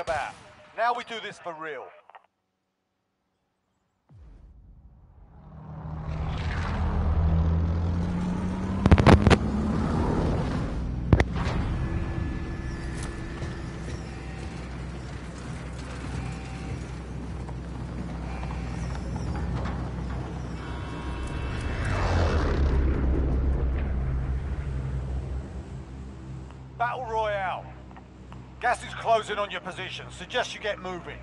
about. Now we do this for real. Battle Royale. Gas is closing on your position. Suggest you get moving.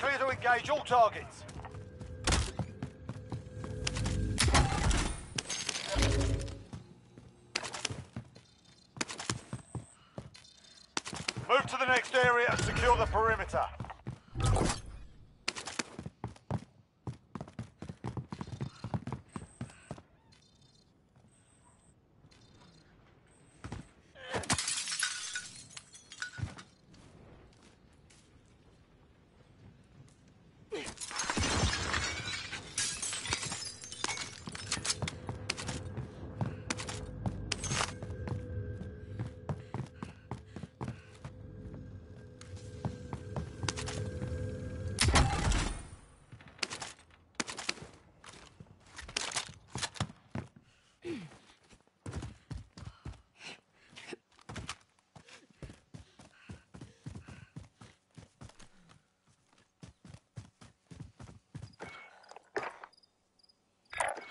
Clear to engage all targets. Move to the next area and secure the perimeter.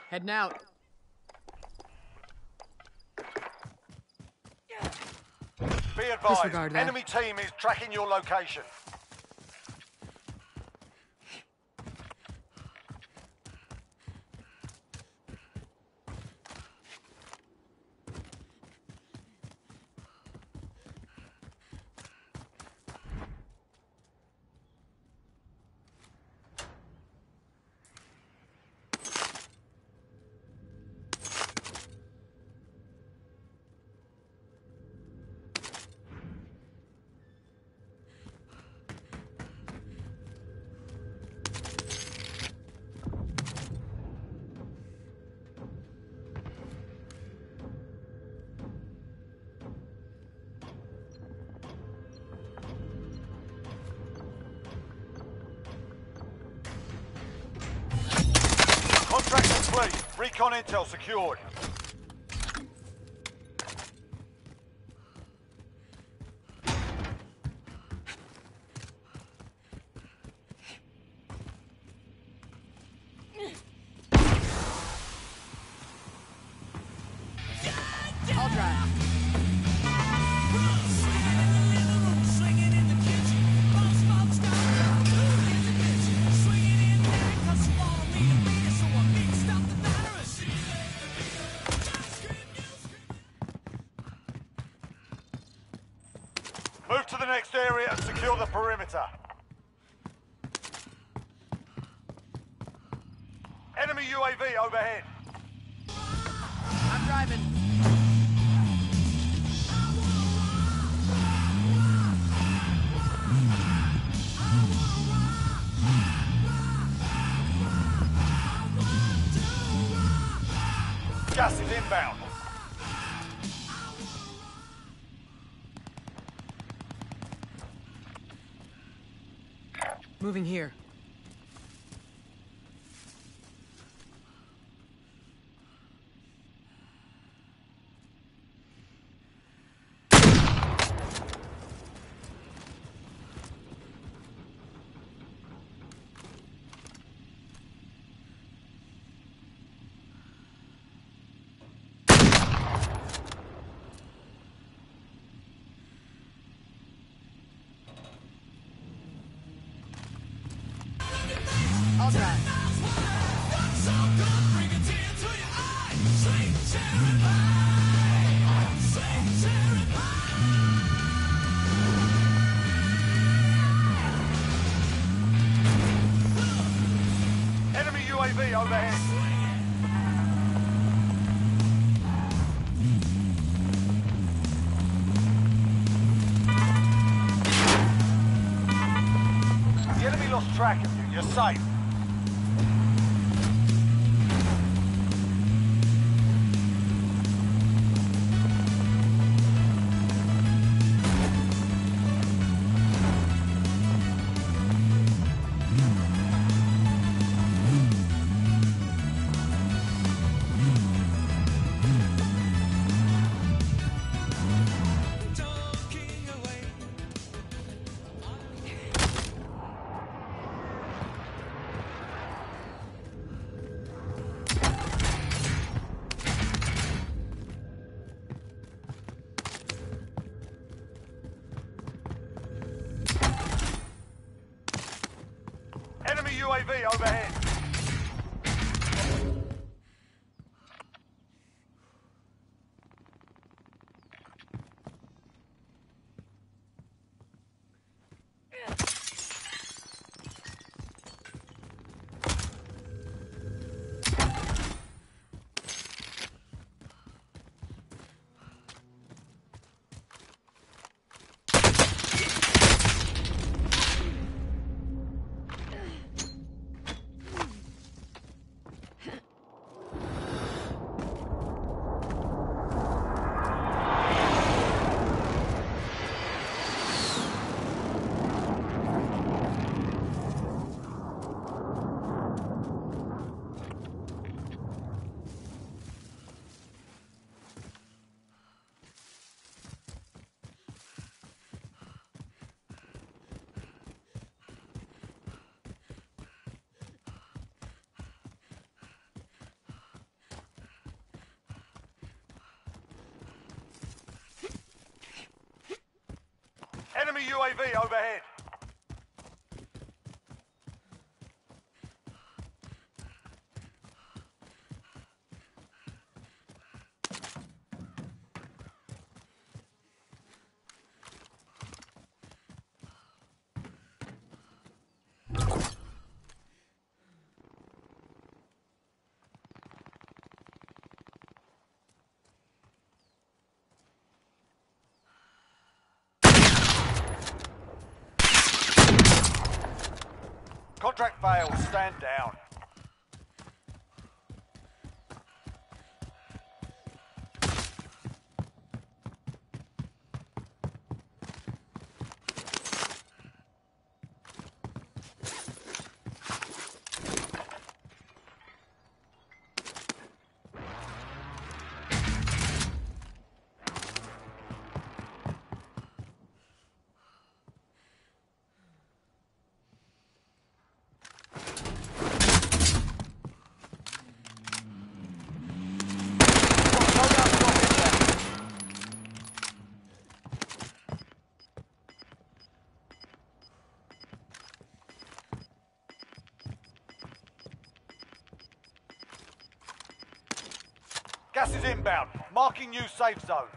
Heading out. Be advised, Disregard that. enemy team is tracking your location. Recon intel secured. Moving here. The enemy lost track of you. You're safe. UAV overhead. Contract failed. Stand down. Gas is inbound. Marking new safe zone.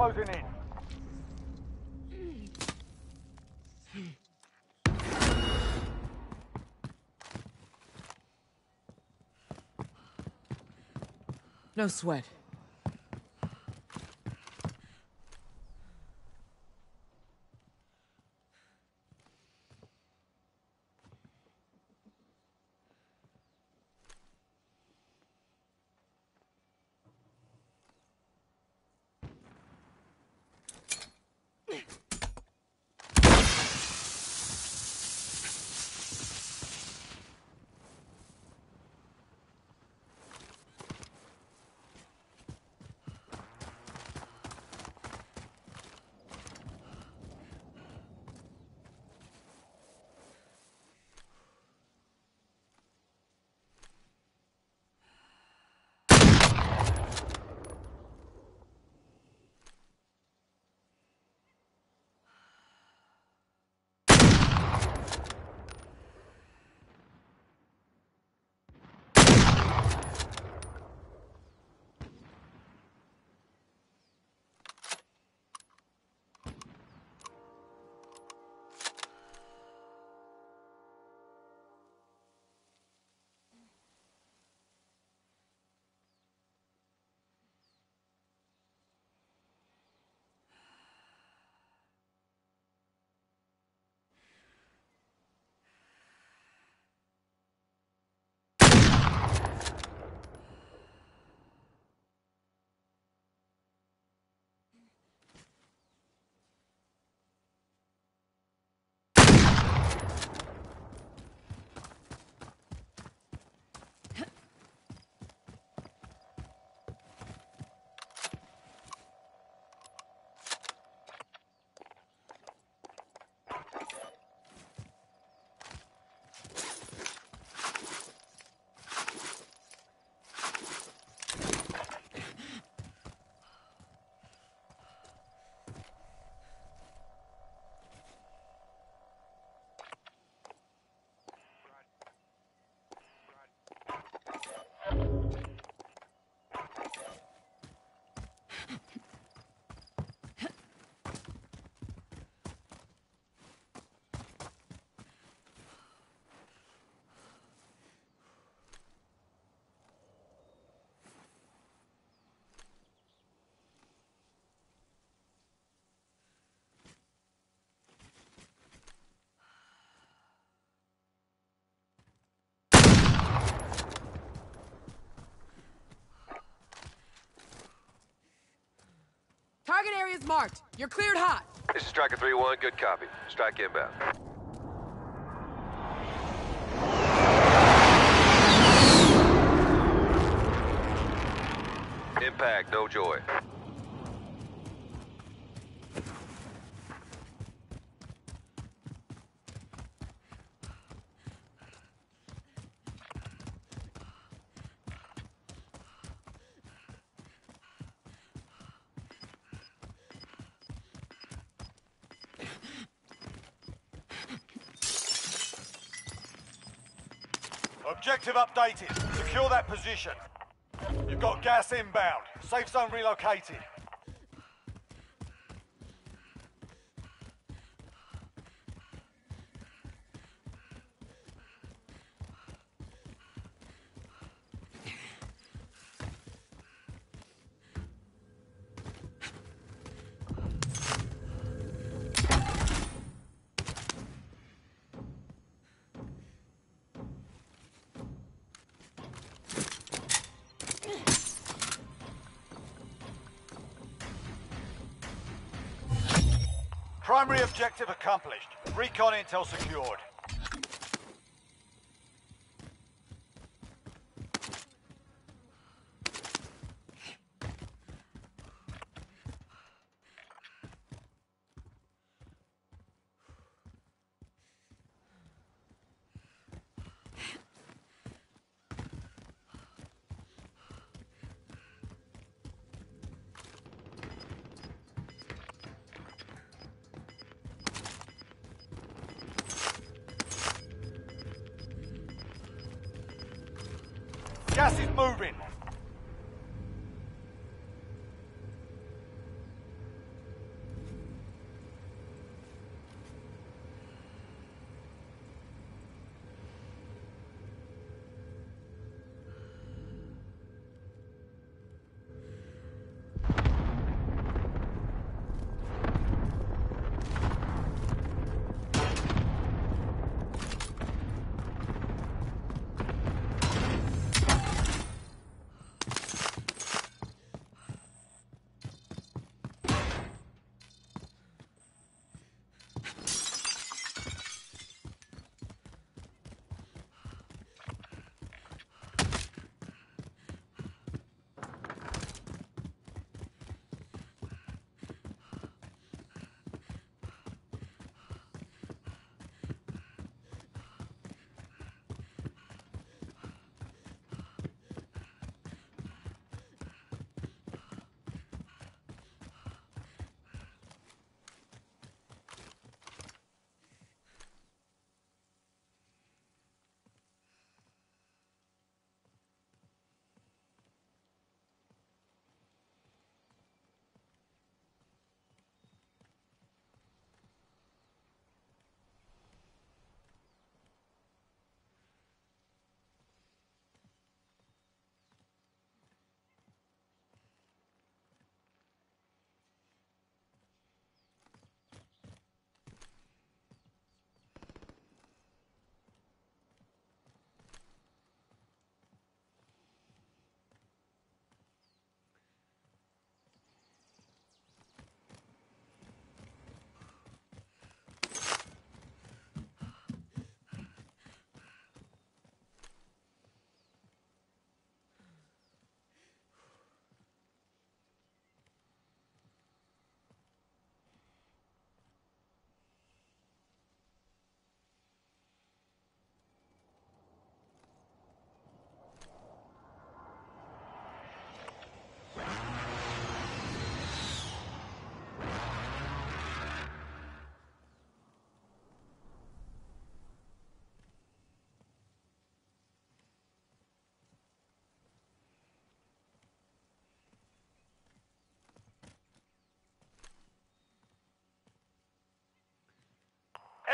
Closing in. No sweat. Target area is marked. You're cleared hot. This is Striker 3-1, good copy. Strike inbound. Impact, no joy. Objective updated. Secure that position. You've got gas inbound. Safe zone relocated. Primary objective accomplished. Recon intel secured.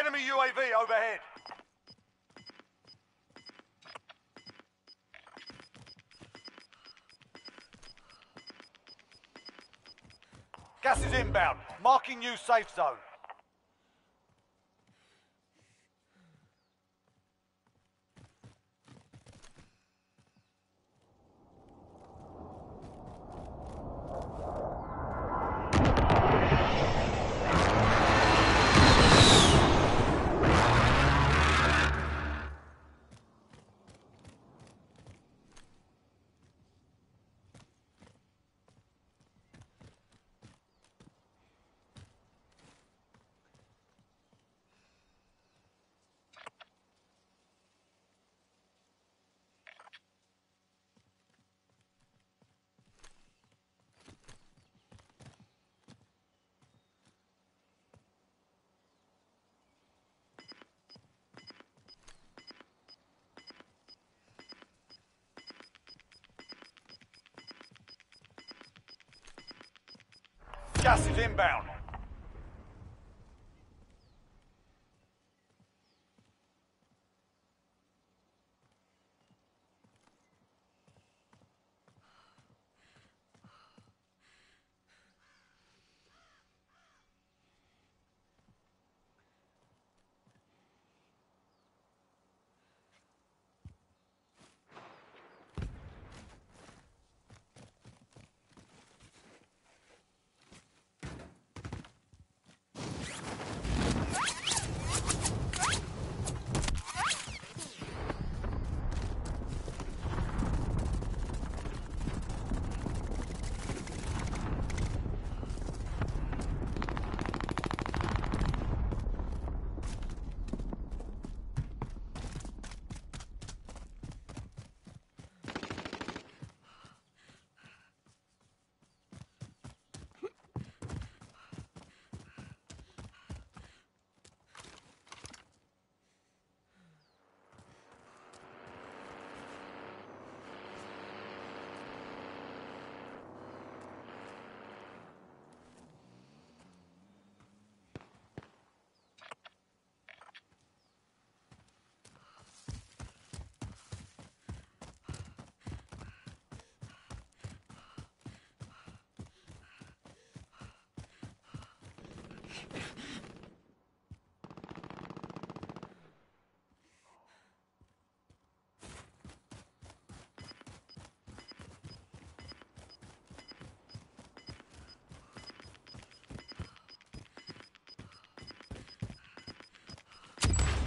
Enemy UAV overhead. Gas is inbound. Marking new safe zone. Gas is inbound.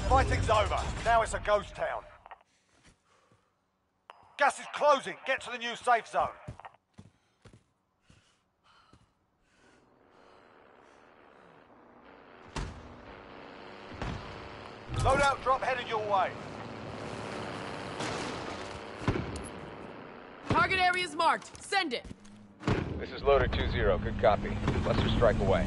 Fighting's over. Now it's a ghost town. Gas is closing. Get to the new safe zone. Loadout drop headed your way. Target area is marked. Send it. This is Loader 2-0. Good copy. Cluster strike away.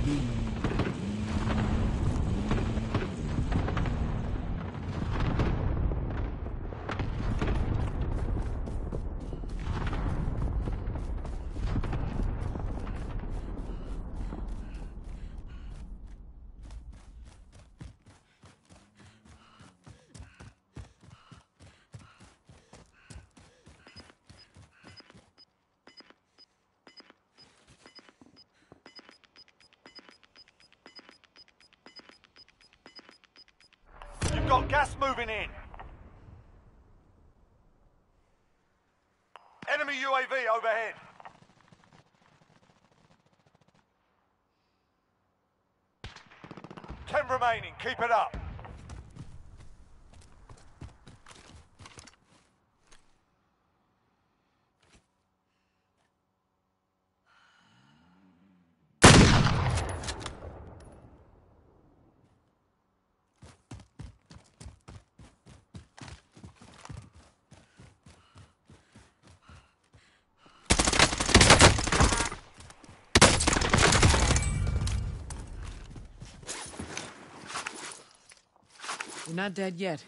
You've got gas moving in. Enemy UAV overhead. Ten remaining. Keep it up. not dead yet.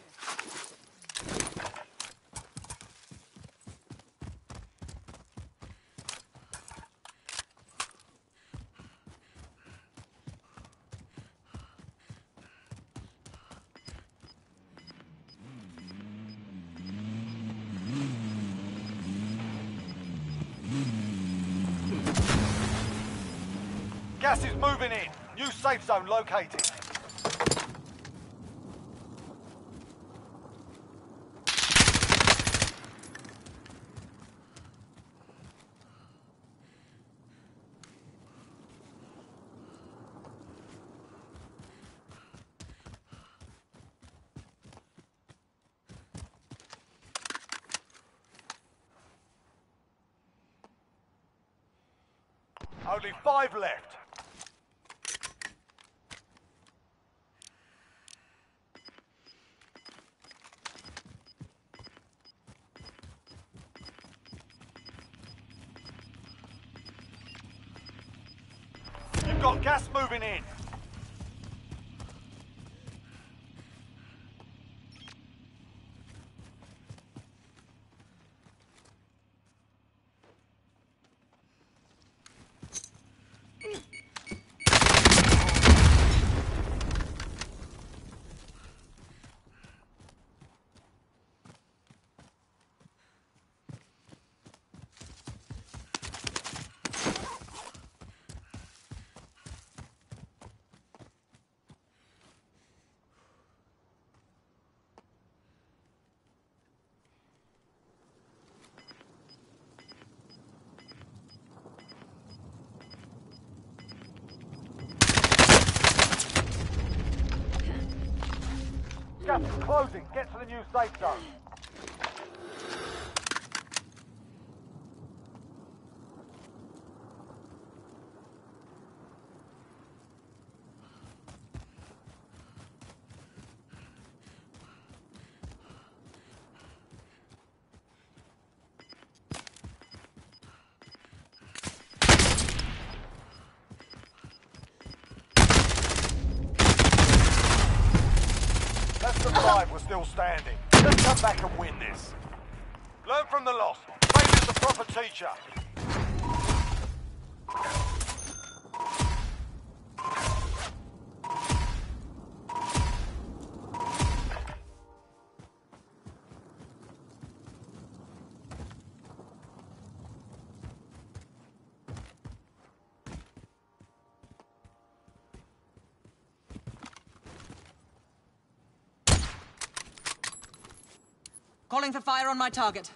Gas is moving in. New safe zone located. Only five left. Closing. Get to the new safe zone. Less than five were still standing. Let's come back and win this. Learn from the loss. Failure's the proper teacher. Calling for fire on my target.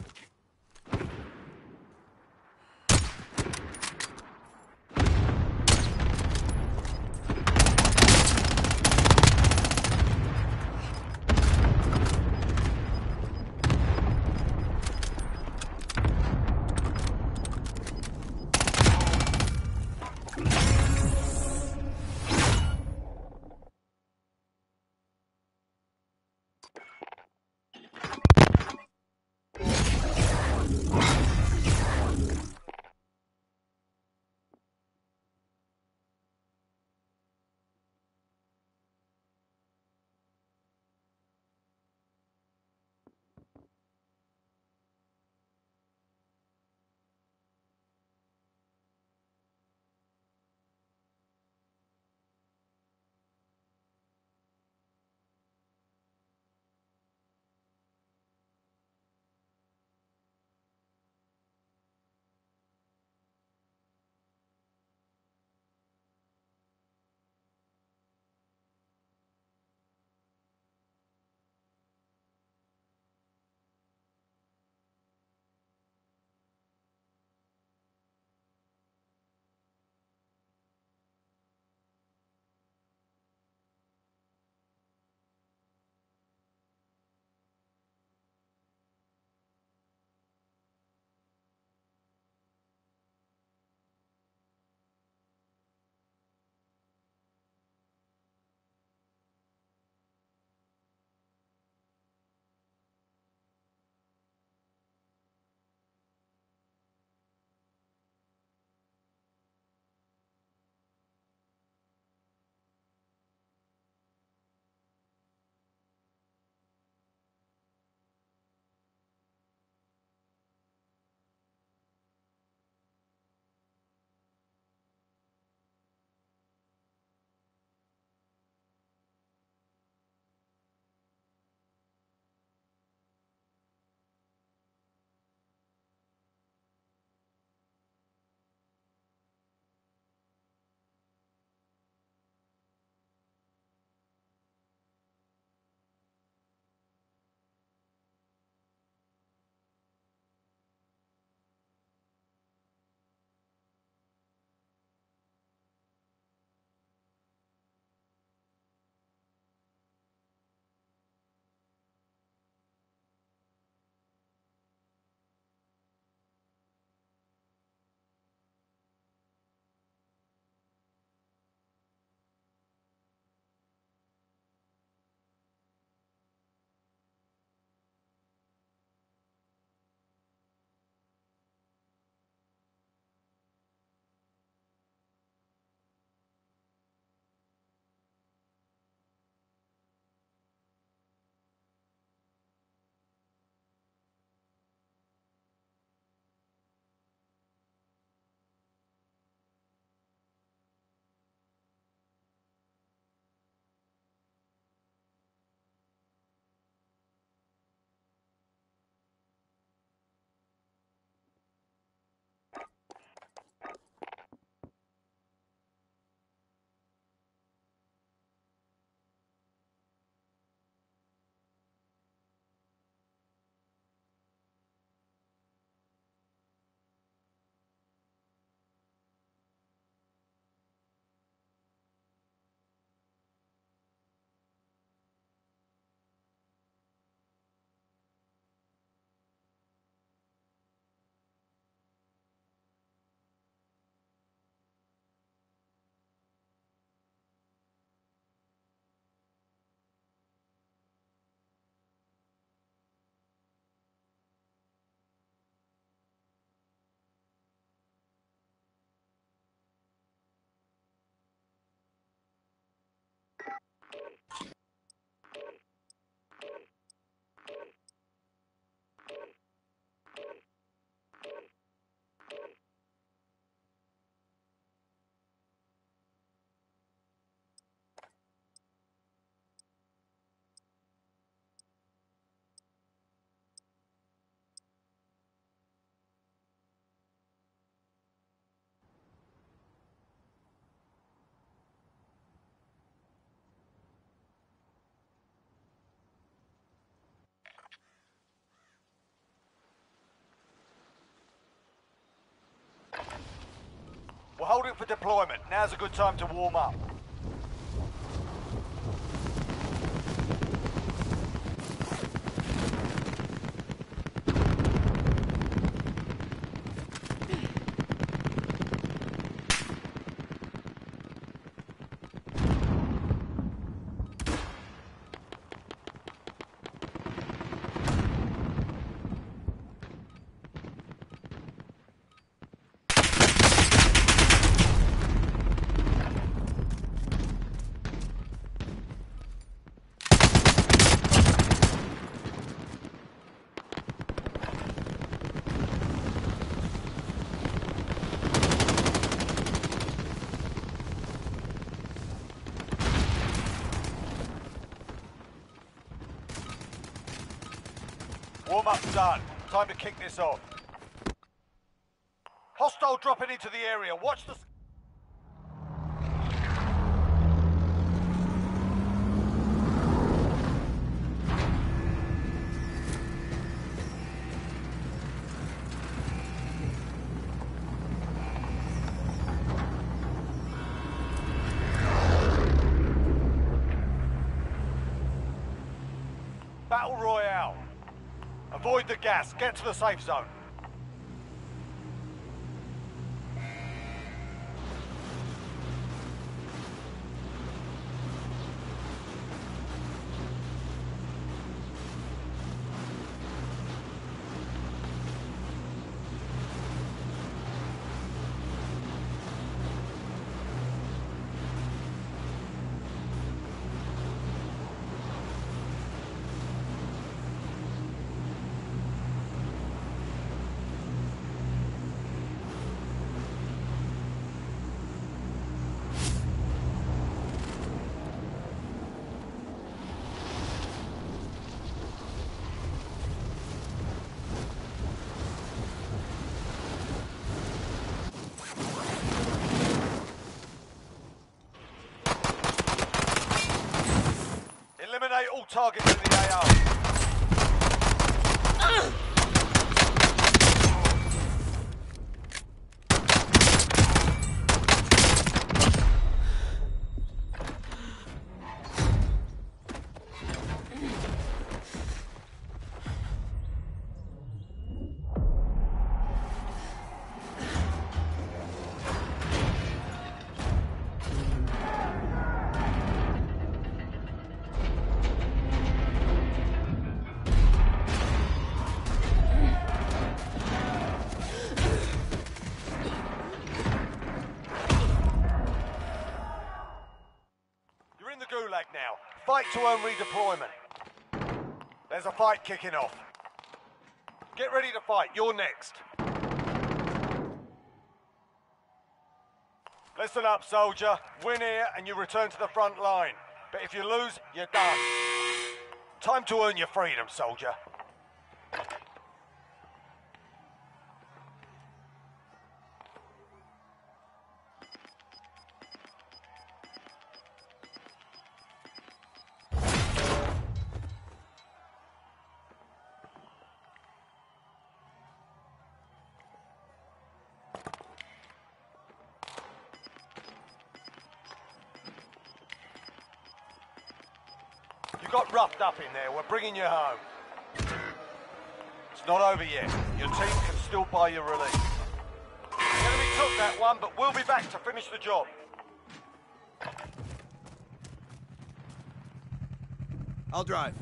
Hold it for deployment. Now's a good time to warm up. Up done. Time to kick this off. Hostile dropping into the area. Watch the... gas. Get to the safe zone. Earn redeployment. There's a fight kicking off. Get ready to fight. You're next. Listen up, soldier. Win here and you return to the front line. But if you lose, you're done. Time to earn your freedom, soldier. In bringing you home. It's not over yet. Your team can still buy your release. The enemy took that one, but we'll be back to finish the job. I'll drive.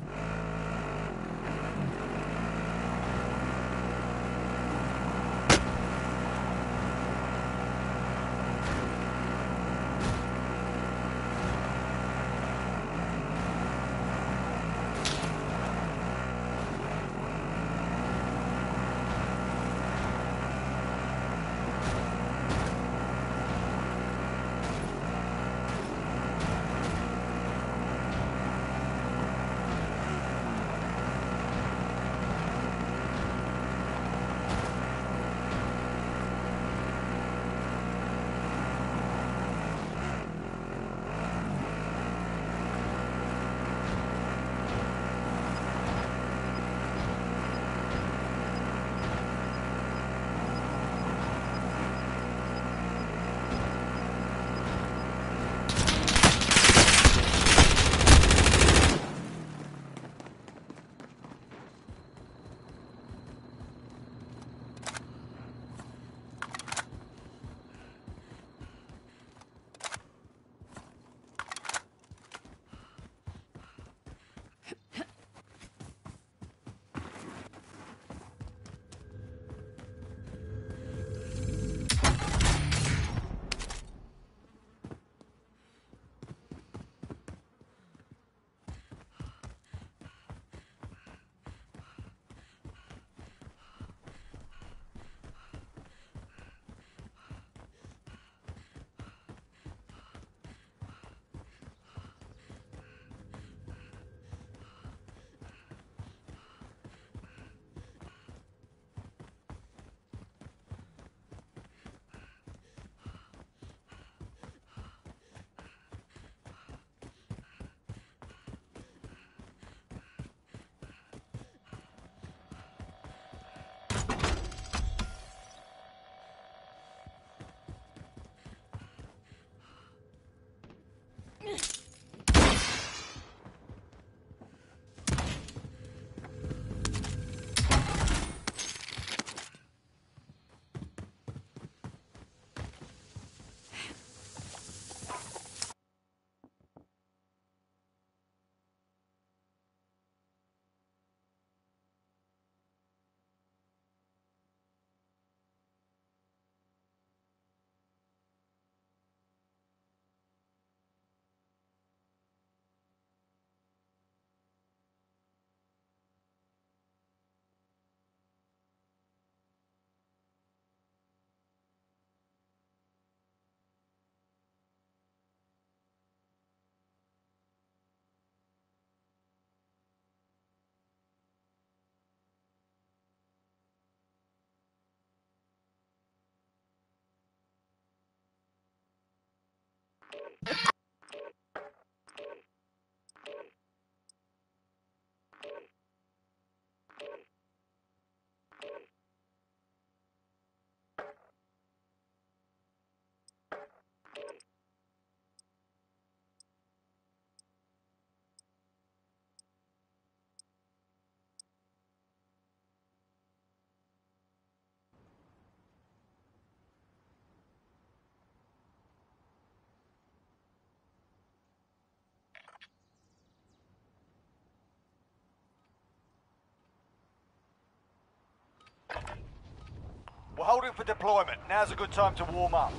We're holding for deployment. Now's a good time to warm up.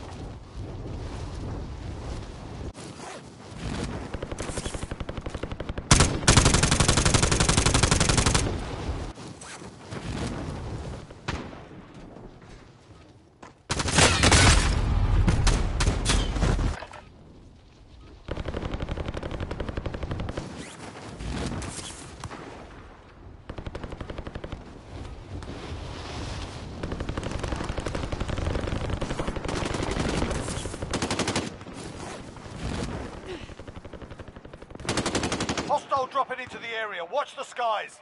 Hostile dropping into the area. Watch the skies.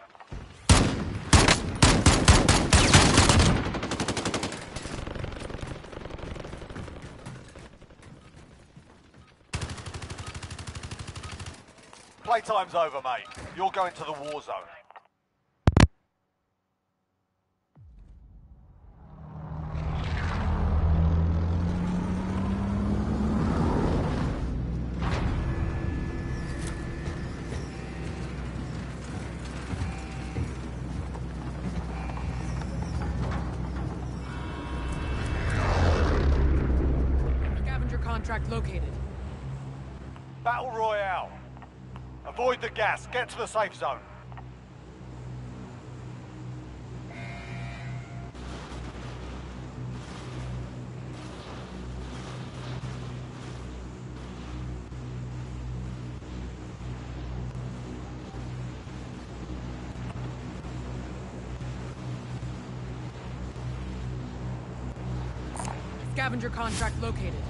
Playtime's over, mate. You're going to the war zone. Gas. Get to the safe zone. Scavenger contract located.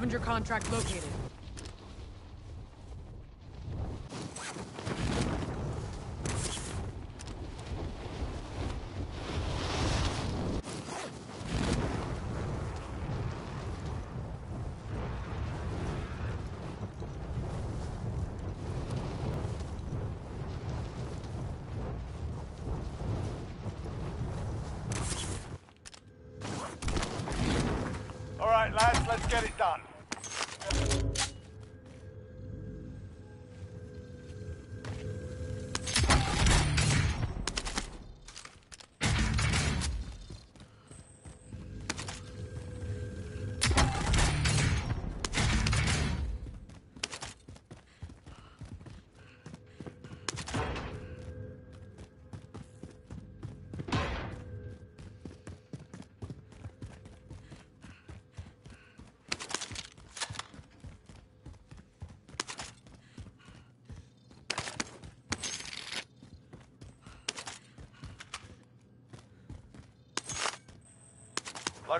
Scavenger contract located.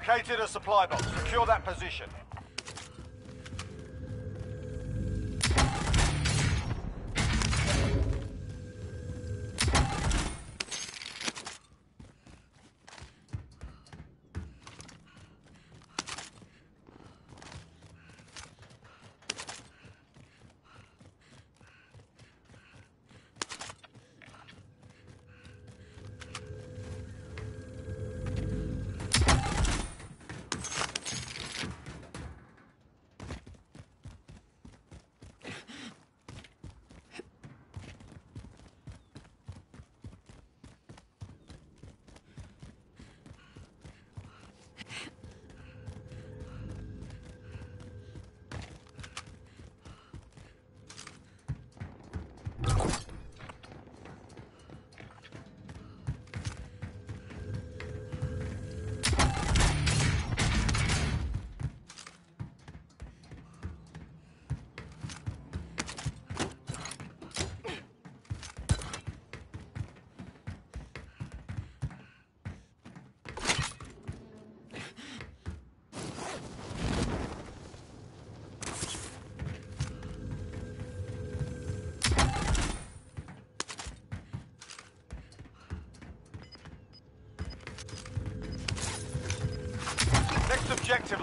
Located a supply box. Secure that position.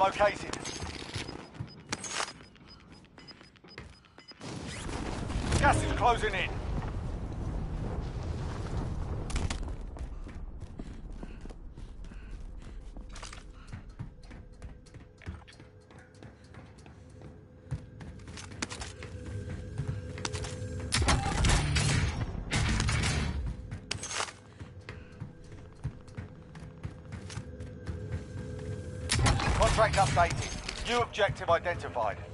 located. Gas is closing in. Objective identified.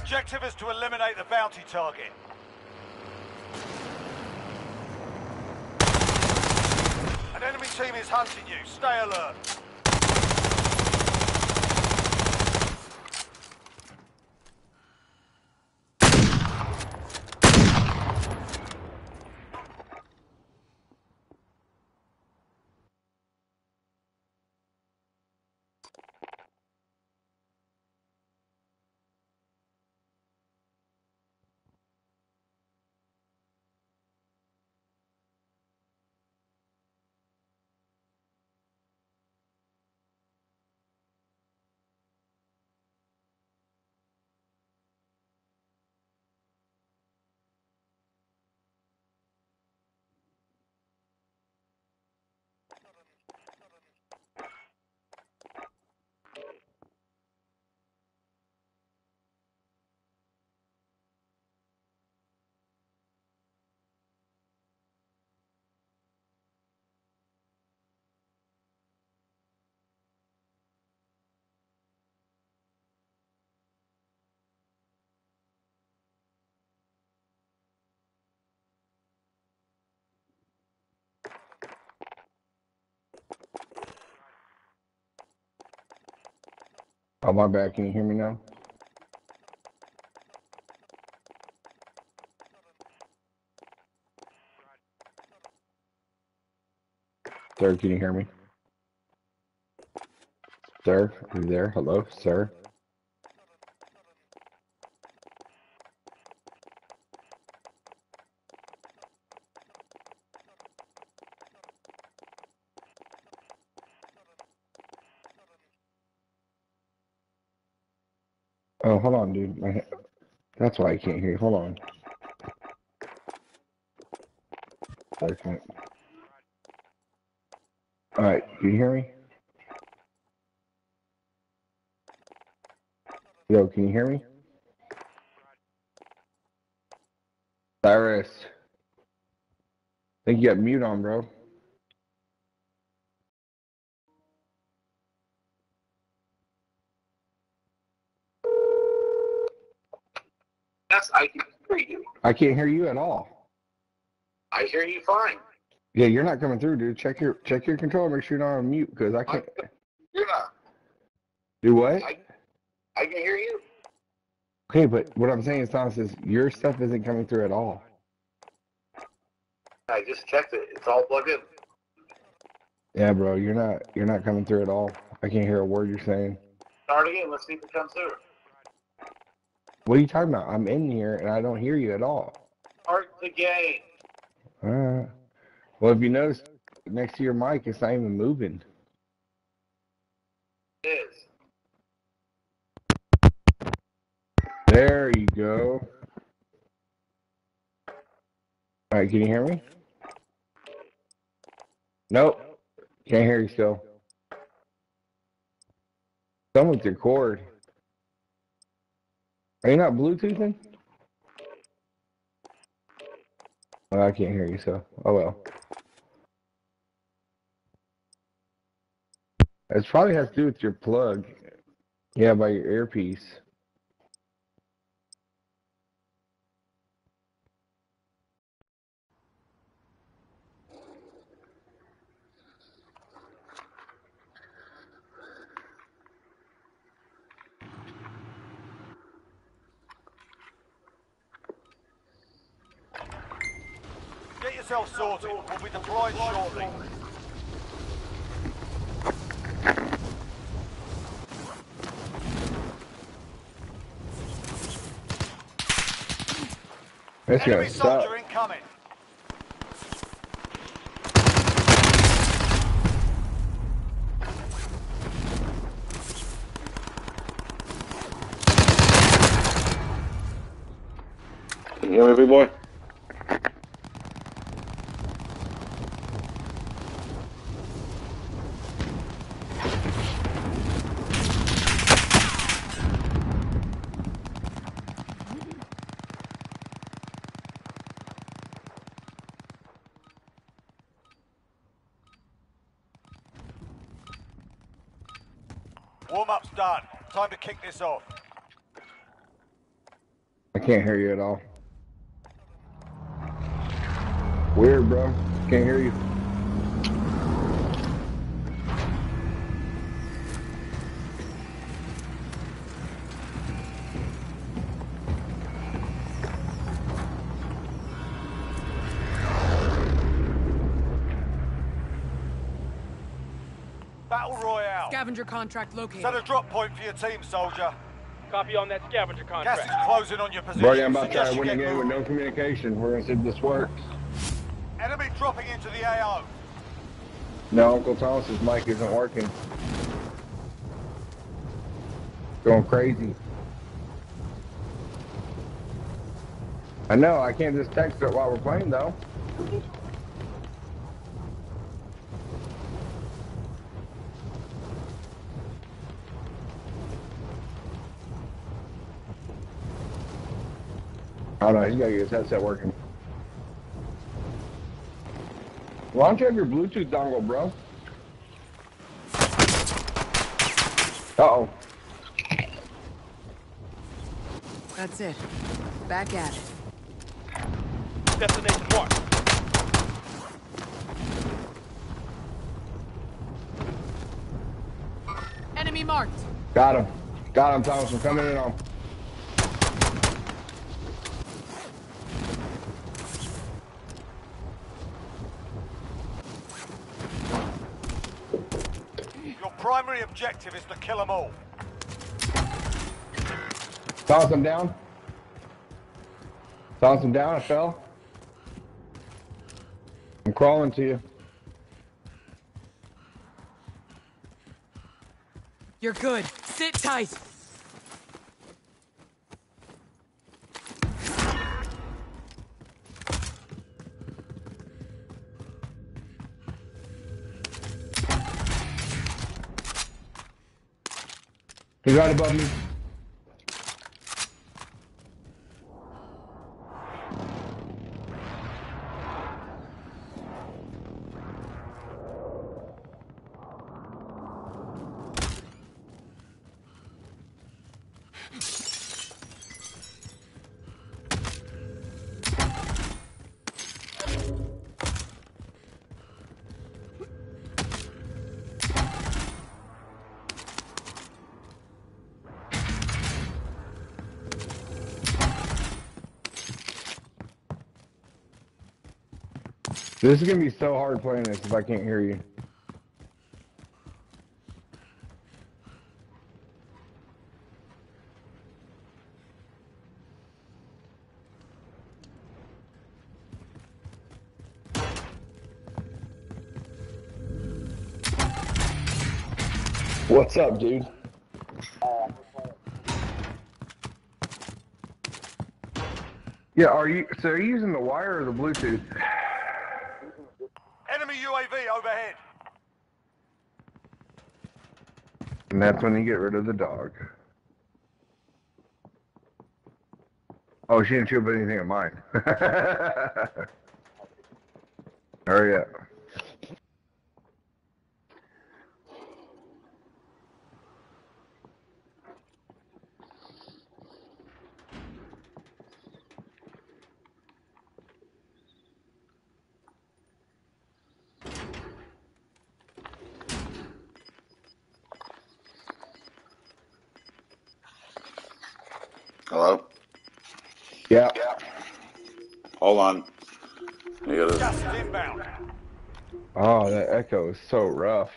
Objective is to eliminate the bounty target. An enemy team is hunting you. Stay alert. Oh, my bad. Can you hear me now? Sir, can you hear me? Sir, are you there? Hello, sir? Oh, hold on, dude. My, he- that's why I can't hear you. Hold on. All right, can you hear me? Yo, can you hear me? Cyrus. I think you got mute on, bro. Yes, I can hear you. I can't hear you at all. I hear you fine. Yeah, you're not coming through, dude. Check your check your controller. Make sure you're not on mute because I can't. You're not. Do what? I, I can hear you. Okay, but what I'm saying is, Thomas, is your stuff isn't coming through at all. I just checked it. It's all plugged in. Yeah, bro, you're not you're not coming through at all. I can't hear a word you're saying. Start again. Let's see if it comes through. What are you talking about? I'm in here and I don't hear you at all. Start the game. Uh, well, if you notice, next to your mic, it's not even moving. It is. There you go. All right, can you hear me? Nope. Can't hear you still. Someone with your cord. Are you not Bluetoothing? Oh, I can't hear you, so oh well. It probably has to do with your plug. Yeah, by your earpiece. Get yourself sorted. We'll be deployed shortly. This Enemy gonna stop. soldier incoming. You hear me, big boy? Warm-up's done. Time to kick this off. I can't hear you at all. Weird, bro. Can't hear you. Scavenger contract located. Set a drop point for your team, soldier. Copy on that scavenger Gas contract. is closing on your position. Brody, I'm about to try Suggest to win a game with no communication. We're gonna see if this works. Enemy dropping into the AO. No, Uncle Thomas's mic isn't working. Going crazy. I know, I can't just text it while we're playing though. I don't know, he's gotta get his headset working. Why don't you have your Bluetooth dongle, bro? Uh-oh. That's it. Back at it. Destination marked. Enemy marked. Got him. Got him, Thompson. Coming in on. Your primary objective is to kill them all. Thomas, I'm down. Thomas, I'm down. I fell. I'm crawling to you. You're good. Sit tight. He's right above me. This is gonna be so hard playing this if I can't hear you. What's up, dude? Yeah, are you so are you using the wire or the Bluetooth? Enemy UAV overhead. And that's when you get rid of the dog. Oh, she didn't shoot up anything of mine. Hurry up. Hello? Yeah. Hold on. I gotta, Just inbound. Oh, that echo is so rough.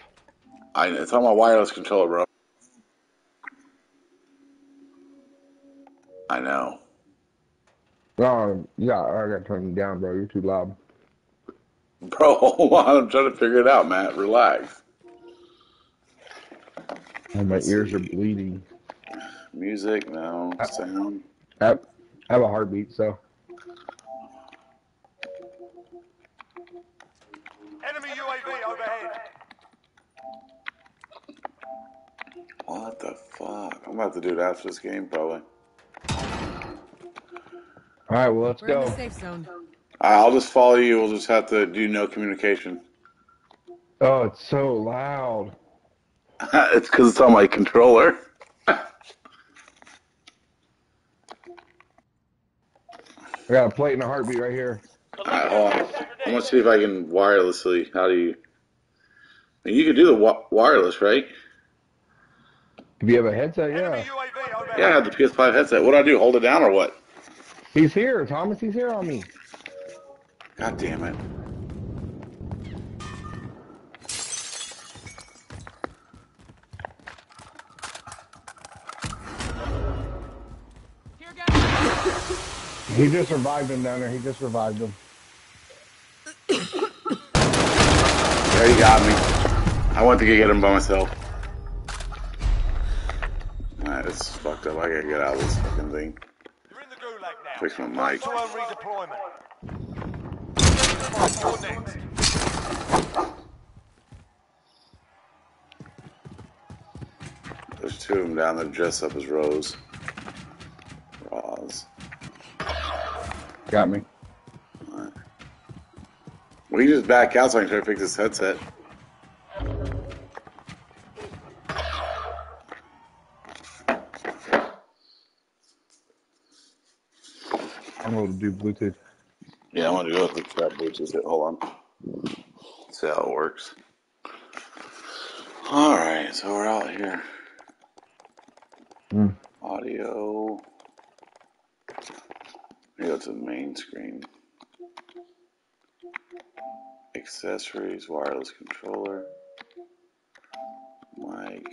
I, it's on my wireless controller, bro. I know. Oh, yeah, I gotta turn you down, bro. You're too loud. Bro, hold on. I'm trying to figure it out, Matt. Relax. And my Let's ears are bleeding. Music, no. Sound. I have, I have a heartbeat, so. Fuck? To do it after this game, probably. All right, well, let's We're in go. the safe zone. I'll just follow you. We'll just have to do no communication. Oh, it's so loud. it's because it's on my controller. I got a plate and a heartbeat right here. Alright, hold on. I'm gonna see if I can wirelessly. How do you? You can do the wi- wireless, right? If you have a headset, yeah. UAV. Yeah, I have the PS5 headset. What do I do? Hold it down or what? He's here, Thomas. He's here on me. God damn it! Here, guys. He just revived him down there. He just revived him. There you got me. I went to get him by myself. Alright, this is fucked up. I gotta get out of this fucking thing. You're in the gulag now. Fix my mic. to earn redeployment. There's two of them down there dressed up as Roze. Roz. Got me. Well, you just back out so I can try to fix this headset. Do Bluetooth. Yeah, I'm gonna go with that Bluetooth. Hold on. See how it works. Alright, so we're out here. Hmm. Audio. We go to the main screen. Accessories, wireless controller. Mic.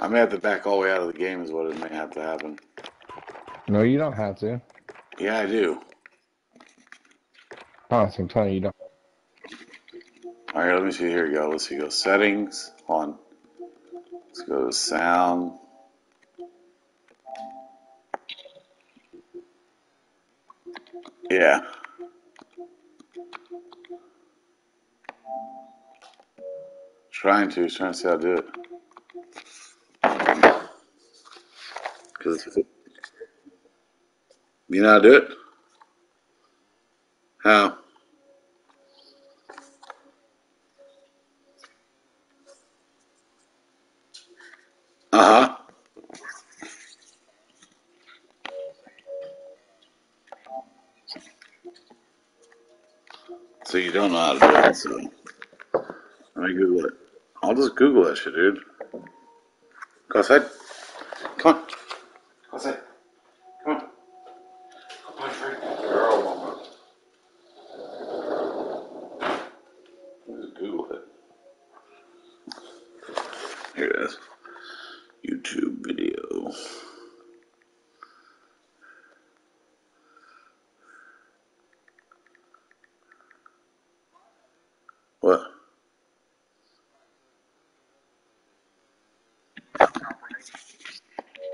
I may have to back all the way out of the game, is what it may have to happen. No, you don't have to. Yeah, I do. Thomas, I'm telling you, you don't. All right, let me see. Here we go. Let's see. Go settings. On. Let's go to sound. Yeah. Trying to. Trying to see how to do it. Cause you know how to do it. How? Uh huh. So you don't know how to do it. So let me Google it. I'll just Google that shit, dude. Go outside. Come on. Go outside. Come on. Go play free. Girl, mama. Just Google it. Here it is. YouTube video. What?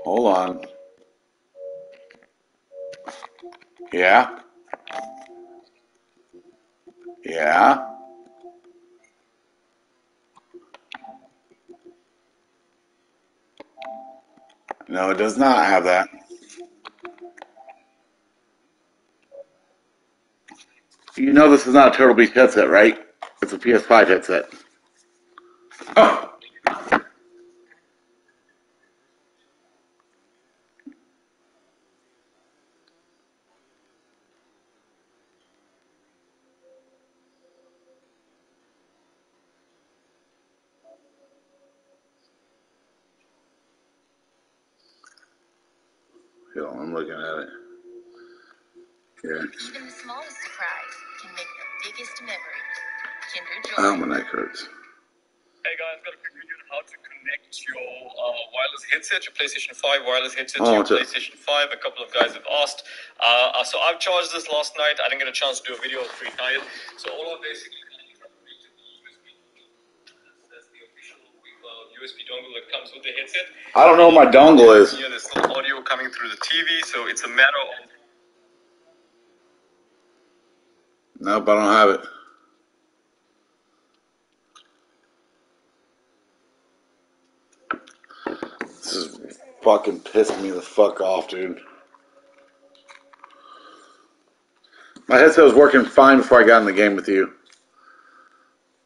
Hold on. Yeah? Yeah? No, it does not have that. You know this is not a Turtle Beach headset, right? It's a PS5 headset. Headset, your PlayStation 5 wireless headset Oh, to your PlayStation 5. A couple of guys have asked. Uh, so I've charged this last night. I didn't get a chance to do a video. of was pretty. So all I'm basically doing is I'm connecting the USB. That's the official uh, USB dongle that comes with the headset. I don't know what my dongle is. Here, there's still audio coming through the TV, so it's a matter of Nope, I don't have it. This is fucking pissing me the fuck off, dude. My headset was working fine before I got in the game with you.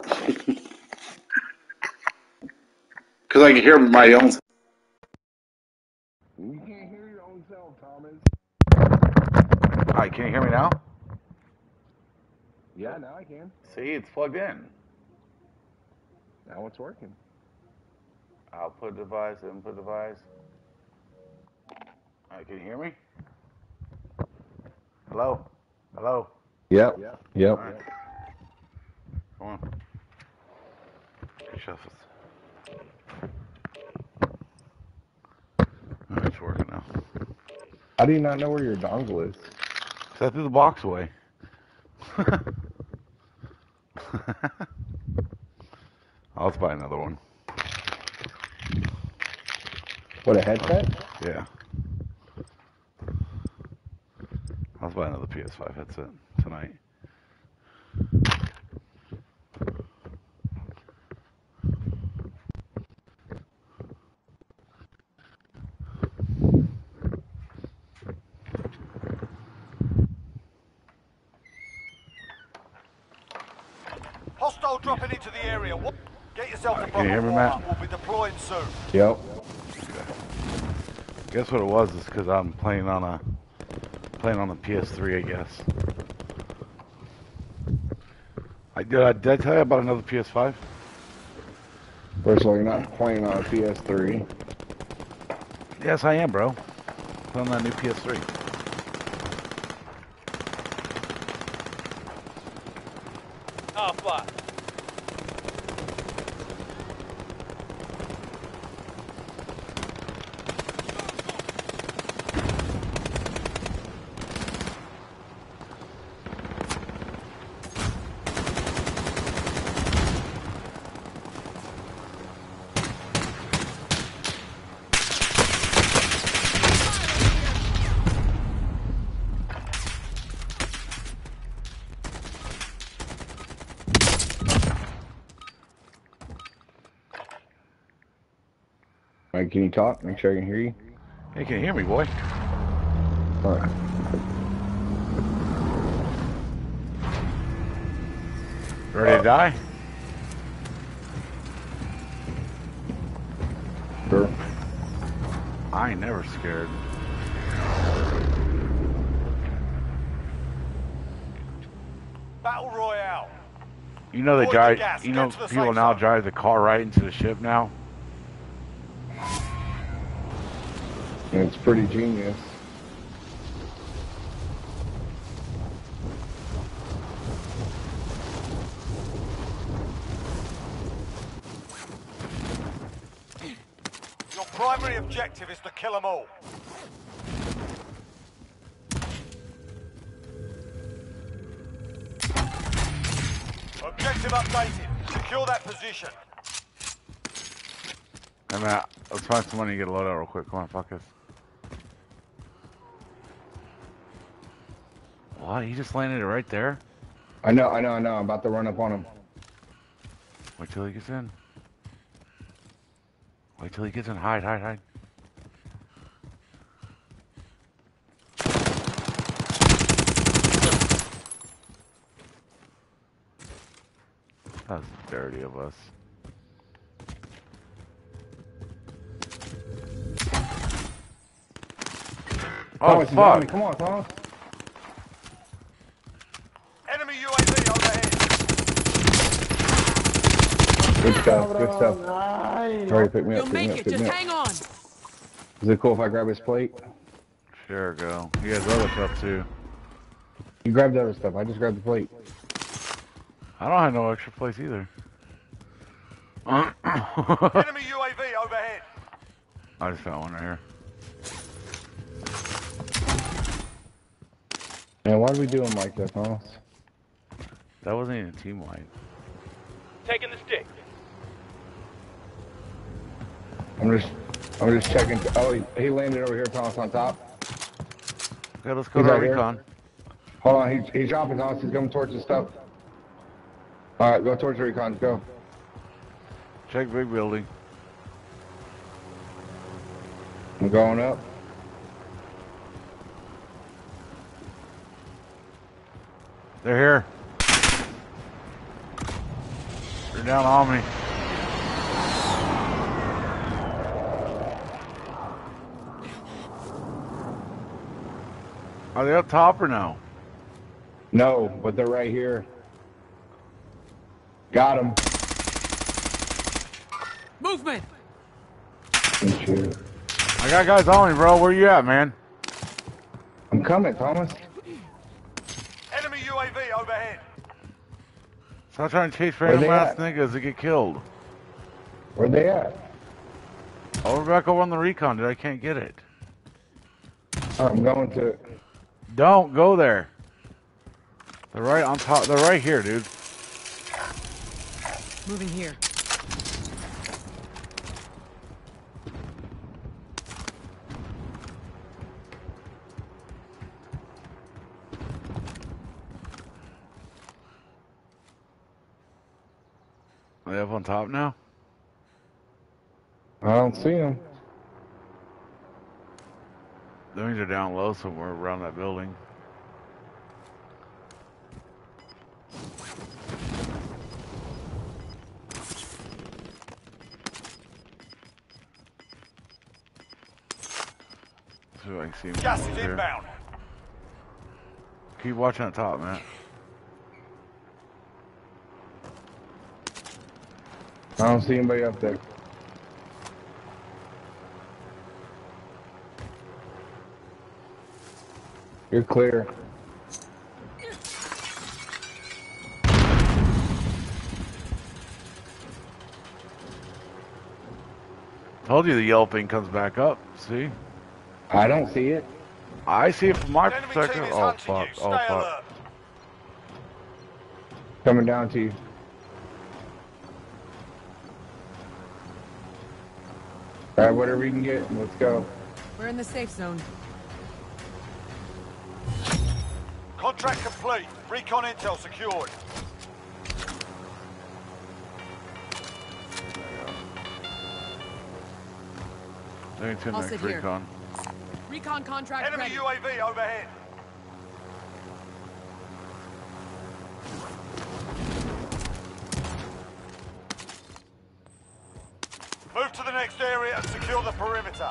Because I can hear my own. You can't hear your own self, Thomas. Hi, can you hear me now? Yeah, now I can. See, it's plugged in. Now it's working. Output device, input device. Alright, can you hear me? Hello? Hello? Yep. Yep. Alright. Come on. Good shuffles. Alright, it's working now. How do you not know where your dongle is? So I threw the box away. I'll buy another one. What a headset? Yeah. I'll just buy another PS5 headset tonight. Hostile dropping into the area. Get yourself a Can you hear proper me. Matt? We'll be deploying soon. Yep. Guess what it was? Is because I'm playing on a playing on the PS3, I guess. I did. I, did I tell you about another PS5? First of all, you're not playing on a PS3. Yes, I am, bro. Playing on that new PS3. Oh, fuck. Mike, can you talk? Make sure I can hear you. Hey, can you hear me, boy? All right. Ready to die? Sure. I ain't never scared. Battle Royale. You know they Avoid the drive. You know to the people now drive the car right into the ship now. And it's pretty genius. Your primary objective is to kill them all. Objective updated. Secure that position. Hey Matt, let's find some money and get a loadout real quick. Come on, fuck us. What? He just landed it right there? I know, I know, I know. I'm about to run up on him. Wait till he gets in. Wait till he gets in. Hide, hide, hide. That's dirty of us. Oh, he's fuck. Come on, Thomas. Enemy UAV overhead. Good stuff, good stuff. Hurry, pick me up, You'll pick me make up, pick Just me up. hang on. Is it cool if I grab his plate? Sure, go. He has other stuff too. You grabbed the other stuff. I just grabbed the plate. I don't have no extra place either. Enemy UAV overhead. I just found one right here. Man, why are we doing like this, huh? That wasn't even team wipe. Taking the stick. I'm just, I'm just checking. Oh, he, he landed over here, Thomas, on top. Okay, let's go He's to right here. recon. Hold on, he's, he's dropping, Thomas. He's coming towards the stuff. All right, go towards the recon. Go. Check big building. I'm going up. They're here. They're down on me. Are they up top or no? No, but they're right here. Got him. Movement! I got guys on me, bro. Where you at, man? I'm coming, Thomas. Enemy UAV overhead. Stop trying to chase Where random they ass at? niggas that get killed. Where they at? Oh, we're back over on the recon, dude. I can't get it. All right, I'm going to it. Don't go there. They're right on top. They're right here, dude. Moving here. Are they up on top now? I don't see him. That means they're down low somewhere around that building. See if I can see him Gas over is there. inbound. Keep watching the top, man. I don't see anybody up there. You're clear. Told you the yelping comes back up. See? I don't see it. I see it from my perspective. Oh fuck! Oh fuck! alert. Coming down to you. Grab whatever you can get let's go. We're in the safe zone. Contract complete. Recon intel secured. They I'll next sit here. recon. Recon contract Enemy ready. UAV overhead. Move to the next area and secure the perimeter.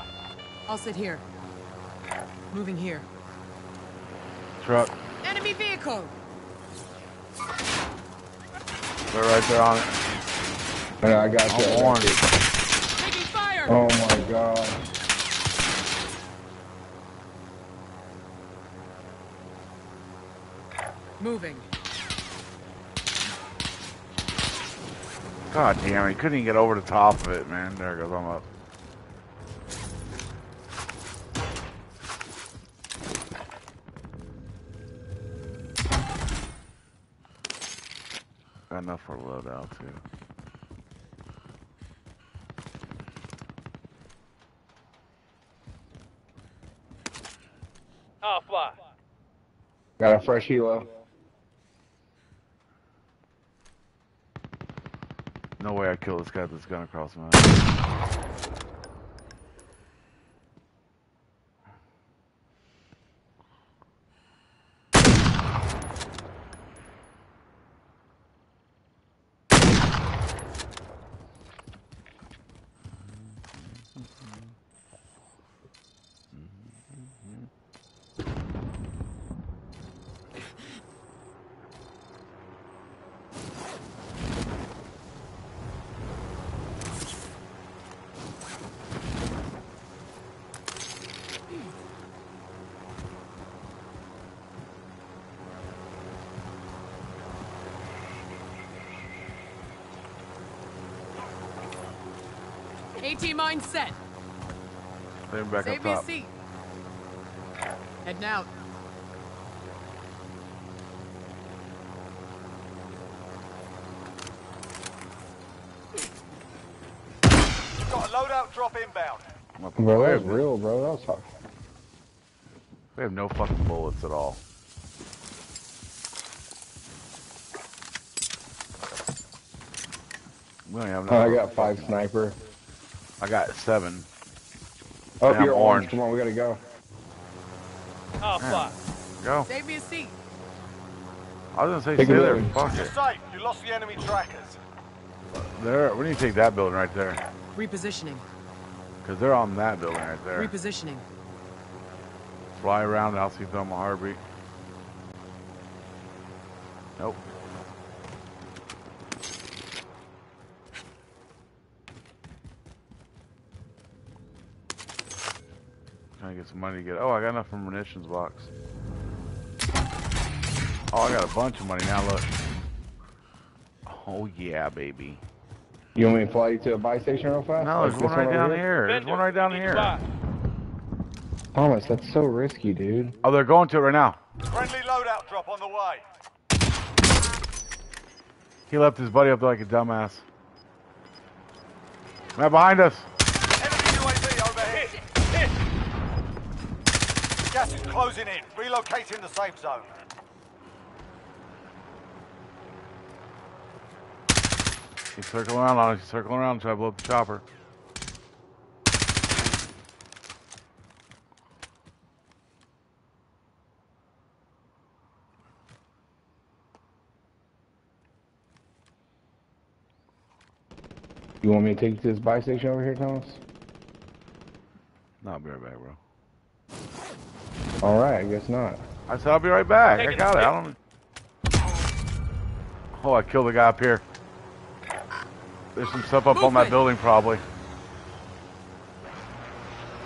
I'll sit here. Moving here. Truck. Enemy vehicle! They're right there on it. Yeah, I got you. I orange. Taking fire! Oh my god. Moving. God damn, he couldn't even get over the top of it, man. There goes. I'm up. For a loadout too. Ah, fly. Got a fresh helo. No way I kill this guy with this gun across my AT mine set. Save back Save up me a seat. Heading out. Got a loadout drop inbound. Bro, We that have, was real, bro. That was hard. we have no fucking bullets at all. We don't have no. Oh, I got five sniper. I got seven. Oh, Yeah, you're orange. orange. Come on, we gotta go. Oh, fuck. Go. Save me a seat. I was gonna say Take stay there. Fuck You're it. safe. You lost the enemy trackers. There. We need to take that building right there. Repositioning. Cause they're on that building right there. Repositioning. Fly around and I'll see if I'm a heartbeat. Nope. Trying to get some money to get. Oh, I got enough from munitions box. Oh, I got a bunch of money now. Look. Oh yeah, baby. You want me to fly you to a buy station real fast? No, Like there's this one right over down here. There's one right down here. Thomas, that's so risky, dude. Oh, they're going to it right now. Friendly loadout drop on the way. He left his buddy up there like a dumbass. Man, behind us. Enemy UAV overhead. Gas is closing in. Relocating the safe zone. He's circling around on us. He's circling around, trying to blow up the chopper. You want me to take you to this buy station over here, Thomas? No, I'll be right back, bro. All right, I guess not. I said I'll be right back. I got it. I don't. Oh, I killed the guy up here. There's some stuff up on that Movement. building, probably.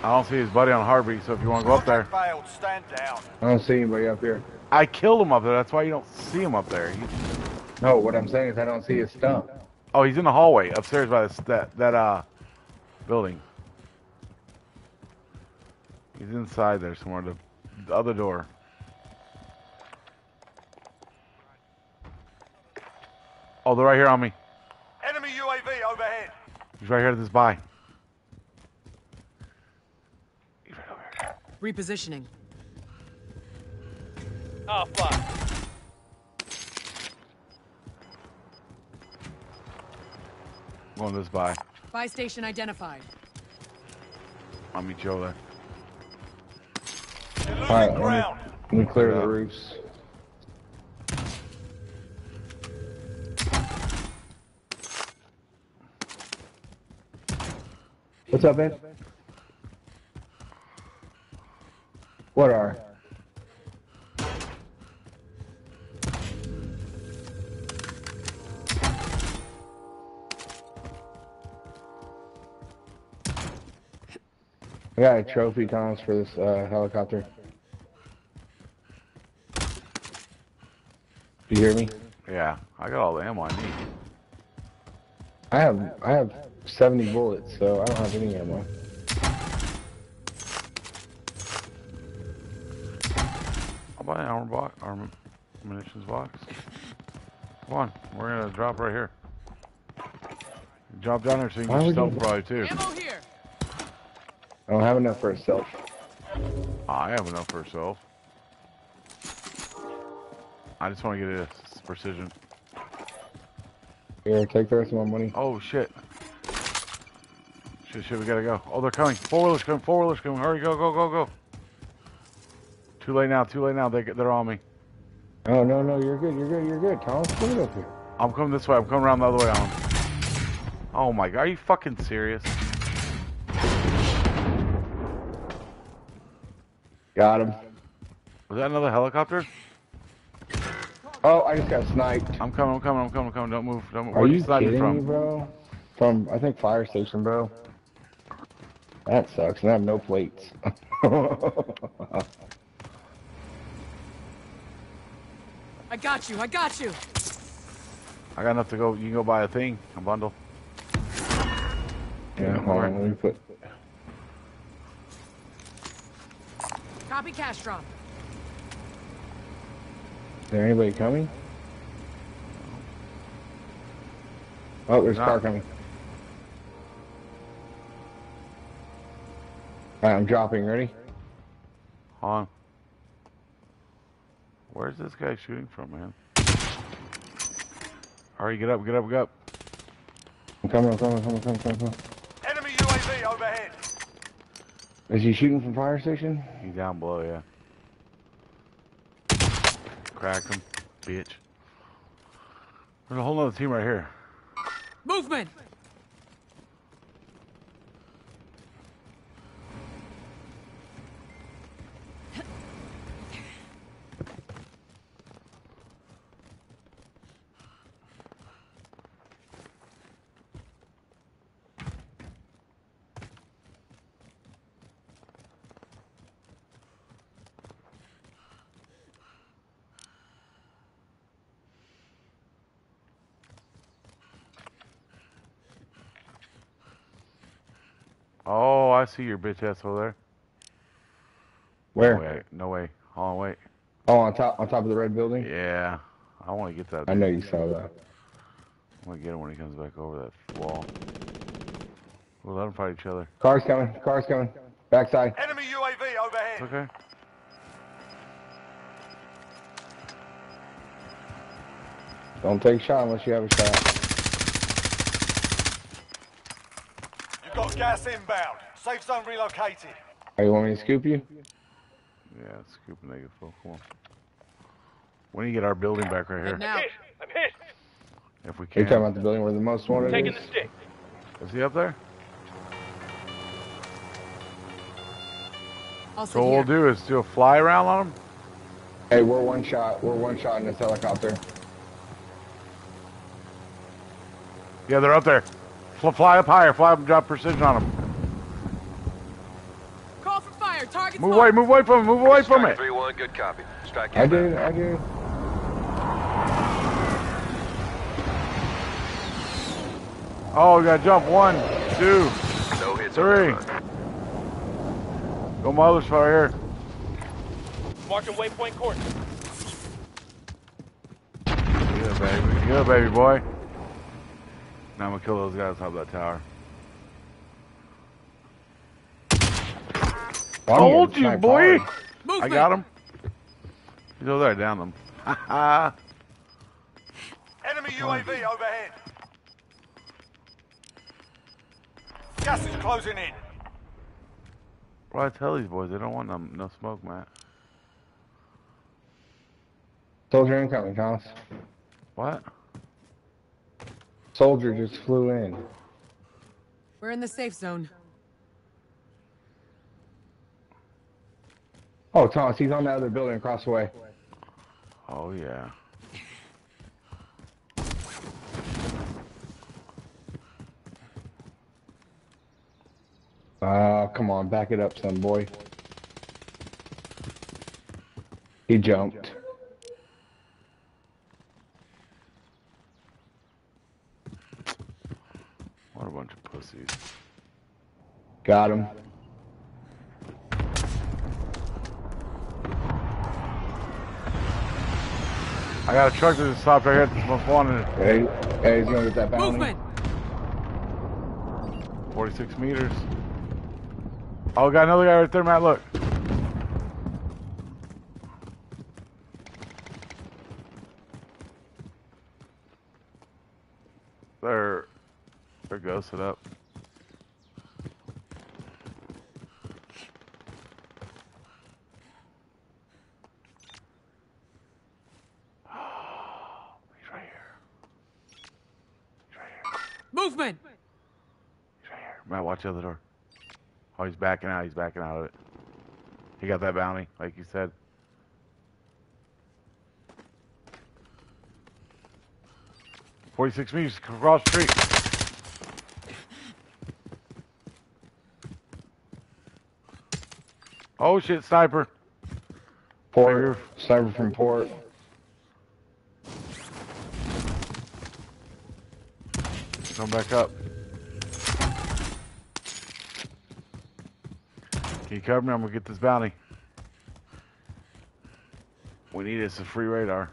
I don't see his buddy on Harvey, so if you want to go up there. Failed. Stand down. I don't see anybody up here. I killed him up there. That's why you don't see him up there. He's, No, what I'm saying is I don't see his stump. oh, he's in the hallway upstairs by this, that that uh building. He's inside there somewhere. The, the other door. Oh, they're right here on me. Enemy UAV overhead. He's right here at this buy. Repositioning. Oh, fuck. Going this buy. Buy station identified. I'll meet you over there. You're losing All right, let me, let me clear the roofs. What's up, man? What are? I got a trophy, Thomas, for this uh, helicopter. You hear me? Yeah, I got all the ammo I need. I have I have 70 bullets, so I don't have any ammo. I'll buy an armor box, armor munitions box. Come on, we're gonna drop right here. Drop down there so you can would stealth probably too. Ammo here. I don't have enough for a self. I have enough for herself. I just want to get a precision. Here, take the rest of my money. Oh shit. Shit, shit, we gotta go. Oh, they're coming. Four wheelers coming. Four wheelers coming. Hurry, go, go, go, go. Too late now. Too late now. They they're on me. Oh no no, you're good, you're good, you're good. Look it up here. I'm coming this way. I'm coming around the other way on. Oh my god, are you fucking serious? Got him. Was that another helicopter? Oh, I just got sniped. I'm coming. I'm coming. I'm coming. I'm coming. Don't move. Don't move. Are Where you sniping kidding from? me, bro? From I think fire station, bro. That sucks. And I have no plates. I got you. I got you. I got enough to go. You can go buy a thing, a bundle. Yeah, hold on, let me put. Copy cash drop. Is there anybody coming? Oh, there's a car coming. Alright, I'm dropping. Ready? Hold on. Where's this guy shooting from, man? Hurry, get up, get up, get up. I'm coming, I'm coming, I'm coming, I'm coming, I'm coming. Enemy UAV overhead. Is he shooting from fire station? He's down below, yeah. Cracked him, bitch. There's a whole other team right here. Movement! Oh, I see your bitch ass over there. Where? No way. No way. Hold on, wait. Oh, on top, on top of the red building. Yeah. I want to get that. I know you saw that. I want to get him when he comes back over that wall. We'll let them fight each other. Car's coming. Car's coming. Backside. Enemy UAV overhead. Okay. Don't take a shot unless you have a shot. You've got gas inbound. Safe zone relocated. Oh, you want me to scoop you? Yeah, scoop and negative full. Come on. When you get our building back right here, Now, I'm hit. if we Are you talking about the building where the most wanted Taking is? the stick. Is he up there? I'll So what we'll do is do a fly around on him. Hey, we're one shot. We're one shot in this helicopter. Yeah, they're up there. Fl- fly up higher. Fly up and drop precision on them. Call for fire. Target's Move away. Move away from him. Move away from Striker it. 3-1, good copy. Strike I inbound. did. I did. Oh, we gotta jump. One, two, No hits three. on that run. Go mother's fire here. Marking waypoint course. Good baby. Good baby boy. Now I'm gonna kill those guys on top of that tower. I'm Told you, boy. hard. I got him. He's over there. Down them. Ha Enemy UAV overhead. Gas is closing in. Well, I tell these boys they don't want no, no smoke, Matt. Soldier incoming, Thomas. What? Soldier just flew in. We're in the safe zone. Oh, Thomas, he's on the other building across the way. Oh yeah. Uh, come on, back it up, son boy. He jumped. What a bunch of pussies. Got him. I got a truck that just stopped right here. That's most wanted. Hey, hey, he's gonna get that bounty. Movement! 46 meters. Oh, got another guy right there, Matt. Look. They're they're ghosted up. He's right here. He's right here. Movement! He's right here. Matt, watch the other door. Oh, he's backing out. He's backing out of it. He got that bounty, like you said. Forty-six meters across the street. Oh shit, sniper! Port. Sniper from port. Come back up. Can you cover me? I'm gonna get this bounty. We need is a free radar.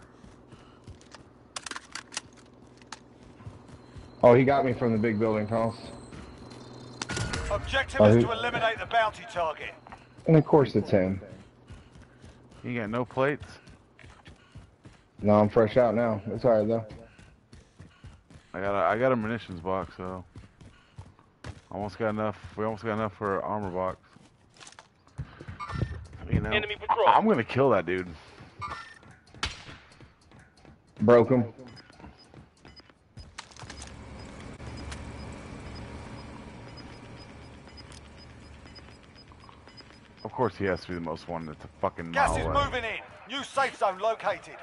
Oh, he got me from the big building, Thomas. Objective Oh, is to eliminate the bounty target. And of course it's him. You got no plates? No, I'm fresh out now. It's alright though. I got a, I got a munitions box, so almost got enough. We almost got enough for an armor box. You know, Enemy patrol. I'm gonna kill that dude. Broke him. Of course, he has to be the most wanted. It's a fucking Gas mile is away. moving in. New safe zone located.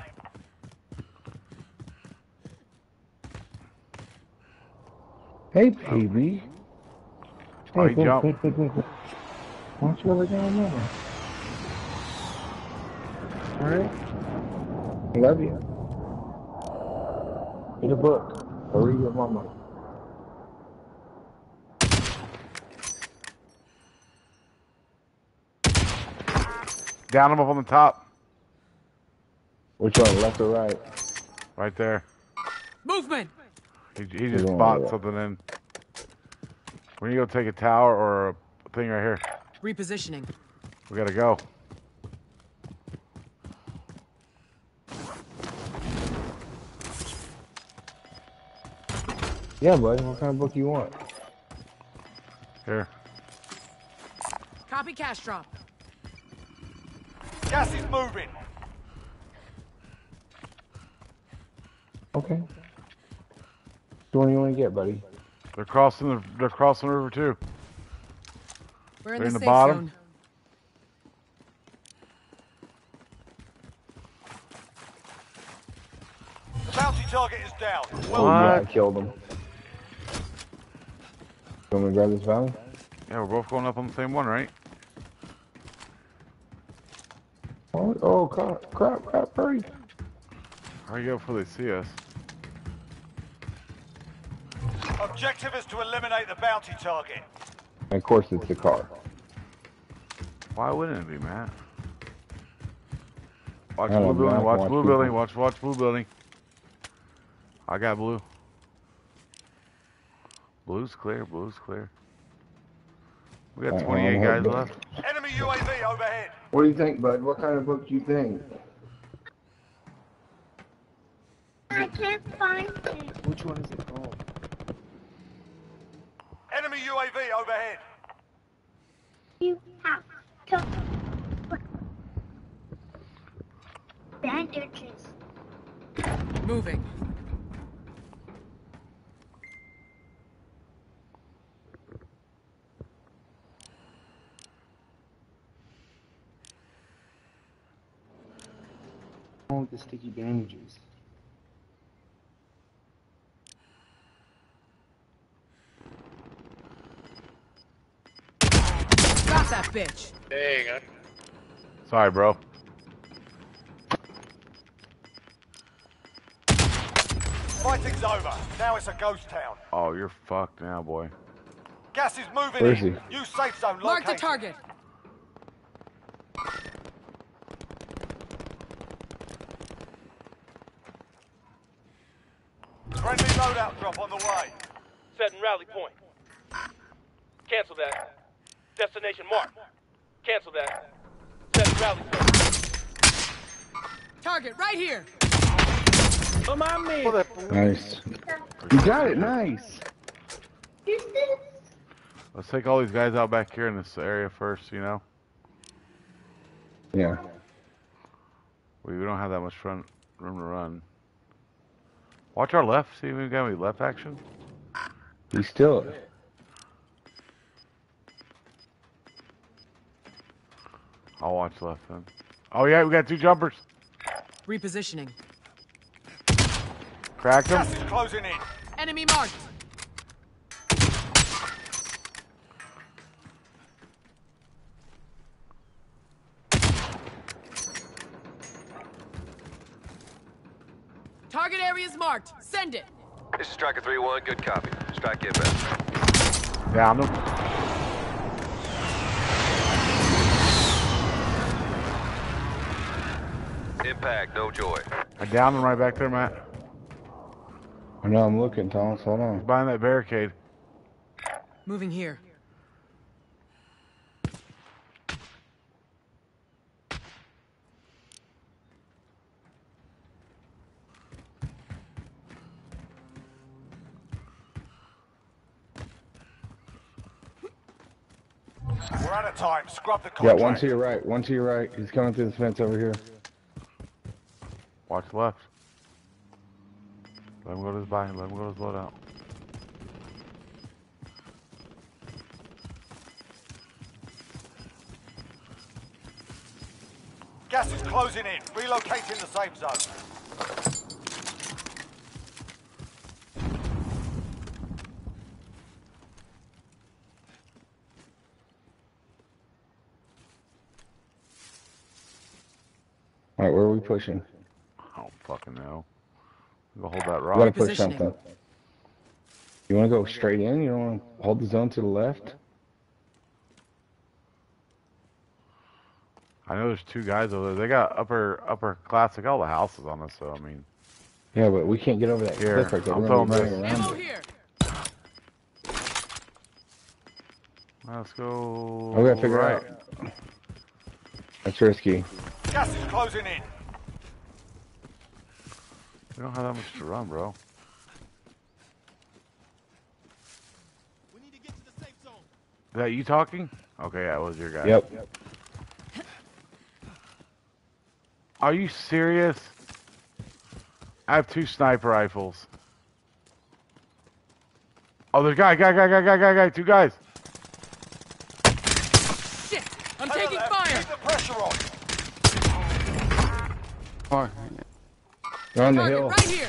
Hey, baby. Oh, he jumped. over down there? Alright? Love you. Read a book. Or read your mama. Down him up on the top, Which one, left or right? right there. Movement! He, he just bought something in. When you go take a tower or a thing right here, Repositioning. we gotta go. Yeah, buddy. What kind of book you want? Here. Copy cash drop. Gas is moving. Okay. Which one you want to get, buddy? They're crossing the they're crossing the river too. We're in They're the, in the safe bottom? zone. The bounty target is down. Oh, yeah, I What? killed him. You want me to grab this valley? Yeah, we're both going up on the same one, right? Oh, oh crap, crap, crap, hurry. Hurry up before they see us. Objective is to eliminate the bounty target. And of course, it's the car. Why wouldn't it be, Matt? Watch blue know, building. Watch Watch blue people. building. Watch watch blue building. I got blue. Blue's clear. Blue's clear. We got uh, uh, 28 I'm guys left. Enemy UAV overhead. What do you think, bud? What kind of book do you think? I can't find it. Which one is it called? Enemy UAV overhead. You have to bandages. Moving. Oh, the sticky bandages. Got that bitch. Dang, Sorry, bro. Fighting's over. Now it's a ghost town. Oh, you're fucked now, boy. Gas is moving Where is in. he? New safe zone Mark the target. Friendly loadout drop on the way. setting rally point. Cancel that. Destination marked. Cancel that. Setting rally point. Target right here. Nice. You got it, nice. Let's take all these guys out back here in this area first, you know? Yeah. We, we don't have that much front room to run. Watch our left. See if we got any left action. You still. I'll watch left then. Oh yeah, we got two jumpers. Repositioning. Cracked them. Closing in. Enemy marked. target area is marked. Send it. This is Striker 3-1. Good copy. Strike inbound. Down him. Impact, no joy. I downed him right back there, Matt. I know I'm looking, Thomas. Hold on. He's behind that barricade. Moving here. Time. Scrub the Yeah, one to your right. One to your right. He's coming through the fence over here. Watch left. Let him go to his buy. Let him go to his loadout. Gas is closing in. Relocating the safe zone. All right, where are we pushing? I don't fucking know. Go hold that We rock. gotta push something. You want to go straight in? You don't want to hold the zone to the left? I know there's two guys over there. They got upper upper classic all the houses on us, so I mean. Yeah, but we can't get over that Here, cliff right there. I'm We're gonna be throwing running this. around it. here. Let's go. We gotta figure right. out. That's risky. Gas is closing in. We don't have that much to run, bro. Is that you talking? Okay, that was your guy. Yep. yep. Are you serious? I have two sniper rifles. Oh, there's a guy, guy, guy, guy, guy, guy, guy, two guys. Shit! I'm taking fire! Keep the pressure on. They're on the hill. right here.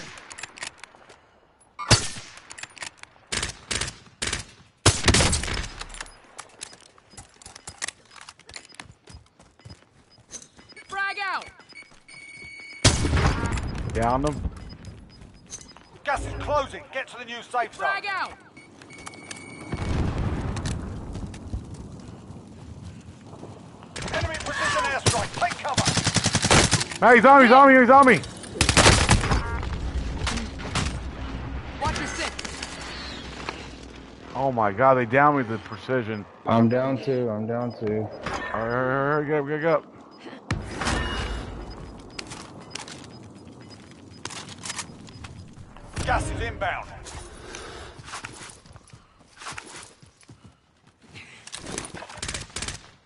Frag out! Down them. Gas is closing. Get to the new safe zone. Frag out! Enemy precision airstrike. Take cover. Hey, he's on me, he's on me, he's on me. Watch your six. Oh my god, they down me with the precision. I'm down too, I'm down two. Hurry, hurry, hurry, get up, get up. Gas is inbound.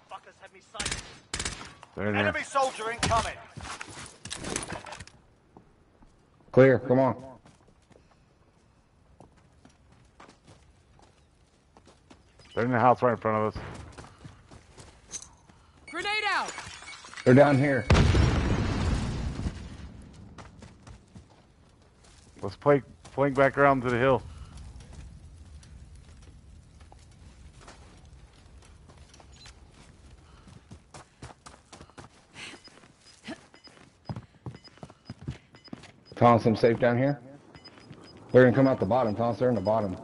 Fuckers had me sighted. There. Enemy soldier incoming. Clear. Come on. They're in the house right in front of us. Grenade out! They're down here. Let's play flank back around to the hill. Thomas, I'm safe down here. They're gonna come out the bottom. Thomas, they're in the bottom.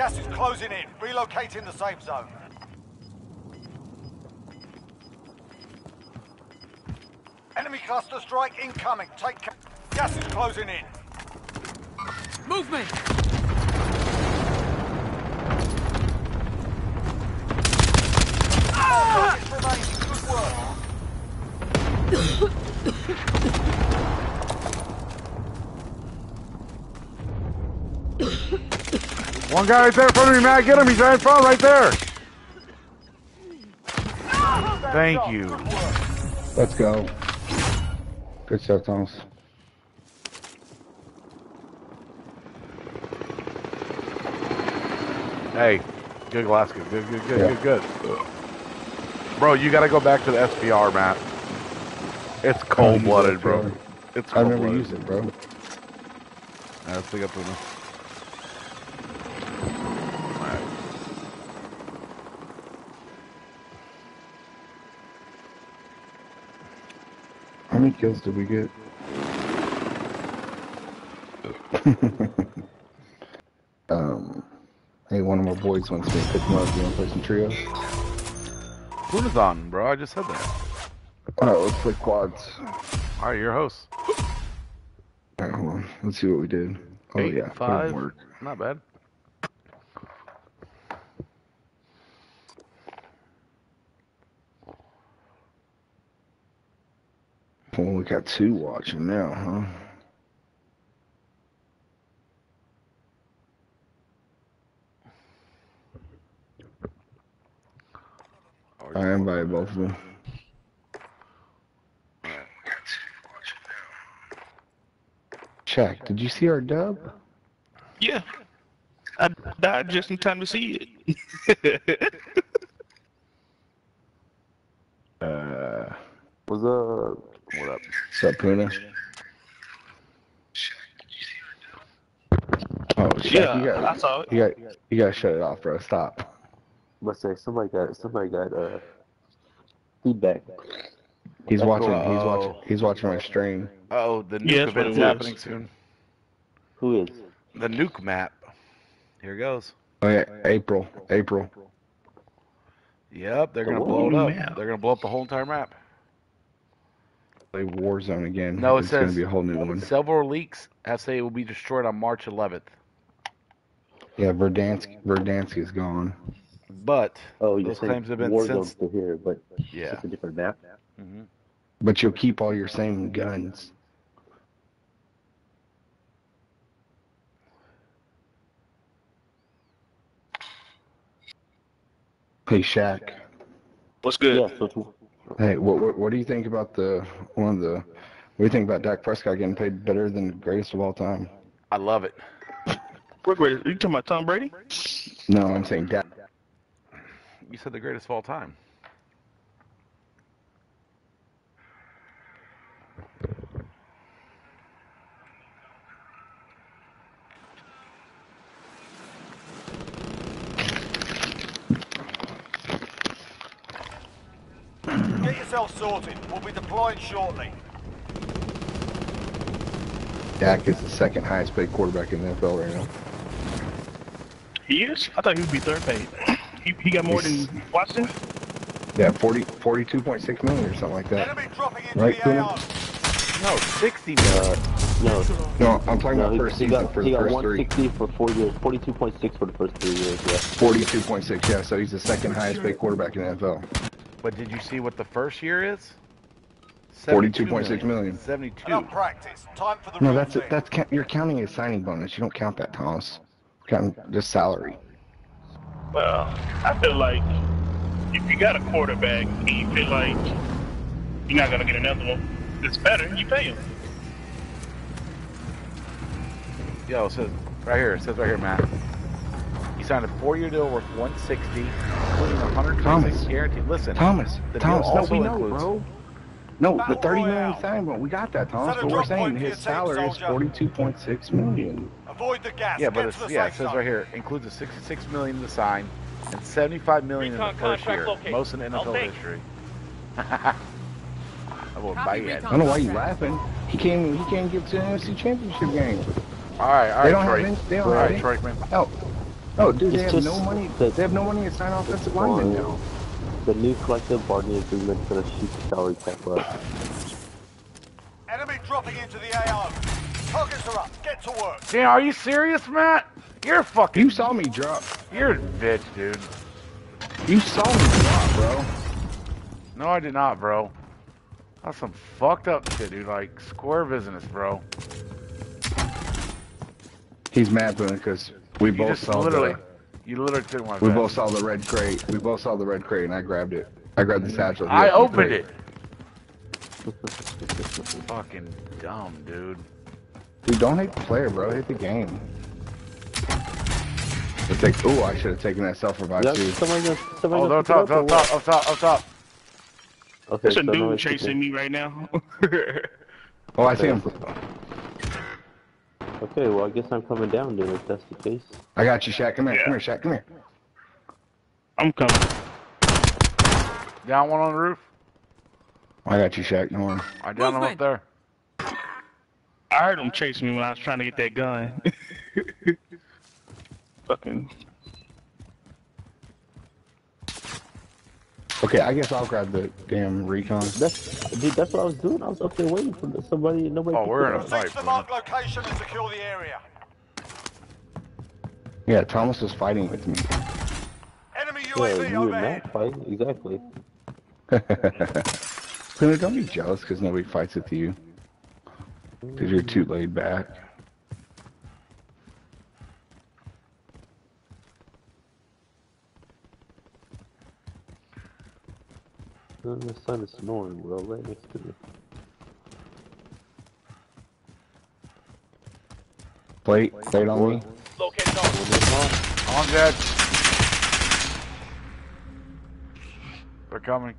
Gas is closing in. Relocating the safe zone. Enemy cluster strike incoming. Take ca- Gas is closing in. Movement! Targets remaining. Good work. One guy right there in front of me, Matt. Get him. He's right in front, right there. Thank you. Let's go. Good stuff, Thomas. Hey, good Alaska. Good, good, good, Yeah. good, good. Bro, you gotta go back to the SPR, Matt. It's cold blooded, bro. It's I've cold never used it, bro. Let's pick up the. Many kills did we get? um, hey, one of my boys wants me to pick him up. You want to play some trios? Punazon, bro. I just said that. Alright, let's play quads. Alright, your host. Alright, hold on. Let's see what we did. Oh Eight, yeah, five. work. Not bad. We got two watching now, huh? I invited both of them. Check. Did you see our dub? Yeah. I died just in time to see it. Uh, What's up? What up? what's up, Puna? Oh, shit. Yeah, you got, I saw it. You got, you got to shut it off, bro. Stop. Let's say somebody got somebody got uh feedback. He's That's watching. cool. He's watching. He's watching my stream. Oh, the nuke Yeah, that's what event's it was. happening soon. Who is? The nuke map. Here goes. Oh yeah, April. April. Yep, they're The gonna what? blow it up. Map. They're gonna blow up the whole entire map. Play Warzone again. No, it it's says gonna be a whole new one. several leaks have say it will be destroyed on March 11th. Yeah, Verdansk. Verdansk is gone. But Oh, you those claims have been Warzone's since. still here, but Yeah. it's a different map. hmm But you'll keep all your same guns. Hey Shaq. What's good? Yeah, so it's- Hey, what, what what do you think about the one of the what do you think about Dak Prescott getting paid better than the greatest of all time? I love it. Wait, wait, are you talking about Tom Brady? No, I'm saying Dak. You said the greatest of all time. Yourself sorted. We'll be deploying shortly. Dak is the second highest paid quarterback in the NFL right now. He is? I thought he would be third paid. He, he got more than Watson? Yeah, 40, 42.6 million or something like that. Enemy dropping into Right, the No, 60 million. No, No, I'm talking no, about he, first he season got for he the got first three. 160 for four years, 42.6 for the first three years. Yeah. 42.6, yeah, so he's the second highest paid quarterback in the NFL. But did you see what the first year is? 42.6 million. 72. Enough practice. Time for the No, that's thing. that's ca- you're counting a signing bonus. You don't count that, Thomas. Counting just salary. Well, I feel like if you got a quarterback and you feel like you're not going to get another one that's better, you pay him. Yo, it says right here. It says right here, Matt. He signed a four-year deal worth 160, including 126 Thomas. guaranteed. Listen, Thomas, the Thomas, deal no, also we know, includes. bro. No, the 30 million Royale. signing bonus, we got that, Thomas. Set But we're saying his salary is soldier. 42.6 million. Avoid the gas. Yeah, but it's the yeah. It says right here includes a 66 million in the sign and 75 million in the first year, located. most in I'll NFL history. I will buy Copy, it. I don't know why you laughing. He can't. He can't get to the NFC Championship game. All right, all They don't Troy. have. Any, they don't all have. right, Troy, man. oh, oh, dude, they It's have no money. the- They have no money to sign offensive linemen now. The new collective bargaining agreement for the shoot the salary cap up. Enemy dropping into the AO. Targets are up. Get to work. Damn, are you serious, Matt? You're fucking. You saw me drop. You're a bitch, dude. You saw me drop, bro. No, I did not, bro. That's some fucked up shit, dude. Like square business, bro. He's mad because we You both just saw literally, the. you literally took my. We vest. both saw the red crate. We both saw the red crate, and I grabbed it. I grabbed the satchel. He I opened the opened crate. it. Fucking dumb, dude. Dude, don't hate the player, bro. Hate the game. Let's take. Ooh, I should have taken that self revive Yeah, too. somebody gonna, somebody Oh, gonna up pick it top, up or up top, what? up top, up top. Okay, There's a so now dude chasing me right now. Oh, I see him. Okay, well, I guess I'm coming down, dude, if that's the case. I got you, Shaq. Come here. Yeah. Come here, Shaq. Come here. I'm coming. Down one on the roof. I got you, Shaq. No worry. I down him up there. I heard him chasing me when I was trying to get that gun. Fucking. Okay, Okay, I guess I'll grab the damn recon. That's dude. That's what I was doing. I was up there waiting for somebody. Nobody. Oh, picked we're it in a fight. Reach the marked location and secure the area. Yeah, Thomas was fighting with me. Enemy Yeah, UAV you and overhead. Matt fight exactly. Puna, don't be jealous because nobody fights with you. Because you're too laid back. Uh, The sun is snoring, bro. Right next to me. Plate, plate on me. Located on. On dead. They're coming.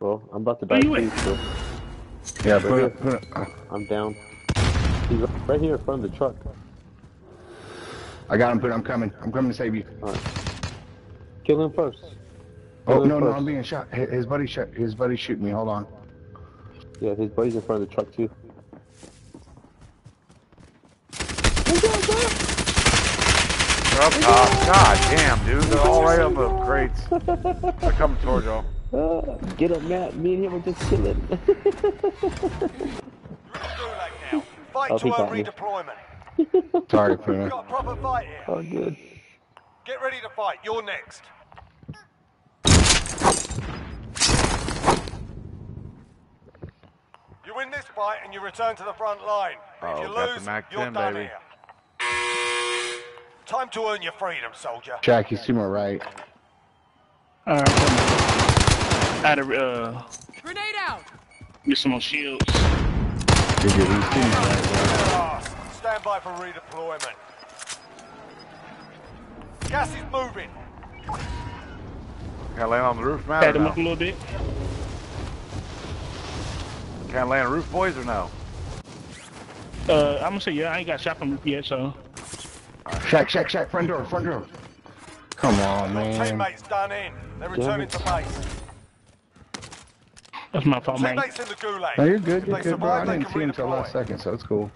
Well, I'm about to die you too. So Yeah, Puna, Puna. uh, I'm down. He's right here in front of the truck. I got him, Puna. I'm coming. I'm coming to save you. Alright. Kill him first. Oh no, no. I'm being shot. His his buddy shot. His buddy shoot me. Hold on. Yeah, his buddy's in front of the truck too. They're up top. God damn, dude. They're all right on the crates. They're coming towards y'all. Uh, get up, Matt. Me and him are just chilling. Fight Oh, to he got me. redeployment. Sorry, We've got a proper fight here. oh, good. Get ready to fight. You're next. You win this fight and you return to the front line. If Oh, you lose, Mac you're 10, done baby. here. Time to earn your freedom, soldier. Jack, he's to my right. Alright, I had to uh, Grenade out! get some more shields. Dude, dude, he's to my right. Last. Stand by for redeployment. Gas is moving. Can't land on the roof, man. Had Or him up a little bit. Can't land roof, boys, or no? Uh, I'm gonna say yeah. I ain't got shot from roof yet, so Shaq, Shaq, Shaq. Front door, front door. Come on, man. Teammates done in. They're returning to base. that's my fault, man. Teammates in the gulag. No, you're good. If You're they good, bro. I they didn't see him until last second, so it's cool.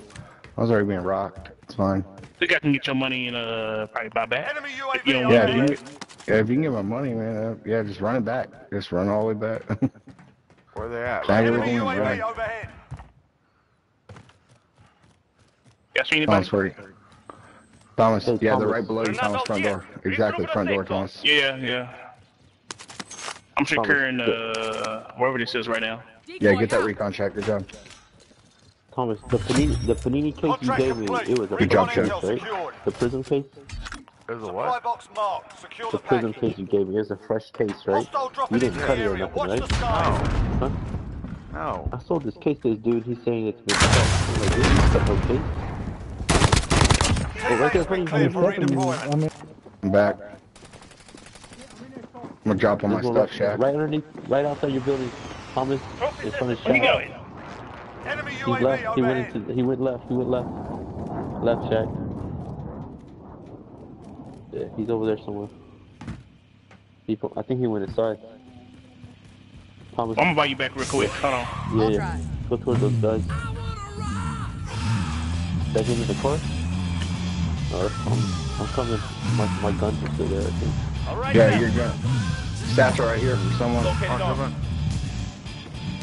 I was already being rocked. It's fine. Think I can get your money and uh probably buy back. Enemy If you UAV Yeah, if you, can get- yeah, if you can get my money, man, uh, yeah, just run it back. Just run all the way back. Where they at? Bag Enemy everything and UAV run. overhead. Yeah, see Thomas, anybody? where you? Thomas, Hey, yeah, they're right below you, Thomas, front yet. door. Exactly, front door, Thomas. Yeah, yeah. I'm securing uh wherever this is right now. Yeah, get that recon check. Good job. Thomas, the panini, the panini case you gave me, it was a Good prison job, case, right? The prison case, There's a Supply what? box marked. Secure the the prison package. case you gave me. It was a fresh case, right? You didn't cut it or area. nothing, Watch right? the skies. Huh? No. I sold this case to this dude. He's saying it's been cut. I'm like, dude, you cut no case. Oh, right there in front of Cleared you. for. I'm back. I'm gonna drop all my stuff, right, Shaq. right underneath, right outside your building. Thomas, in front of Where you going? Enemy He left. He went into. He went left. He went left. Left, Shaq. Yeah, he's over there somewhere. He, I think he went inside. Thomas. I'm gonna buy you back real quick. Hold on. Yeah, I'll yeah. try. Go towards those guys. That him in the car? No, that's Thomas. I'm coming. My, my guns are still there, I think. All right, Yeah, now. you're good. Stats are right here for someone. Located On, on.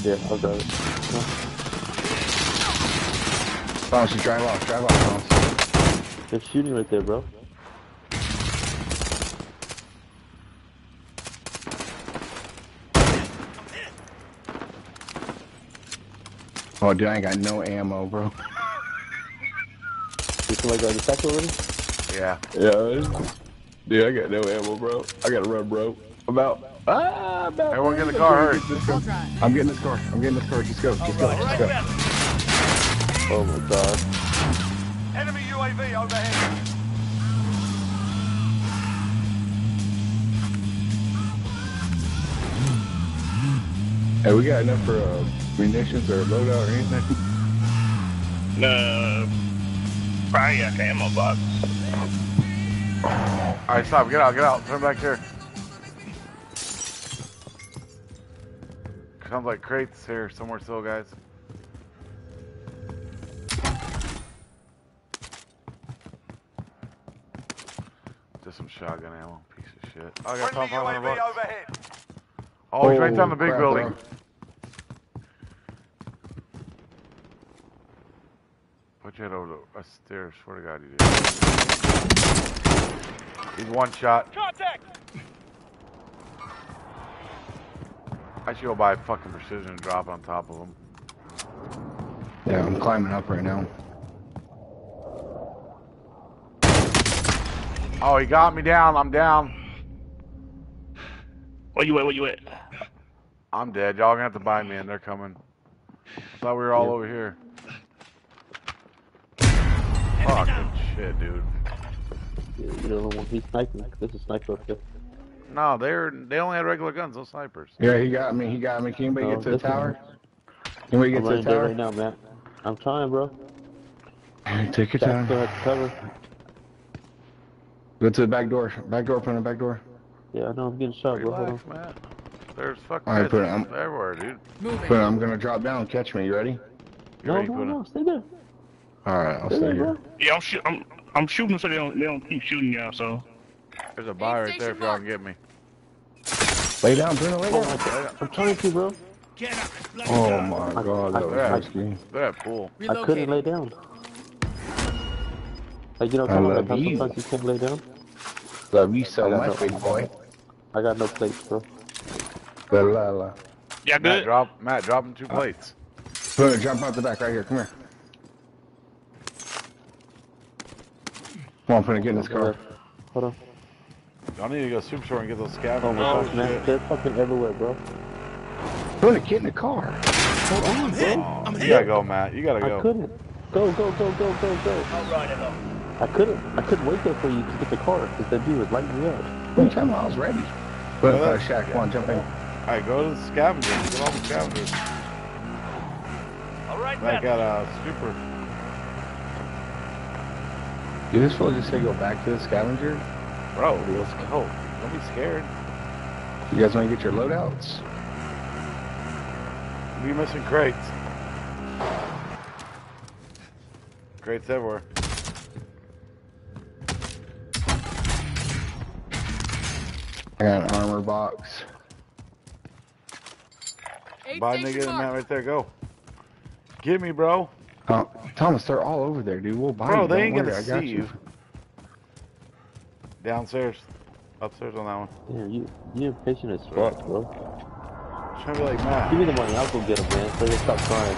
Yeah, I'll drive it. No. Thomas, you drive off. Drive off, Thomas. They're shooting right there, bro. Oh, dude, I ain't got no ammo, bro. You somebody got the sack already? Yeah. Yeah, dude, I got no ammo, bro. I gotta run, bro. I'm out. Ah, I'm out. Everyone get in the car, hurry. I'll try. I'm getting this car. I'm getting this car. Just go. Just go. All Just go. now. Oh my god. Enemy UAV overhead. Hey, we got enough for uh, munitions or a loadout or anything? Uh, probably got the ammo box. Alright, stop. Get out. Get out. Turn back here. Sounds like crates here somewhere still, guys. Just some shotgun ammo. Piece of shit. shit. Oh, I got Friendly top 500 UAV bucks. overhead. Oh, he's right down the big crap, building. bro. Put your head over the stairs. Swear to God, you did. He's one shot. Contact! I should go buy a fucking precision and drop on top of him. Yeah, I'm climbing up right now. Oh, he got me down. I'm down. Where you at? Where you at? I'm dead. Y'all gonna have to buy me in. They're coming. Thought we were all Yeah. over here. Fucking shit, dude. You you know, when he's sniping, this is sniper up there. No, they're they only had regular guns, no snipers. Yeah, he got me. He got me. Can anybody Oh, get to the this one. tower? Can we get I'm to the tower? right now, Matt. I'm trying, bro. Take your Jack time. cover. Go to the back door. Back door. Open the back door. Yeah, I know I'm getting shot, bro. Hold on. man. There's fucking All right, put it- I'm- everywhere, dude. Moving. But I'm gonna drop down. Catch me. You ready? You No, ready, no, put no, stay there. All right. I'll Stay stay there, here. bro. Yeah, I'm shoot. I'm I'm shooting so they don't they don't keep shooting y'all. So There's a buy right there if y'all can get me. Lay down, Bruno. Lay Oh down. my god. I'm trying to, bro. Oh my god, that was Yeah. risky. They're at pool. I couldn't lay down. Like, you know, I talking love about how you. sometimes you can't lay down? Love you so I much, no- big boy. I got no plates, bro. La la la. yeah, Matt, good. drop Matt, drop him two Uh, plates. Bruno, jump out the back right here. Come here. Come on, Bruno, get in this car. Hold on. Y'all need to go super store and get those scavengers. Oh my Oh, gosh, man. They're fucking everywhere, bro. Bruno, get in the car. Hold on, bro. Oh, you gotta go, Matt. You gotta go. I go. couldn't. Go, go, go, go, go, go. I'll ride it up. I couldn't. I couldn't wait there for you to get the car because that dude was lighting me up. What are you talking about? I was ready. Bruno, uh, Shaq, come on, jump in. Alright, go to the scavengers. Get all the scavengers. All right, Matt Matt. got a super. Did this fool just say go back to the scavenger? Bro, let's go. Don't be scared. You guys want to get your loadouts? We missing crates. Crates everywhere. I got an armor box. Aid Buy station nigga and Matt marked. right there. Go. Get me, bro. Uh, Thomas, they're all over there, dude. We'll buy Bro, you. they Don't ain't worry, gonna I got see you. Downstairs. Upstairs on that one. Yeah, you you impatient as fuck, bro. I'm Trying to be like Matt. Give me the money. I'll go get him, man. So they stop crying.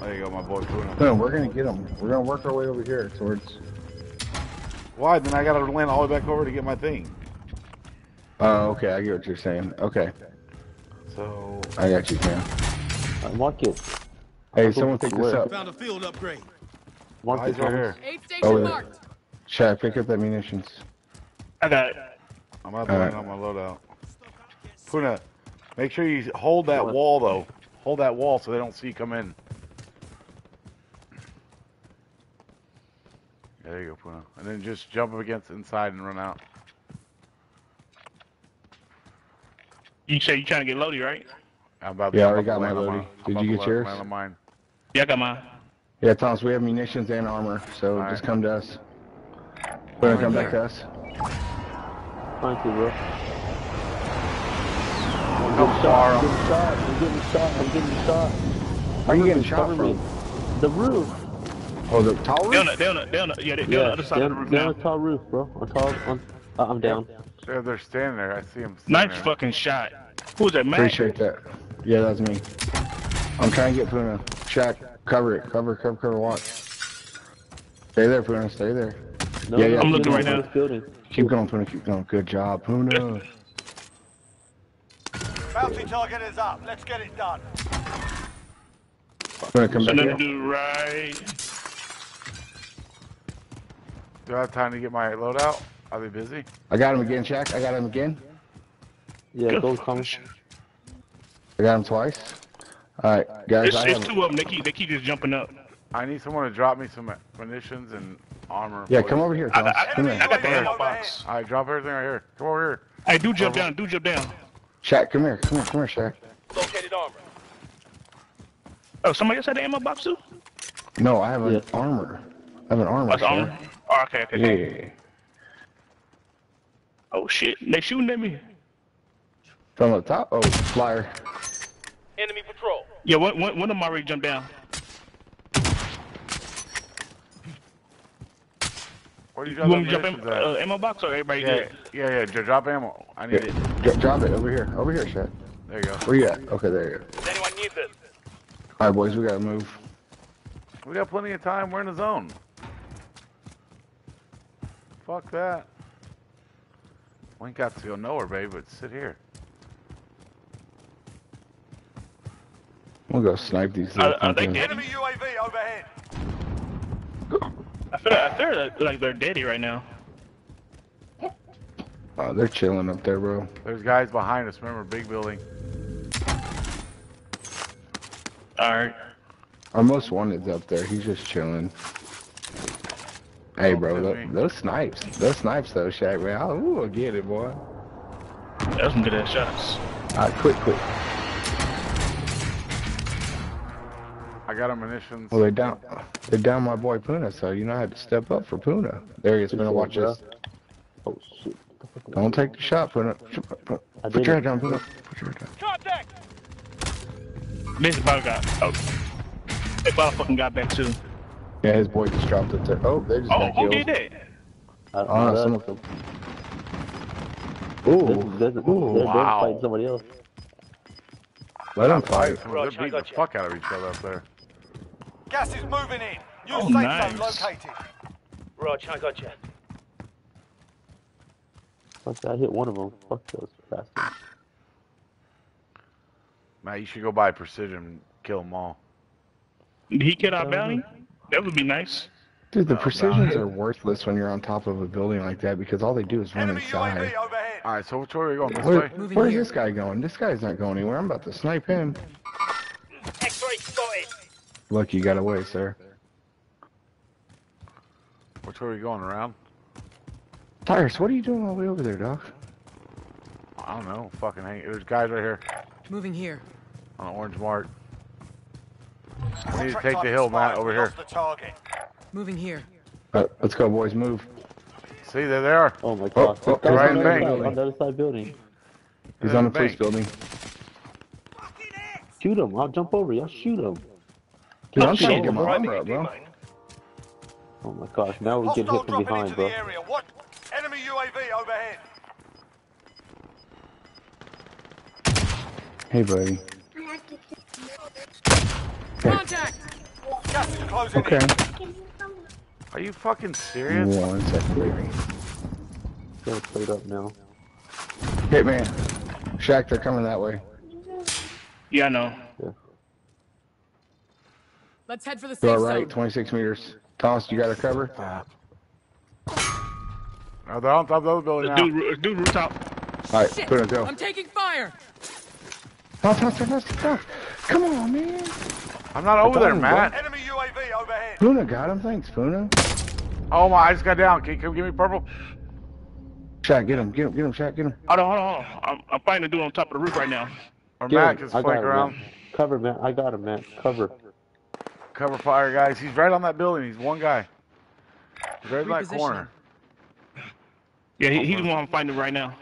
There you go, my boy. No, we're gonna get them. We're gonna work our way over here towards. Why? Then I gotta land all the way back over to get my thing. Oh, okay. I get what you're saying. Okay, So I got you, man. Uh, mark it. Hey, someone pick this Where? up. Found a field upgrade. Mark eyes it, are Thomas. here. Aid Over station there. marked. Shaq, pick up that munitions. I got it. I'm about to Alright. land on my loadout. Puna, make sure you hold that wall though. Hold that wall so they don't see you come in. There you go, Puna. And then just jump up against inside and run out. You say you're trying to get Lodi, right? I'm about to. Yeah, I already got to my land on loadie. I'm Did you get yours? mine. Yeah, I got mine. Yeah, Thomas, we have munitions and armor, so Alright. just come to us. We're gonna come back to us. Thank you, bro. I'm getting shot. up? I'm getting shot. I'm getting shot. I'm getting shot. Where you getting shot me. from? The roof. Oh, the tall They on roof? the, they on the, they on the, yeah, they, they Yeah, on the other side they're, of the roof they're now. on a tall roof, bro. On tall. On, uh, I'm down. They're, they're standing there. I see them. Nice fucking shot. Who was that, Matt? Appreciate that. Yeah, that's me. I'm trying to get Puna. Shaq, cover it. Cover, cover, cover, watch. Stay there, Puna. Stay there. No, Yeah, yeah, I'm I'm looking looking right now. This building. Keep going, Puna. Keep going. Good job, Puna. Bounty target is up. Let's get it done. Puna, come back then here. do right. Do I have time to get my loadout? Are they busy? I got him again, Shaq. I got him again. Yeah, Good go, fucking I got him twice. All right, guys. It's, I it's have, two of them. They keep, they keep just jumping up. I need someone to drop me some munitions and armor. yeah, please. come over here, I, Thomas. I, Come I here. got the ammo box. All right, drop everything right here. Come over here. Hey, do jump down. Do jump down. Shaq, come here. Come here. Come here, Shaq. Located armor. Oh, somebody else had the ammo box too? No, I have an Yeah. armor. I have an armor. What's sir. armor? Oh, okay, okay. okay. Yeah. Oh shit, they shooting at me. From the top? Oh, flyer. Enemy patrol. Yeah, one, one, one of them already jumped down. Where do you You drop want me to jump in uh, ammo box or everybody yeah, good? yeah, yeah. dro- Drop ammo. I need it. Dro- drop it over here. Over here, Shaq. There you go. Where you at? Okay, there you go. Does anyone need this? All right, boys, we gotta move. We got plenty of time. We're in the zone. Fuck that. We ain't got to go nowhere, babe, but sit here. We'll go snipe these. Are- little are they fuckers. dead? Enemy UAV overhead. I feel, I feel like, like they're deady right now. Oh, they're chilling up there, bro. There's guys behind us. Remember, big building. Alright. Our most wanted's up there. He's just chilling. Hey, bro, Oh, tho- me. those snipes. Those snipes, though, Shaq, man. I'll, ooh, I'll get it, boy. That's some good ass shots. All right, quick, quick. I got a munitions. Well, oh, they're down. They're down my boy Puna, so you know I had to step up for Puna. There he is, Puna. Watch this. Oh shit. Don't take the shot, Puna. I Put your head didn't. down, Puna. Put your head down. Contact! This about got. Oh. They about fucking got back too. Yeah, his boy just dropped it there. Oh, they just Oh, got who killed. did that? I, Oh, ah, I, some- some, Ooh, they're, they're, ooh, they're wow. fighting somebody else. let him fight. They're Roger, beating the you. fuck out of each other up there. Gas is moving in. New Oh, safe nice. zone located. Rog, I got you. Fuck, I hit one of them. Fuck those bastards. Matt, you should go buy precision and kill them all. Did he get our bounty? That would be nice. Dude, the No, precisions no. are worthless when you're on top of a building like that because all they do is run Enemy inside. All right, so which way are we going? This Where, way? Where's this guy going? This guy's not going anywhere. I'm about to snipe him. X-ray spotted. Look, you got away, sir. Which way are we going? Around? Tyrus, what are you doing all the way over there, Doc? I don't know. Fucking hang. There's guys right here Moving here. on the orange mark. We need to take the hill, Matt, over here. lost the target. Moving here. Uh, let's go, boys. Move. See, there they are. Oh my Oh, god. oh, This guy's right on, in the the bank. side, on the other side building. He's in on the the police building. Shoot him. I'll jump over. Y'all shoot him. Dude, I'm Shoot trying to him. get my Private armor up, bro. Oh my gosh. Now we're getting hit from behind, into bro. the area. What? Enemy UAV overhead. Hey, buddy. Contact! Gas is closing Okay. in. Are you fucking serious? One second, baby. Getting played up now. Hit man. Shaq, they're coming that way. Yeah, I know. Let's head for the To safe our zone. right, 26 meters. Thomas, you got to cover? No, they're on top of the other building now. Dude, dude, rooftop. All right, put it go. I'm taking fire! Thomas, Thomas, Thomas, Thomas. Come on, man. I'm not over there, him, Matt. Enemy UAV overhead. Puna got him. Thanks, Puna. Oh my, I just got down. Can you come give me purple? Shaq, get him. Get him. Get him, Shaq. Get him. Hold on, hold on, hold on. I'm, I'm fighting a dude on top of the roof right now. Or Get Matt him. can I got flank him, around. man. Cover, man. I got him, man. Cover. Cover fire, guys. He's right on that building. He's one guy. He's right in that corner. Yeah, he, he's the one I'm fighting right now.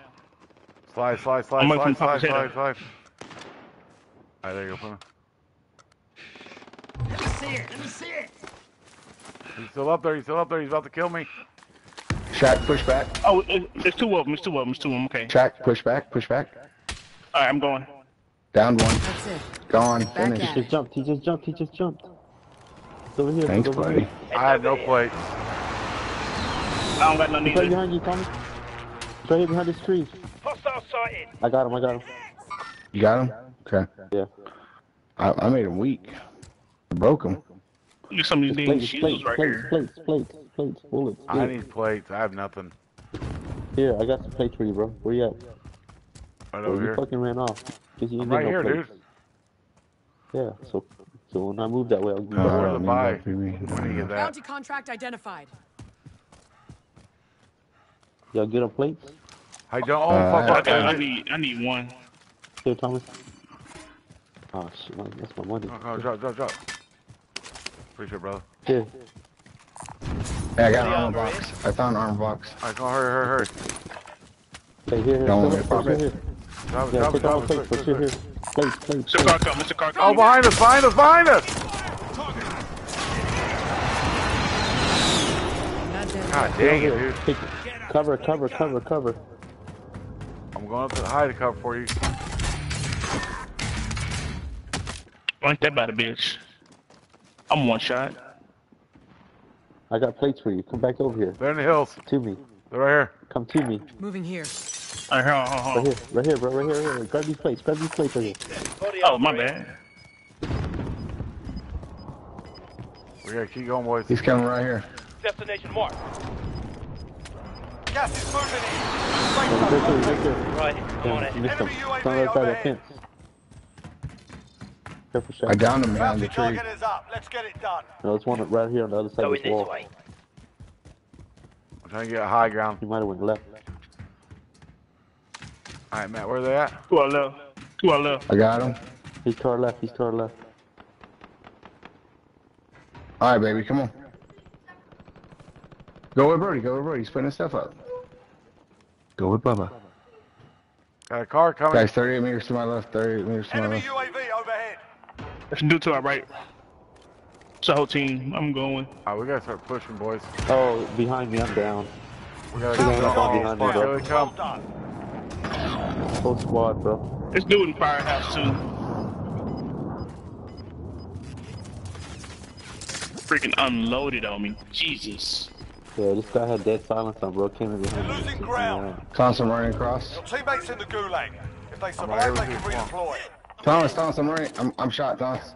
Slide, slide, slide, I'm waiting slide, for slide, slide, slide. Alright, there you go, Puna. Let me see it. Let me see it. He's still up there. He's still up there. He's about to kill me. Shaq, push back. Oh, it, it's two of them. It's two of them. It's two of them. Okay. Shaq, push back. Push back. All right, I'm going. Down one. That's it. Gone. Back Finish. He just jumped. He just jumped. He just jumped. It's over here. Thanks, it's over buddy. Here. I have no plate. I don't got none He's right behind you, Tommy. He's right here behind this tree. Hostile sighted. I got him. I got him. You got him? Okay. Yeah. I, I made him weak. I broke him. Look at some of these dang Plates, shields plates, right plates, here. plates, plates, plates, bullets. I Here, need plates. I have nothing. here, I got some plates for you, bro. Where you at? Right Oh, over you fucking ran off. 'Cause you I'm right get here, no dude. Yeah, so so when I move that way, I'll give you Uh, the where order. to me, buy? baby, me. When do you get that? Bounty contract identified. Y'all get a plate? I don't. Oh, Uh, fuck, fuck. I, I I need, I need one. Here, Thomas. Oh shit, man, that's my money. Oh, drop, drop, drop. Appreciate it, brother. Here, Hey, I got an armor box. I found an armor box. Alright, come on, hurry, hurry, hurry. Hey, here, here. Don't Philip, worry, plates, here, pop here. Drop it, Yeah, drop it, take all drop the it. plates, quick, plates, here, quick, here. Plates, plates, Mr. Car plates. come, Mr. Car Oh, behind us, behind us, behind us! God dang it, dude. Take, cover, cover, cover, cover. I'm going up to the high to cover for you. Like that by the bitch. I'm one shot. I got plates for you. Come back over here. They're in the hills. To me. They're right here. Come to me. Moving here. All right, hold on, hold Right here, right here, bro. Right here, right here. Grab these plates. Grab these plates right here. Oh, my bad. We gotta keep going, boys. He's coming right here. Destination mark. Gas is moving Right in. there, right there. Right, I'm on Damn, it. you missed him. Enemy UAV Stand right by that overhead. fence. Careful, shot. I downed him behind Bounty the tree. target is up. Let's get it done. No, there's one right here on the other side of Going this this wall. way. I'm trying to get high ground. He might have went left. Alright, Matt, where they at? Two our left. Two our left. I got him. He's to our left. He's to our left. All right, baby, come on. Go with Brody. Go with Brody. He's putting his stuff up. Go with Bubba. Got a car coming. Guys, 38 meters to my left. 38 meters to my Enemy left. UAV overhead. Let's do to our right. It's a whole team. I'm going. Alright, we gotta start pushing, boys. Oh, behind me. I'm down. We gotta Come get on, behind me, bro. here they Well come. done. Whole squad, bro. Let's do it in Firehouse too. Freaking unloaded on me. Jesus. Yeah, this guy had dead silence on, bro. Came in behind me. Losing Took me ground. out. Thompson running across. Your teammates in the gulag. If they survive, here they can you. Come redeploy. Thomas, Thomas, I'm right. I'm, I'm shot, Thomas.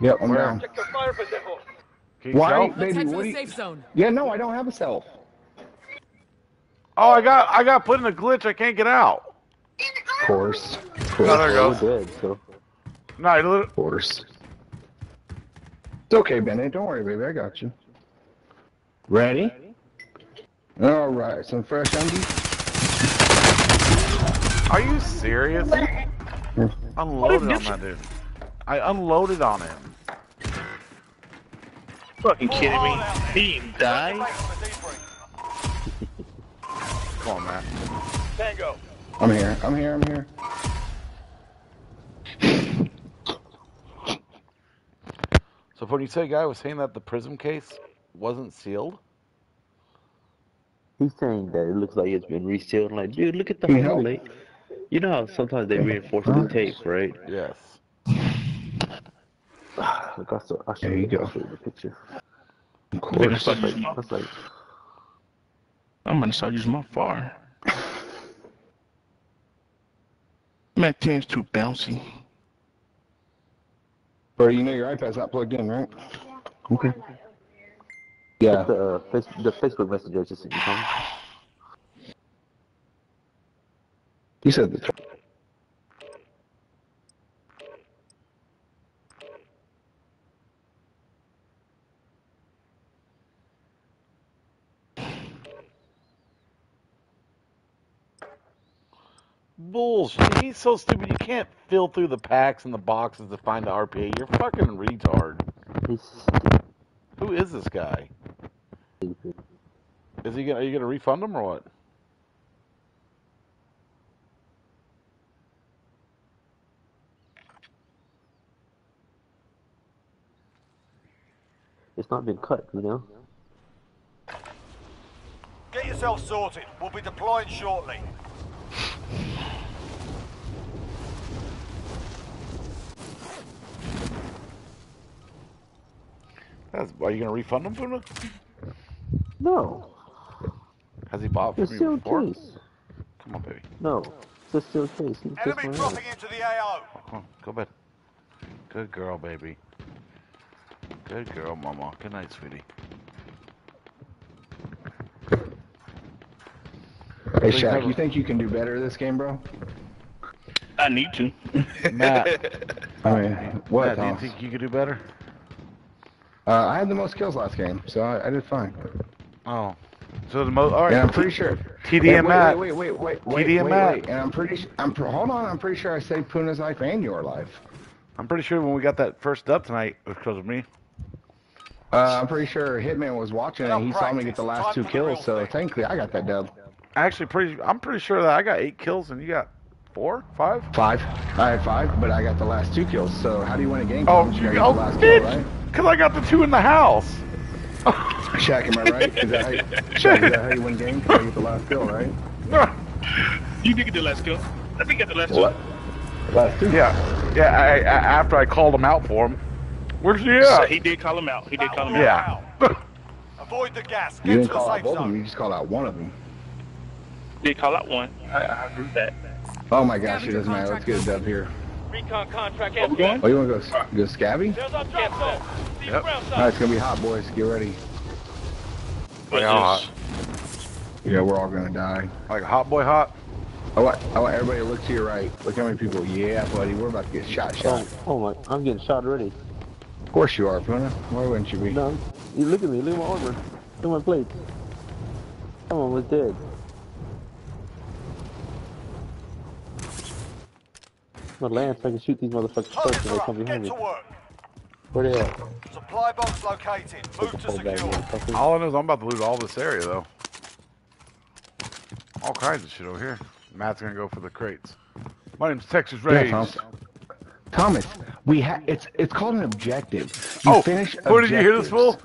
Yep, I'm Where? down. Check the fire for depot. Can you Why, tell? Let's baby? head for What do you... safe zone. Yeah, no, I don't have a self. Oh, I got I got put in a glitch. I can't get out. Of course. Of Oh, course. there We're goes. dead, so. No, you lit- Of course. It's okay, Benny. Don't worry, baby. I got you. Ready? All right. Some fresh undies. Are you serious? Unloaded on that dude. I unloaded on him. Fucking kidding me. He there. died. Back for the debrief. Come on, Matt. Tango. I'm here. I'm here. I'm here. So when you say guy was saying that the Prizm case wasn't sealed, He's saying that it looks like it's been resealed. Like, dude, look at the Can you hole. Help? Like, you know how sometimes they reinforce the tape, right? yes. Look, I'll show, I'll show There you go. I'll show you the picture. Of I'm gonna course. start That's using like, my, that's like, I'm gonna start using my far. Mac 10's too bouncy. Bro, you know your iPad's not plugged in, right? Okay. Yeah. the, uh, face, the Facebook messenger just sent you something. You said the. Bullshit. He's so stupid. You can't fill through the packs and the boxes to find the RPA. You're fucking retard. Who is this guy? Is he gonna? Are you gonna refund him or what? It's not been cut, you know? Get yourself sorted. We'll be deploying shortly. That's, are you gonna refund him, Puna? No. Has he bought It's from you still before? case. Come on, baby. No. It's a still case. He's just Enemy dropping into the AO. Come on, go bed. Good girl, baby. Good girl, mama. Good night, sweetie. Hey, So you Shaq, you think you can do better this game, bro? I need to. Matt, I mean, what? Matt, do you think you could do better? Uh, I had the most kills last game, so I, I did fine. Oh, so the most. All right. And I'm pretty sure. TD Hey, wait, Matt. Wait, wait, wait, wait, TD wait, and wait, Matt. wait. And I'm pretty. I'm. pr- Hold on. I'm pretty sure I saved Puna's life and your life. I'm pretty sure when we got that first dub tonight, it was because of me. Uh, I'm pretty sure Hitman was watching and he saw me get the last Time two for the real kills, so thing. technically I got that dub. Actually, pretty. I'm pretty sure that I got eight kills and you got four, five. Five. I had five, but I got the last two kills. So how do you win a game? Oh, Thomas? you gotta go, the last kill, right? Because I got the two in the house. Shaq, am I right? Is that, how you, Shaq, is that how you win games? 'Cause I get the last kill, right? You did get the last kill. I think you got the last What? Last two. Yeah, yeah. I, I, after I called him out for him. Where's he two. So at? he did call him out. He did call him out. Yeah. Avoid the gas. You Get didn't to the call out safe both of them. zone. You just called out one of them. Did call out one. I, I agree with that. Oh my gosh, it doesn't matter. Let's get a dub here. Recon contract Where we going? Oh, you want to go go scabby? There's our drop zone. See you Yep. ground All right, it's gonna be hot, boys. Get ready. What Yeah, hot. Yeah, we're all gonna die. Like a hot boy hot. I want, I want everybody to look to your right. Look how many people. Yeah, buddy, we're about to get shot. Shot. Oh, oh my! I'm getting shot already. Of course you are, Puna. Why wouldn't you be? No, you look at me. Look at my armor. Look at my plates. Someone was dead. My lance, I can shoot these motherfuckers first Targets when they are come up. behind Get me. to work. Where they at? Supply box located. Move to secure. All I know is I'm about to loot all this area though. All kinds of shit over here. Matt's gonna go for the crates. My name's Texas Yeah, Rage. Thomas. Thomas, we ha- it's it's called an objective. You oh, finish where did you hear this fool?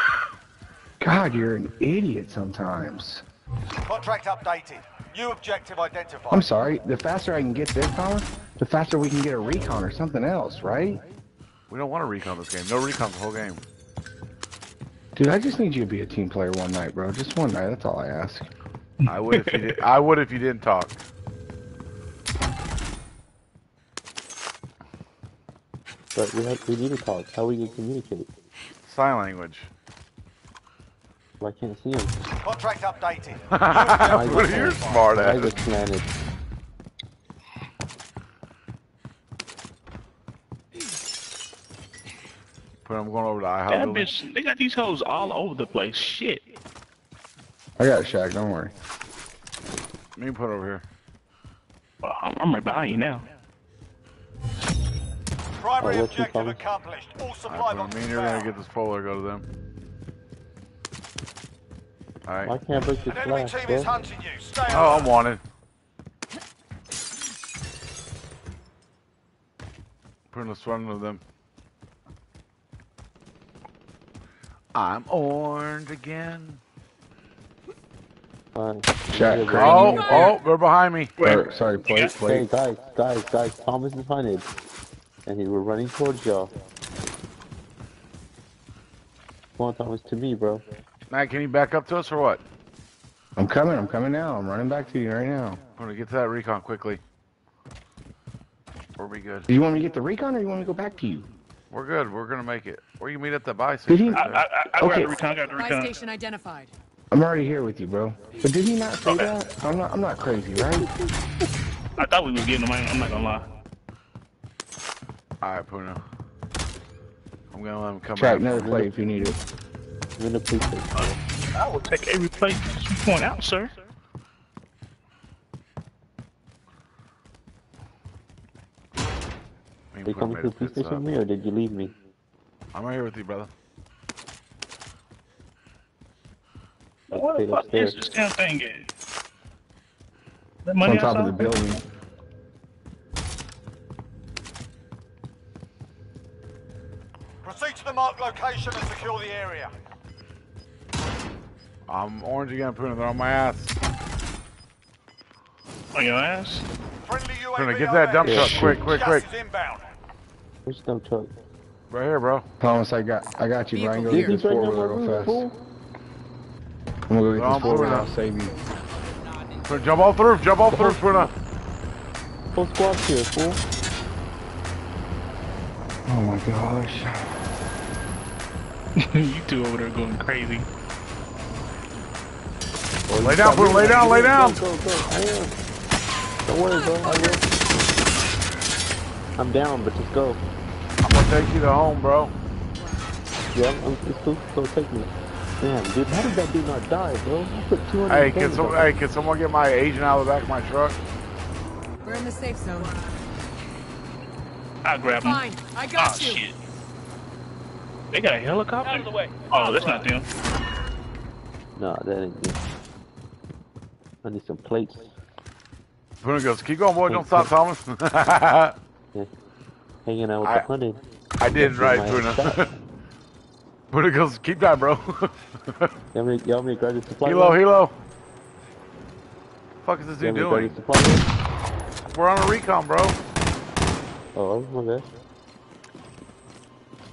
God, you're an idiot sometimes. Contract updated. New objective identified. I'm sorry. The faster I can get there, Thomas, the faster we can get a recon or something else, right? We don't want to recon this game. No recon the whole game. Dude, I just need you to be a team player one night, bro. Just one night. That's all I ask. I would if you did. I would if you didn't talk. But we have, we need to talk. How we can communicate? Sign language. Well, I can't see him. Contract updated. what are you smart I just planted. But I'm going over to IHOP. That building. bitch, they got these hoes all over the place. Shit. I got it, Shaq. Don't worry. Me put it over here. Well, I'm, I'm right behind you now. Primary what you objective coming? accomplished. All supply Alright, but boxes me and you're gonna get this polar. Go to them. Alright. Why can't I break this An enemy glass, team bro? is hunting you. Stay Oh, alert. I'm wanted. Putting us front of them. I'm orange again. Fine. Shaq, Oh, oh, they're behind me. Or, sorry, plate, Hey, guys, guys, guys, Thomas is hunted. And he, we're running towards y'all. Come on, Thomas, to me, bro. Matt, can you back up to us or what? I'm coming. I'm coming now. I'm running back to you right now. I'm gonna get to that recon quickly. We're be good. Do you want me to get the recon or you want me to go back to you? We're good. We're gonna make it. Where you meet at the buy station. Did he- I, right I, there. I, I Okay. got the recon. I got the Buy recon. station identified. I'm already here with you, bro. But did he not say Okay. that? I'm not. I'm not crazy, right? I thought we was getting them. I I'm not gonna lie. Alright, Puna. I'm gonna let him come Shaq, back. another plate if you need it. I'm in the police station. I will take every plate you point out, sir. Me Are you Puna coming to the police station with me, or did you leave me? I'm right here with you, brother. What the fuck upstairs. is this damn thing? At? That On money top of the building. Proceed to the marked location and secure the area. I'm orange again, Puna. They're on my ass. On your ass? Friendly UAV Puna, get that dump overhead. truck quick, quick, quick. inbound. Which dump truck? Right here, bro. Thomas, I got. I got you, Brian. Go Vehicle get this four near wheeler real fast. fool. I'm gonna go get Oh, this four wheeler. I'm I'll save you. Puna, jump off the roof. Jump off the roof, Puna. Whole squad's here, fool. Oh my gosh. you two over there going crazy. Lay down, Puna. Lay down, lay down. Go, go, go. I am. Don't worry, bro. I will. I'm down, but just go. I'm gonna take you to home, bro. Yeah, I'm, I'm, it's cool. Go take me. Damn, dude, how did that dude not die, bro? I put 200 Hey, can damage some, hey, can someone get my agent out of the back of my truck? We're in the safe zone. I grab him. Fine, I got oh, you. shit. They got a helicopter? Out of the way. Oh, that's not them. Nah, that ain't good. I need some plates. Puna goes, keep going, boy. Don't stop, Thomas. Yeah. Hanging out with I- the hunted. I did That's right, my Puna. shot. Puna goes, keep that, bro. Y'all want me, y'all want me to grab the supply Helo, room? helo. Fuck is this Y'all dude doing? to grab the supply room? We're on a recon, bro. Oh, my bad.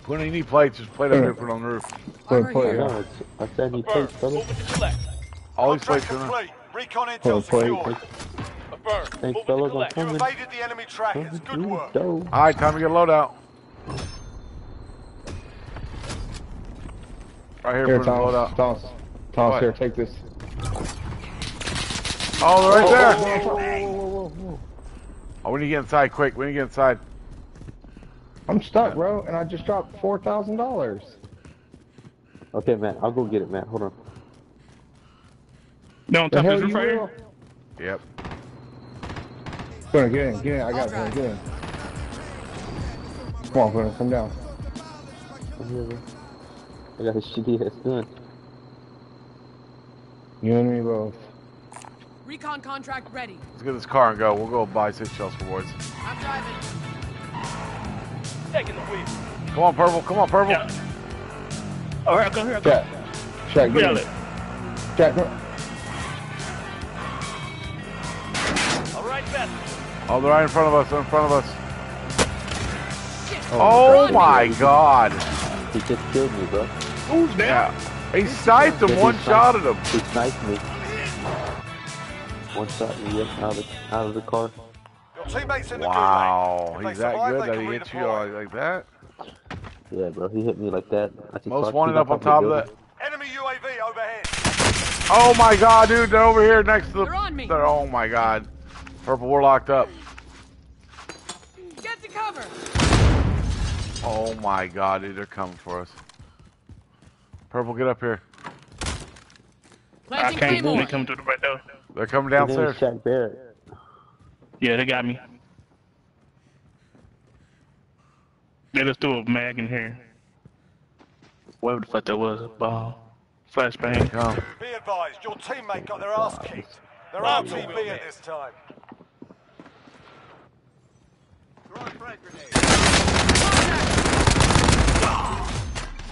Puna, you need plates. Just plate up here, put on the roof. Put, put, No, it's, I said I need plates, brother. All these Contract plates, Puna. complete. Recon Put, intel put. secured. Thanks, fellas. I'm You coming. evaded the enemy trackers. Good work. All right, time to get a loadout. Right here, Here, Puna, Thomas. loadout. Thomas. Thomas, What? here, take this. Oh, they're right there. Whoa, whoa, whoa, whoa, whoa. Oh, we need to get inside quick. We need to get inside. I'm stuck, bro, and I just dropped four thousand dollars. Okay, Matt. I'll go get it, Matt. Hold on. No, on The top of hell this you roof right here. will? Yep. Puna, get in, get in. I got it. Get in. Come on, Puna, come down. I'm here, bro. I got his shitty ass gun. You and me both. Recon contract ready. Let's get this car and go. We'll go buy six shells for boys. I'm driving. Taking the wheel. Come on, purple. Come on, purple. Yeah. All right, come here. Come. Jack, Jack, get Yell it. Jack, come. All right, Beth. Oh, they're right in front of us. They're in front of us. Shit. Oh my God. He just killed me, bro. Who's there? Yeah. He sniped him. Yeah, One sniped- shot at him. He sniped me. One shot me, yep, out of out of the car. Your teammates in the Wow. gulag. He's that survive, good that he hits you like, like that. Yeah, bro, he hit me like that. I Most wanted up on top of the that. Enemy UAV overhead. Oh my God, dude. They're over here next to the. They're on me. They're, oh my God. Purple, we're locked up. Get to cover. Oh my God, dude. They're coming for us. Purple, get up here. I can't. They Claymore. come to the right door. They're coming His name is downstairs. Shaq Barrett. Yeah, they got me. They just threw a mag in here. Whatever the fuck that was, a ball. Flashbang. Come. Be advised, your teammate got their ass kicked. They're out RTB at this time.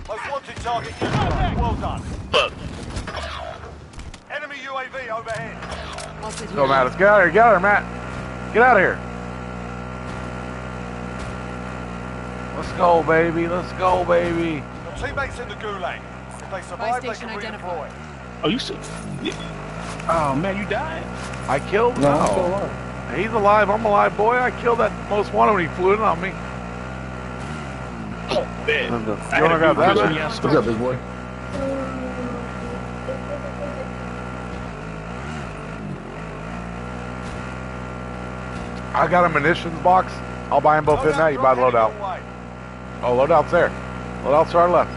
Most wanted target neutralized. Well done. Fuck. Enemy UAV overhead. I'll Go. Matt. Let's get out of here. Get out of here, Matt. Get out of here. Let's go, baby. Let's go, baby. Your teammates in the gulag. If they survive, they can identified. redeploy. Oh, you said. Oh man, you died. I killed No, no. alive. He's alive. I'm alive, boy. I killed that most wanted when he flew in on me. Oh, man. I'm the- I You wanna had grab a that, good man? yeah, What's up, big boy? I got a munitions box. I'll buy them both in now. You buy the loadout. Oh, loadout's there. Loadout's to our left.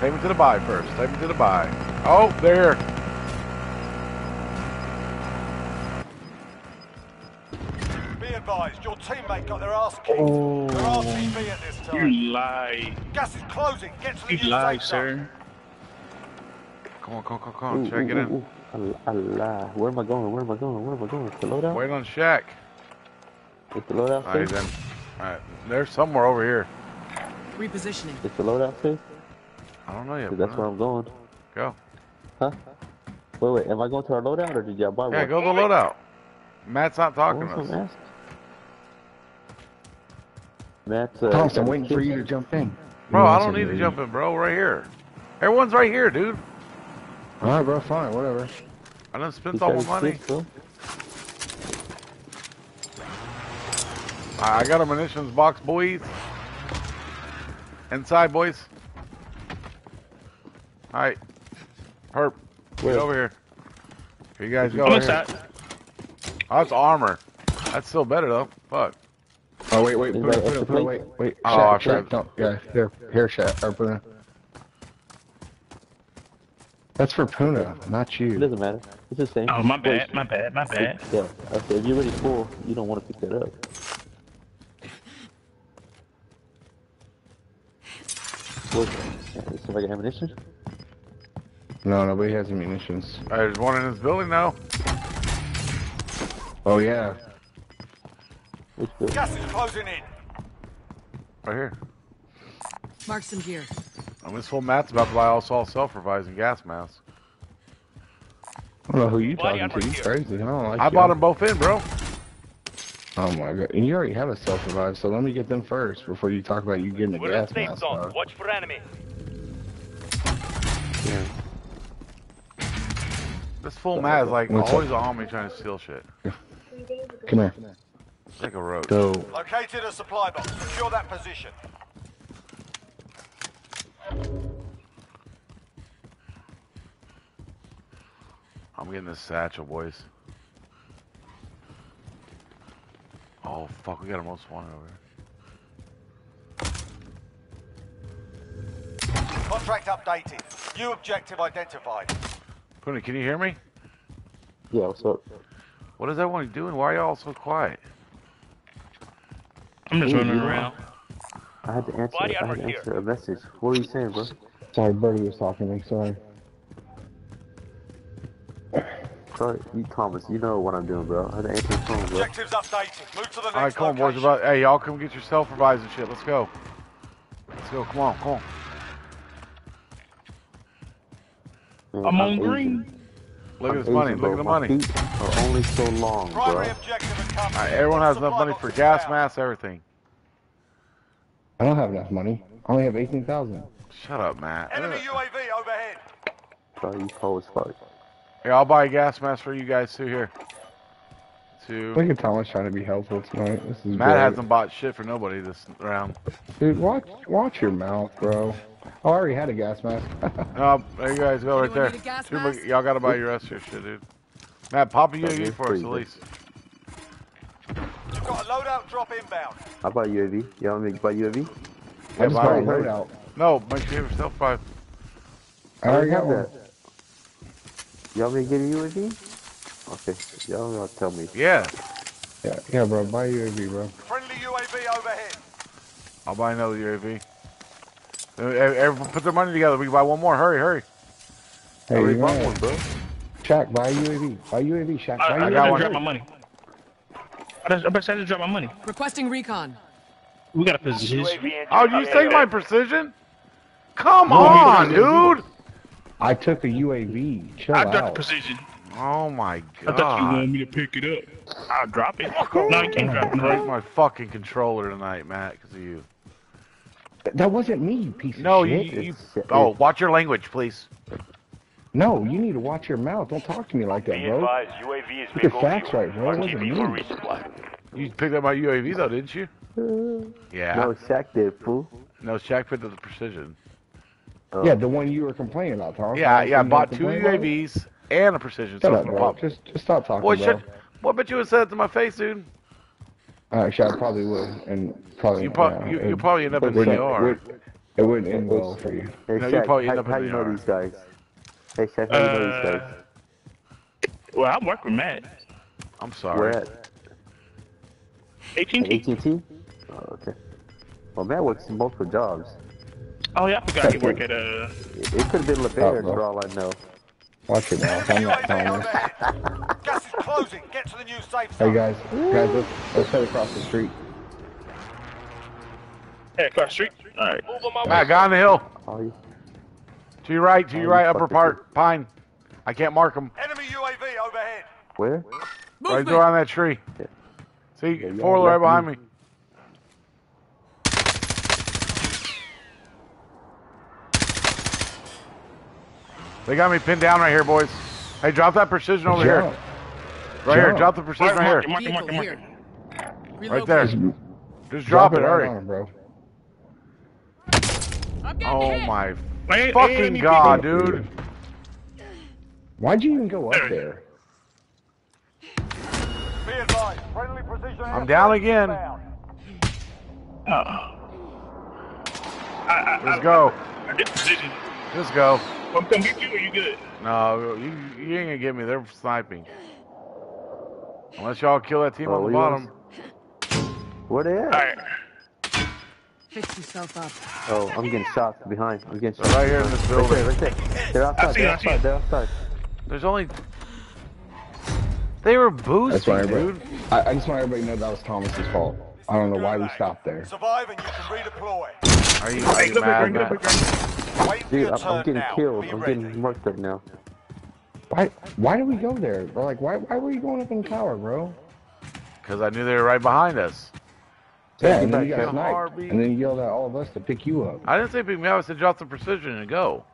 Take me to the buy first. Take me to the buy. Oh, they're. Be advised, your teammate got their ass kicked. Oh. They're RTB at this You lie. Gas is closing. Get to the You lie, safe sir. Come on, come on, come on, come Ooh, on. Check ooh, it in. ooh, ooh. I, I. Where am I going? Where am I going? Where am I going? Is the loadout? Wait on Shaq. Is the loadout All right, safe? then. All right. They're somewhere over here. Repositioning. Is the loadout safe? I don't know yet. that's where I'm going. Go. Huh? Wait, wait. Am I going to our loadout or did y'all buy Yeah, one? go to the loadout. Matt's not talking to us. asking. Matt, uh, Thomas, I'm waiting for you to jump in. Bro, I don't need to jump in, bro. Right here. Everyone's right here, dude. All right, bro, fine, whatever. I done he spent all my money. kids, bro. I I got a munitions box, boys. Inside, boys. Alright. Herp, get over here. Here you guys go. I'm right Oh, that's armor. That's still better, though. Fuck. Oh, wait, wait, Is put it, put it, put it, wait, wait. Oh, Shaq, I forgot. Shaq, don't, yeah, here, here, Shaq, or Puna. That's for Puna, not you. It doesn't matter. It's the same. Oh, my bad. My bad. My bad. Yeah. Okay, if you're already full, you don't want to pick that up. Look, somebody got ammunition? No, nobody has any munitions. All uh, right, there's one in this building now. Oh yeah. Gas is closing in. Right here. Mark some gear. And this fool Matt's about to buy all all self-revising gas masks. I don't know who you Body talking to. You crazy? I don't like I you. bought them both in, bro. Oh my god! And you already have a self revive, so let me get them first before you talk about you getting a We're in gas safe mask. zone. dog. Watch for enemy. This fool Matt is like What's up? always on me trying to steal shit. Come here. Like a roach. So Located a supply box. Secure that position. I'm getting this satchel, boys. Oh fuck, we got a most wanted over here. Contract updated. New objective identified. Puna, can you hear me? Yeah, what's up? What is everyone doing? Why are y'all so quiet? I'm just Ooh, running you- around. I had to answer. Body I had armor to here. answer a message. What were you saying, bro? sorry, Birdie was talking to me. Sorry. Sorry, you Thomas. You know what I'm doing, bro. I had to answer the phone, bro. Objectives updated. Move to the next All right, come on, boys. About hey, y'all come get your self-revising shit. Let's go. Let's go. Come on, come on. Man, I'm on Asian. green. Look I'm at this money. Asian, Look at the My money. feet are only so long, bro. Primary objective. All right, everyone has enough money for gas found. masks, everything. I don't have enough money. I only have eighteen thousand. Shut up, Matt. Enemy UAV overhead. Bro, you cold as fuck. Here, I'll buy a gas mask for you guys too. Here. Two. Look at Thomas trying to be helpful tonight. This is Matt great. hasn't bought shit for nobody this round. Dude, watch watch your mouth, bro. Oh, I already had a gas mask. Oh, there you guys go right Anyone there. need a gas Two mask? bu- Y'all gotta buy your rest of your shit, dude. Matt, pop a UAV you're for us at least. You've got a loadout drop inbound. I bought UAV. Y'all want me to buy UAV? I just buy got a loadout. No, make sure you have yourself five. I already got have one. that. Y'all want me to get a UAV? Okay, y'all gonna tell me. Yeah, Yeah, yeah, bro. Buy UAV, bro. Friendly UAV overhead. I'll buy another UAV. Uh, Everyone put their money together. We can buy one more. Hurry, hurry. Hey, already you bought one, bro. Shaq, buy UAV. Buy UAV, Shaq. I, Buy I, got I UAV. just one. dropped my money. I just, I bet I just dropped my money. Requesting recon. We got a position. UAV engine Oh, you up take ahead. my precision? Come No, on, dude. I took a UAV. Chill I dropped the out. precision. Oh my god. I thought you wanted me to pick it up. I'll drop it. No, you can't drop it. Break my fucking controller tonight, Matt, because of you. That wasn't me, you piece No, of you, shit. you. It's- Oh, watch your language, please. No, you need to watch your mouth. Don't talk to me like that, bro. advised, UAV is Get your facts fuel. right, bro. It wasn't RTB me. You picked up my UAV though, didn't you? Uh, yeah. No, Shaq did, fool. No, Shaq picked up the precision. Oh. Yeah, the one you were complaining about, Tom. Yeah, yeah. I bought two complaining about? UAVs and a precision. Shut up, bro. Just, just stop talking, Boy, bro. shut. What bet you would said it to my face, dude? Actually, I probably would, and probably You, pro- yeah, you, you probably end up in wouldn't- It, it wouldn't end well for you. Hey, No, you Shaq, probably end how, up in how the you know these guys? Hey, Shaq, how you know these Uh, guys? Well, I work with Matt. I'm sorry. Where at? AT&T. AT&T? Oh, okay. Well, Matt works in multiple jobs. Oh yeah, I forgot he work at uh. It, it could have been LeBaron, Oh, bro. for all I know. Watch your mouth. I'm not telling Thomas. Gas is closing. Get to the new safe Hey guys, guys, let's, let's head across the street. Hey, across the street. All right. Move on my way. Matt, guy on the hill. Oh, you, To your right, to your you right, upper fucking part, pine. I can't mark them. Enemy UAV overhead. where? Right Movement. there on that tree. Yeah. See, Yeah, you four all right left behind me. me. They got me pinned down right here, boys. Hey, drop that precision over here. Jump. Right here, drop the precision right Mark, here. mark, mark, Vehicle here. Right there. Just Just drop it, right hurry. on him, bro. Oh hit. my Hey, hey, fucking god, people. dude. Why'd you even go up there? Be advised. Friendly precision. I'm down again. inbound. I, I, Let's I, go. I get position. Just go. I'm gonna get you or you good? No, you, you ain't gonna get me. They're sniping. Unless y'all kill that team Oh, on the bottom. Where they All. Fix yourself up. Oh, I'm getting shots behind. I'm getting They're shots. right here in this building. Right there, right there. They're outside. see They're it, I see outside. They're outside. There's only. They were boosting, That's why everybody. dude. I, I just want everybody to know that was Thomas's fault. I don't know why we stopped there. Survive and you can redeploy. Are you, are you get up here, mad, get Matt? get up here. Wait for Dude, I'm, I'm getting now. killed. Be I'm ready. getting marked right now. Why? Why did we go there? Bro, like, why? Why were you going up in the tower, bro? Because I knew they were right behind us. Yeah, and then you got Jack. sniped, and then you yelled at all of us to pick you up. I didn't say pick me up. I said drop the precision and go.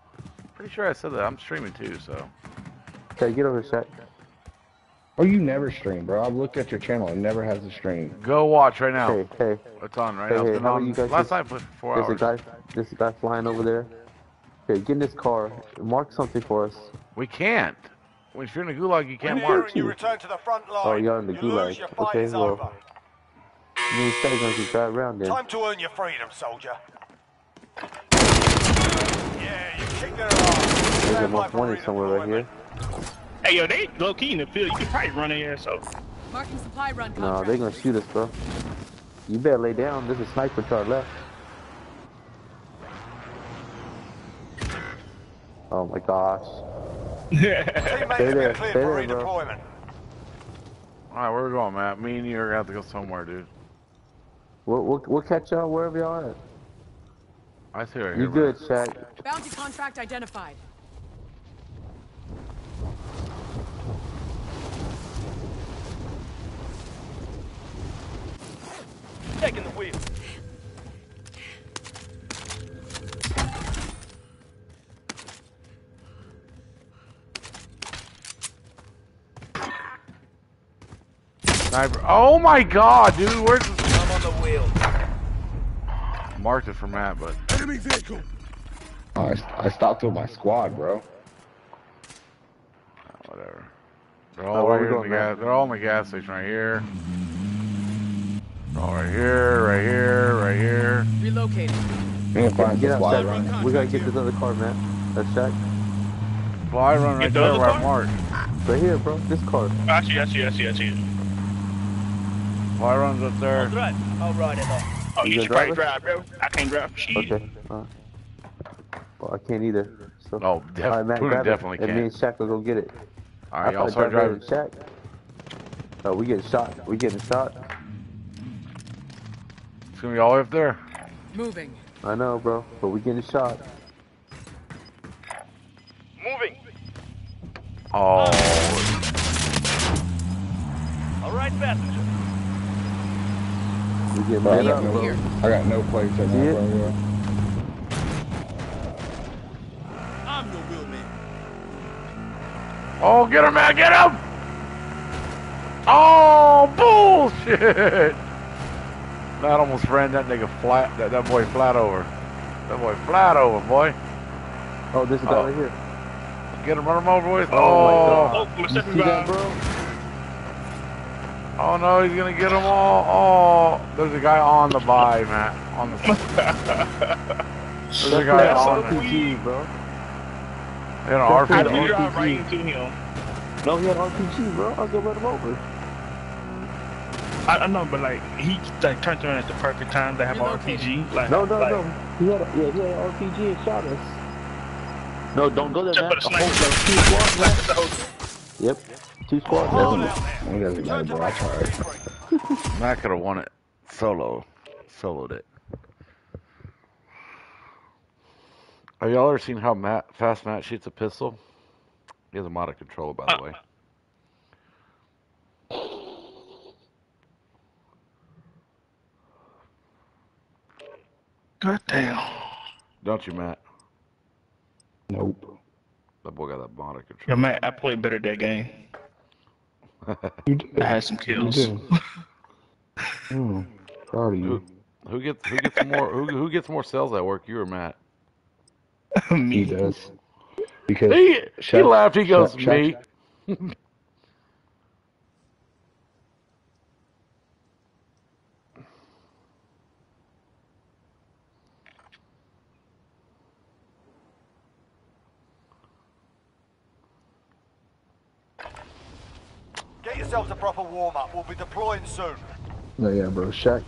Pretty sure I said that. I'm streaming too, so. Okay, get over here, Shaq. Oh, you never stream, bro. I've looked at your channel. It never has a stream. Go watch right now. Hey, hey. It's on right Hey, now. hey, been how are on you guys last just- night for four There's a hours. guy. There's a guy flying over there. Okay, get in this car. Mark something for us. We can't. When you're in a gulag, you can't When you're mark. and you return to the front line. Oh, you're in the you gulag. lose, your Okay, well, over. Me and Shaq gonna just drive around then. Time to earn your freedom, soldier. Yeah, you kick their ass. There's a Stand by most wanted somewhere right here. Hey, yo, they low key in the field. You can probably run their ass over. Marking supply run No, contract. they gonna shoot us, bro. You better lay down. There's a sniper to our left. Oh my gosh. Teammates Stay have there, stay there, bro. Alright, where we going, Matt? Me and you are gonna have to go somewhere, dude. We'll, we'll, we'll catch y'all wherever y'all at. I see right You here. good, Matt. Shaq? Bounty contract identified. Taking the wheel. Sniper. Oh my god, dude. Where's the... I'm on the wheel. Marked it for Matt, but. Enemy vehicle. Oh, I, I stopped with my squad, bro. Ah, whatever. They're Oh, all where right we here going, the gas. They're all in the gas station right here. They're all right here, right here, right here. Relocating. We can Get some fly outside. run. We gotta get this other car, man. That's Shaq. Fly run right Get the there other where I marked. Right here, bro. This car. I see, I see, I see, I see. Fly run's up there. drive. I'll ride it off. Oh, You you gonna should probably drive drive, bro. I can't drive. Shit. Okay. Uh, well, I can't either. So. Oh, def- All right, Matt, Puna grab it, definitely and me can't. and Shaq will go get it. Alright, I y'all start drive driving. better Shaq. Oh, we getting shot. We getting shot. It's gonna be all the way up there. Moving. I know, bro, but we getting shot. Moving. Oh, All right, passenger. We getting Bro, I lit got up, no, bro. I got no plates right See now, bro. yeah. I'm your wheelman. oh, get him, man, get him! Oh, bullshit! Matt almost ran that nigga flat, that, that boy flat over. That boy flat over, boy. Oh, this a guy Oh. right here. Get him, run him over with. Oh, my Oh, Oh, my You second see that, bro? oh no, he's gonna get them all. Oh, there's a guy on the buy, man. On the. There's a guy That's on an there. RPG, bro. He had an That's I an RPG. drive right into him. No, he had RPG, bro. I'll go run him over. I, I know, but like he like turned around at the perfect time to have an RPG. Like No, no, like, no. He had, a, yeah, he had an RPG and shot us. No, don't go there, Just man. put a A whole- sniper. Two squads, man. Yep. Two squads. Hold man. out there. It doesn't matter, bro. I tried. Matt could have won it solo. Soloed it. Have y'all ever seen how Matt fast Matt shoots a pistol? He has a mod of control, by the uh, way. God damn. Don't you, Matt? Nope. That boy got that mod of control. Yo, man, I played better that game. You did. I had some kills. did. Hmm. Proud of you. Who gets who gets more who who gets more sales at work? You or Matt? He Me. does. Because He he laughed. He goes Shaq- me. Shaq- Get yourselves a proper warm up. We'll be deploying soon. No, yeah, bro. Shaq,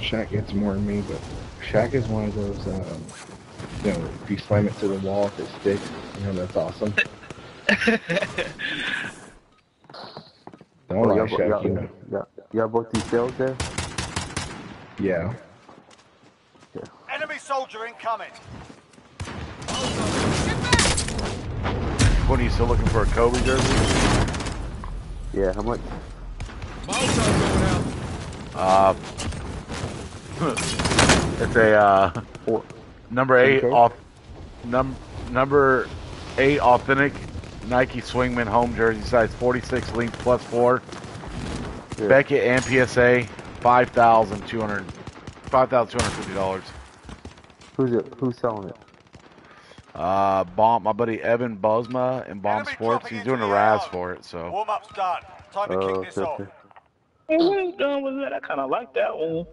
Shaq gets more than me, but Shaq is one of those, um, you know, if you slam it to the wall, if it sticks, you know, that's awesome. Don't Oh, lie, y'all, Shaq, y'all, you know. y'all, y'all both these shells there? Yeah. Enemy soldier incoming. What are you still looking for a Kobe jersey? Yeah, how much? Uh, it's a uh, number eight Okay. off num number eight authentic Nike Swingman home jersey size 46 length plus four. Beckett and PSA five thousand two hundred five thousand two hundred fifty dollars. Who's it? Who's selling it? Uh, bomb my buddy Evan Bosma and Bomb Sports. He's doing a Raz for it, so Warm up's done. Time to Oh, kick this okay, off. okay. I'm done with that. I kind of like that one.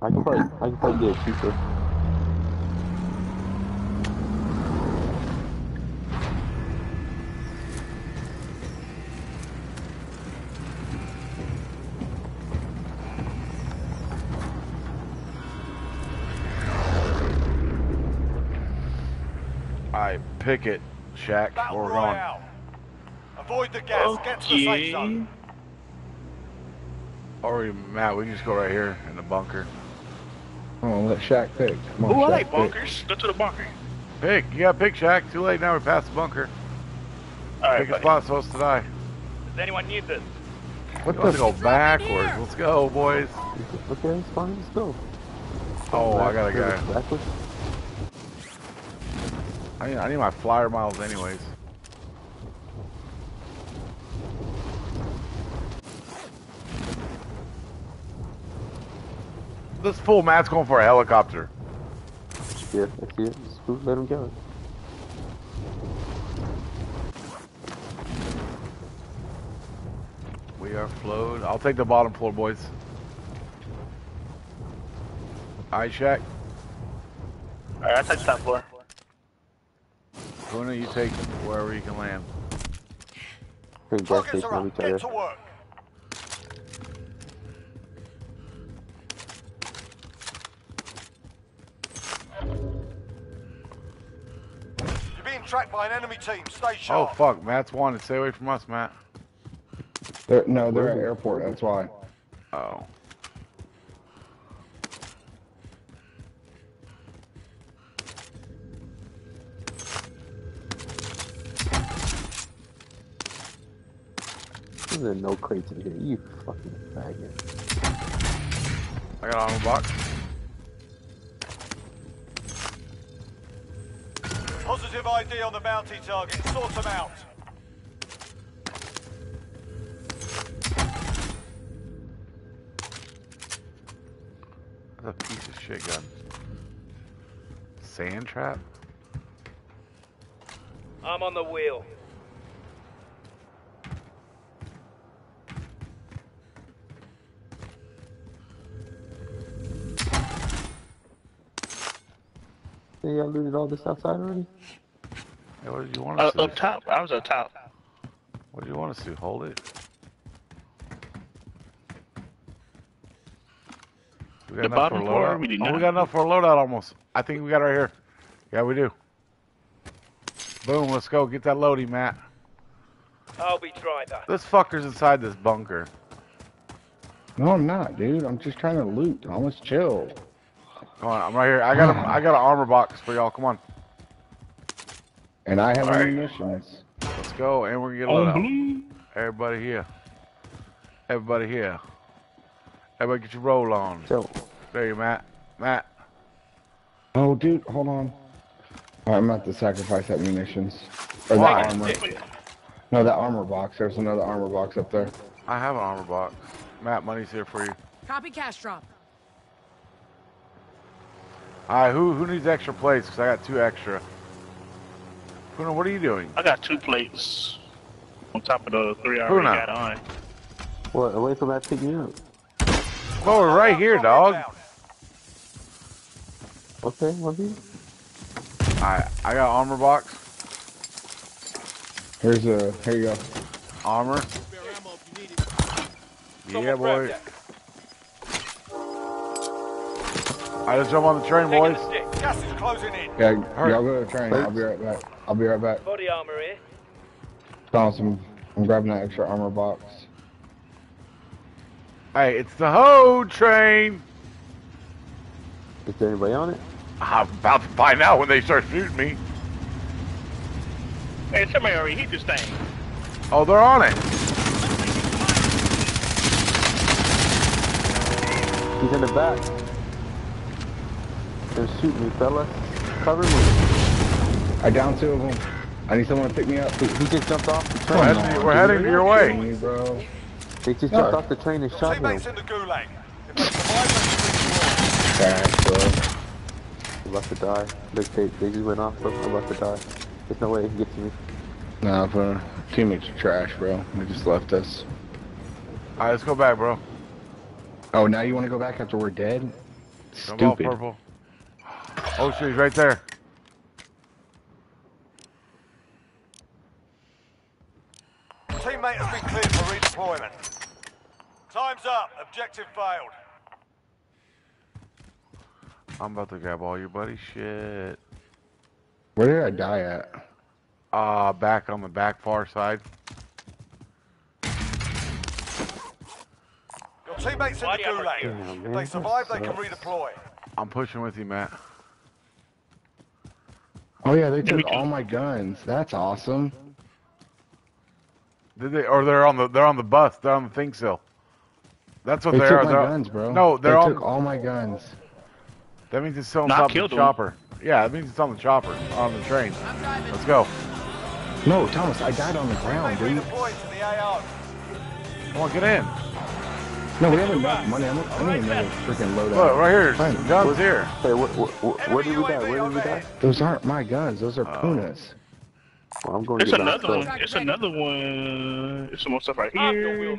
I can play. I can probably get it cheaper. I pick it, Shaq. Battle Where we're going. Royale. Avoid the gas. Get to the safe zone. Or Matt, we can just go right here in the bunker. Come on, let Shaq pick. Come on, Ooh, I Shaq like pick. bunkers. Go to the bunker. Pick. You got to pick, Shaq. Too late now. We're past the bunker. All right, pick a buddy. spot supposed to die. Does anyone need this? What Let's go backwards. Let's go, boys. Okay, it's fine. Let's go. Oh, I got a Back- guy. Backwards? I need, I need my flyer miles anyways. This fool Matt's going for a helicopter. Yeah, I see it. Just let him go. We are flowed. I'll take the bottom floor, boys. Alright, Shaq. All right, I take the top floor. Luna, you take wherever you can land. Take gas Targets station are up. Get to work. You're being tracked by an enemy team. Stay oh, sharp. Oh, fuck. Matt's wanted. Stay away from us, Matt. They're, no, they're at the airport, that's why. Oh. There's no crates in here. You fucking faggot. I got armor box. Positive ID on the bounty target. Sort them out. That's a piece of shit gun. Sand trap? I'm on the wheel. Hey, y'all looted all this outside already? Hey, what did you want Uh, us to up top. I was up top. What do you want us to? Hold it. We The enough bottom for a floor, loadout? we oh, we got enough for a loadout almost. I think we got it right here. Yeah, we do. Boom, let's go. Get that loadie, Matt. I'll be driver. This fucker's inside this bunker. No, I'm not, dude. I'm just trying to loot. I'm Almost chill. Come on, I'm right here. I got a, I got an armor box for y'all. Come on. And I have All right. ammunitions. Let's go, and we're gonna get a On loadout. blue. Everybody here. Everybody here. Everybody get your roll on. So, There you, Matt. Matt. Oh, dude, hold on. Alright, I'm about to sacrifice that munitions. Or Why? that armor. No, that armor box. There's another armor box up there. I have an armor box. Matt, money's here for you. Copy cash drop. Alright, who who needs extra plates? Because I got two extra. Puna, what are you doing? I got two plates on top of the three I already got on. what? Wait for that to pick me up. Well, we're right here, dog. Okay, love you. Alright, I got armor box. Here's a. Here you go. Armor. Yeah, boy. I just jump on the train, boys. Gas is closing in. Yeah, y'all go to the train. I'll be right back. I'll be right back. Body armor here. Found some. I'm grabbing that extra armor box. Hey, it's the hoe train. Is there anybody on it? I'm about to find out when they start shooting me. Hey, somebody already hit this thing. Oh, they're on it. He's in the back. They're shooting me, fella. Cover me. I downed two of them. I need someone to pick me up. He, he just jumped off the train. We're heading, we're heading your way. Me, bro. They just No. jumped off the train and shot him. Teammates in the gulag. If they survive, they bro. I'm about to die. Look, they, they just went off, bro. I'm about to die. There's no way they can get to me. Nah, bro. Teammates are trash, bro. They just left us. All right, let's go back, bro. Oh, now you want to go back after we're dead? Come on, Stupid. purple. Oh, shit, he's right there. Teammate has been cleared for redeployment. Time's up. Objective failed. I'm about to grab all your buddy shit. Where did I die at? Uh, back on the back far side. Your teammates in the Body gulag. If they survive, they can redeploy. I'm pushing with you, Matt. Oh yeah, they took can- all my guns. That's awesome. Did they? Or they're on the they're on the bus. They're on the thing still. That's what They they took are. my They're- guns, bro. No, they're they on. took all my guns. That means it's still on Nah, top of the killed them. chopper. Yeah, that means it's on the chopper on the train. Let's go. No, Thomas, I died on the ground, dude. redeployed to the AO. Come on, get in. No, we have enough money. I'm, I need another freaking loadout. Look right here. Fine. Guns here. Hey, wh- wh- wh- where did we die? Where did we die? Those aren't my guns. Those are oh. Puna's. Well, I'm going to It's get another one. stuff. It's another one. It's some more stuff right I'm the here.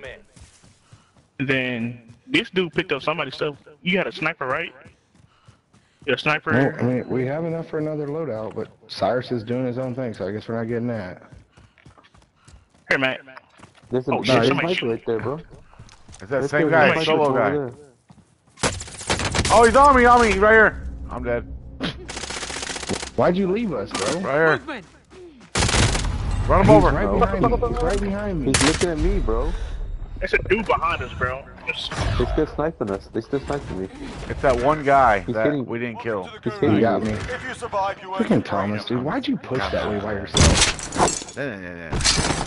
Then this dude picked up somebody's stuff. You had a sniper, right? You're a sniper. Well, I mean, we have enough for another loadout, but Cyrus is doing his own thing, so I guess we're not getting that. Here, Matt. There's a, Oh, there's shit, a somebody sniper right there, bro. It's that Right same there, guy, there's solo sniper guy. over there. Oh, he's on me, on me, right here. I'm dead. Why'd you leave us, bro? Right here. Run him He's over. right behind me. He's right behind me. He's looking at me, bro. There's a dude behind us, bro. Just- They still sniping us. They still sniping me. It's that one guy He's that hitting- we didn't kill. Welcome to the He's He hitting gulag. got me. me. If you survive, you earn your Freaking Thomas, dude. Why'd you push that way by yourself? Yeah, yeah, yeah. The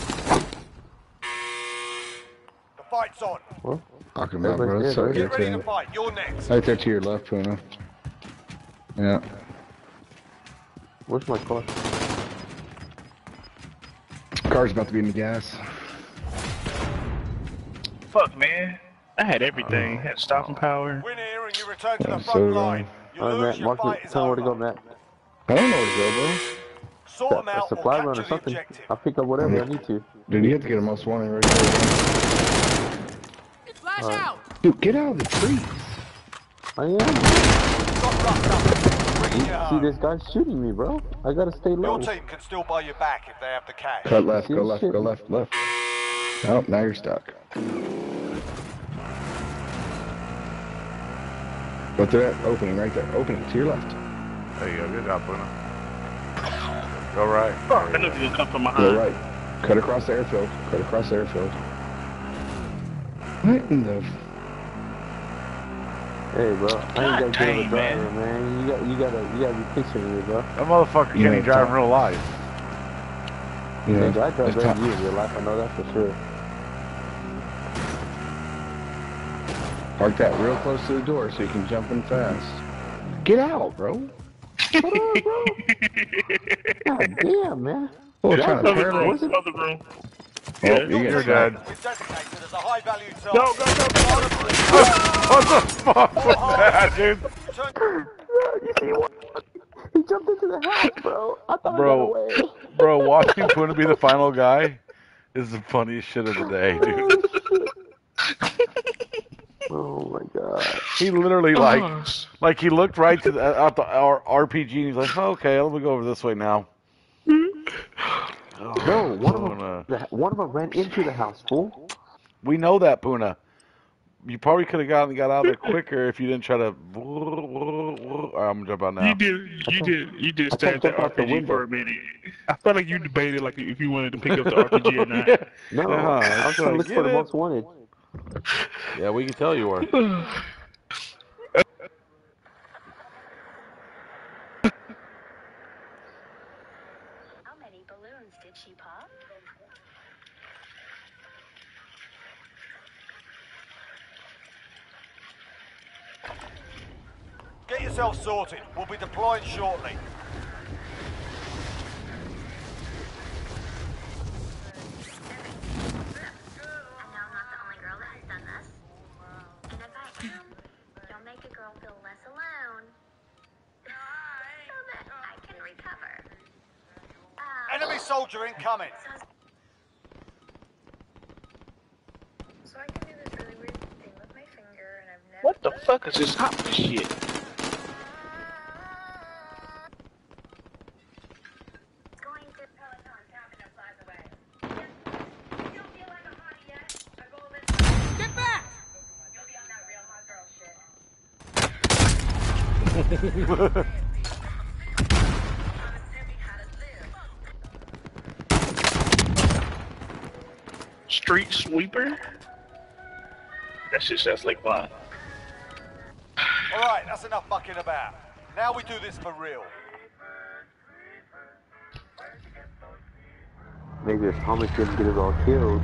fight's on. Well, Talking about, Right bro. there, It's so right Get ready to fight. You're next. Right there to your left, Puna. Yeah. where's my car? Car's about to be in the gas. Fuck, man. I had everything. Oh. had stopping power. Win here and you return to the I'm front so uh, line. You All right, lose, Matt. your Mark fight Tell me where to go, over. Matt. I don't know where to go, bro. Sort them A out or supply run or capture the something. objective. I'll pick up whatever I need to. Dude, you have to get a most wanted right there. Flash Alright. out. Dude, get out of the trees. I am. Got roughed up. Bringing you See, this guy's shooting me, bro. I gotta stay low. Your team can still buy you back if they have the cash. Cut left, go left, shit. go left, left. Oh, now you're stuck. Go through that opening right there. Opening to your left. There you go. Good job, Puna. Go right. Fuck, I knew he was come from Go right. Cut across the airfield. Cut across the airfield. What in the? Hey, bro. I ain't God that good of a driver, man. You got, you gotta, you gotta be picturing me, bro. That motherfucker You can't drive in real life. You know, I drive it's better than you in real life. I know that for sure. Park that real close to the door so you can jump in fast. Get out, bro. God damn, man. Oh, trying to room, paralyze. other room. Oh, Yeah. you You're dead. It's designated as a high value target. Go, go, go, what the fuck was oh, oh. that, dude? You see what? He jumped into the house, bro. I thought Bro. I got away. Bro, watching Puna be the final guy is the funniest shit of the day, dude. Oh my god. He literally Oh, like, like he looked right to the at the our RPG and he's like, oh, okay, let me go over this way now. Hmm? Bro, one of them, one of them ran into the house, fool. We know that, Puna. You probably could have gotten got out of there quicker if you didn't try to. Alright, I'm gonna jump out now. You did, you did, you did I stare the jump out the RPG window. for a minute. I felt like you debated like if you wanted to pick up the RPG or not. No, Uh-huh, I was so trying to look for the most wanted. Yeah, we can tell you were. How many balloons did she pop? Get yourself sorted. We'll be deploying shortly. I know I'm not the only girl that has done this. And if I am, you'll make a girl feel less alone. So that I can recover. Uh, Enemy soldier incoming. So I can do this really weird thing with my finger, and I've never What the fuck is this hot shit? going to Peloton tapping a plaza away. You don't feel like a hottie yet? My goal is Get back! you'll be on that real hot girl shit. Street sweeper? That shit sounds like fun. All right, that's enough fucking about. Now we do this for real. Maybe if Thomas didn't get us all killed.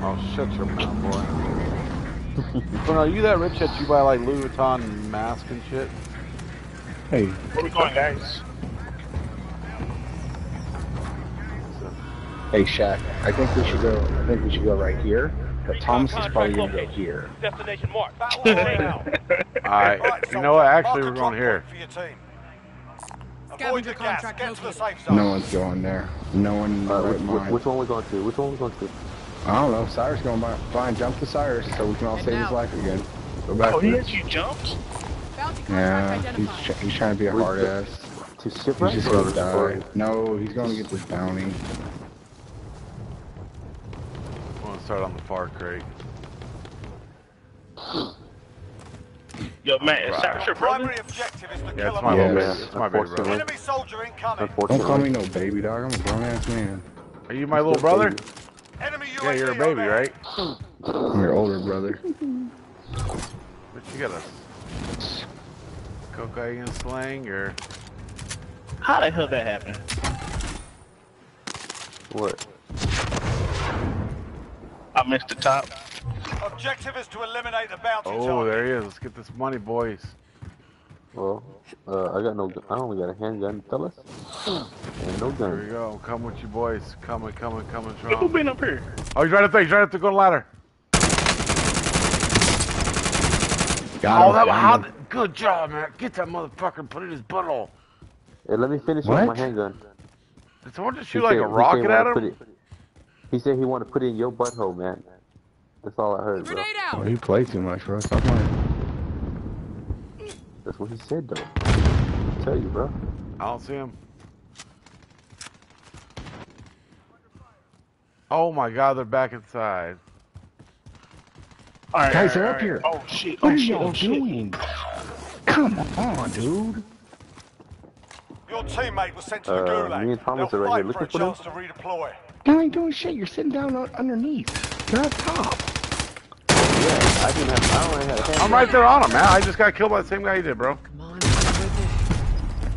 Oh, shut your mouth, boy. so are you that rich that you buy like Louis Vuitton mask and shit? Hey, Where we going, guys? hey, Shaq. I think we should go. I think we should go right here. But Thomas is probably gonna go here. Destination marked. Battle. Alright, Right, you know what? Actually, we're going here. For your team. Avoid the gas. Get to the safe zone. No one's going there. No one. Uh, which, right which, one we going to? Which one we going to? I don't know. Cyrus going by. Fine, jump to Cyrus so we can all Head save his life again. Go back. Oh, he to actually jumped? Bounty contract Yeah, he's, identified. tr- he's trying to be a Where's hard the- ass. To He's shipwreck? just or- gonna die. or- No, he's gonna get this bounty. I'm gonna start on the far crate. Yo, man, is Cyrus your brother? Primary objective is to Yeah, it's my Yeah, little man. baby. It's my baby brother. Enemy soldier incoming. Don't call me no baby dog. I'm a grown ass man. Are you my little brother? Enemy UAV Yeah, you're a baby, right? I'm your older brother. But you got a cocaine slang or How the hell that happened? What? I missed the top. Objective is to eliminate the bounty Oh, target. there he is. Let's get this money, boys. Well, uh, I got no. gu- I only got a handgun, fellas. And no Here we gun. go. Come with you, boys. Coming, coming, coming Who strong. been up here? Oh, he's right up there. He's right up there. Go to the ladder. Got Oh, him, that how, him. Good job, man. Get that motherfucker and put it in his butthole. Hey, let me finish What? with my handgun. Did someone just He shoot like said- a rocket at him? it- he said he wanted to put it in your butthole, man. That's all I heard, bro. Grenade Oh, out! you play too much, bro. Stop playing. That's what he said, though. I tell you, bro. I don't see him. Oh my god, they're back inside. All right, Guys, all they're right, up all here. Oh shit! What Oh are shit! y'all Oh shit! doing? Come on, dude. Your teammate was sent to the Uh, gulag. me and Thomas They'll are right fight here for looking a for them. chance to redeploy. You ain't doing shit. You're sitting down un- underneath. You're up top. Yeah, I didn't have. I only had a handgun. I'm right there on him, man. I just got killed by the same guy you did, bro. Come on.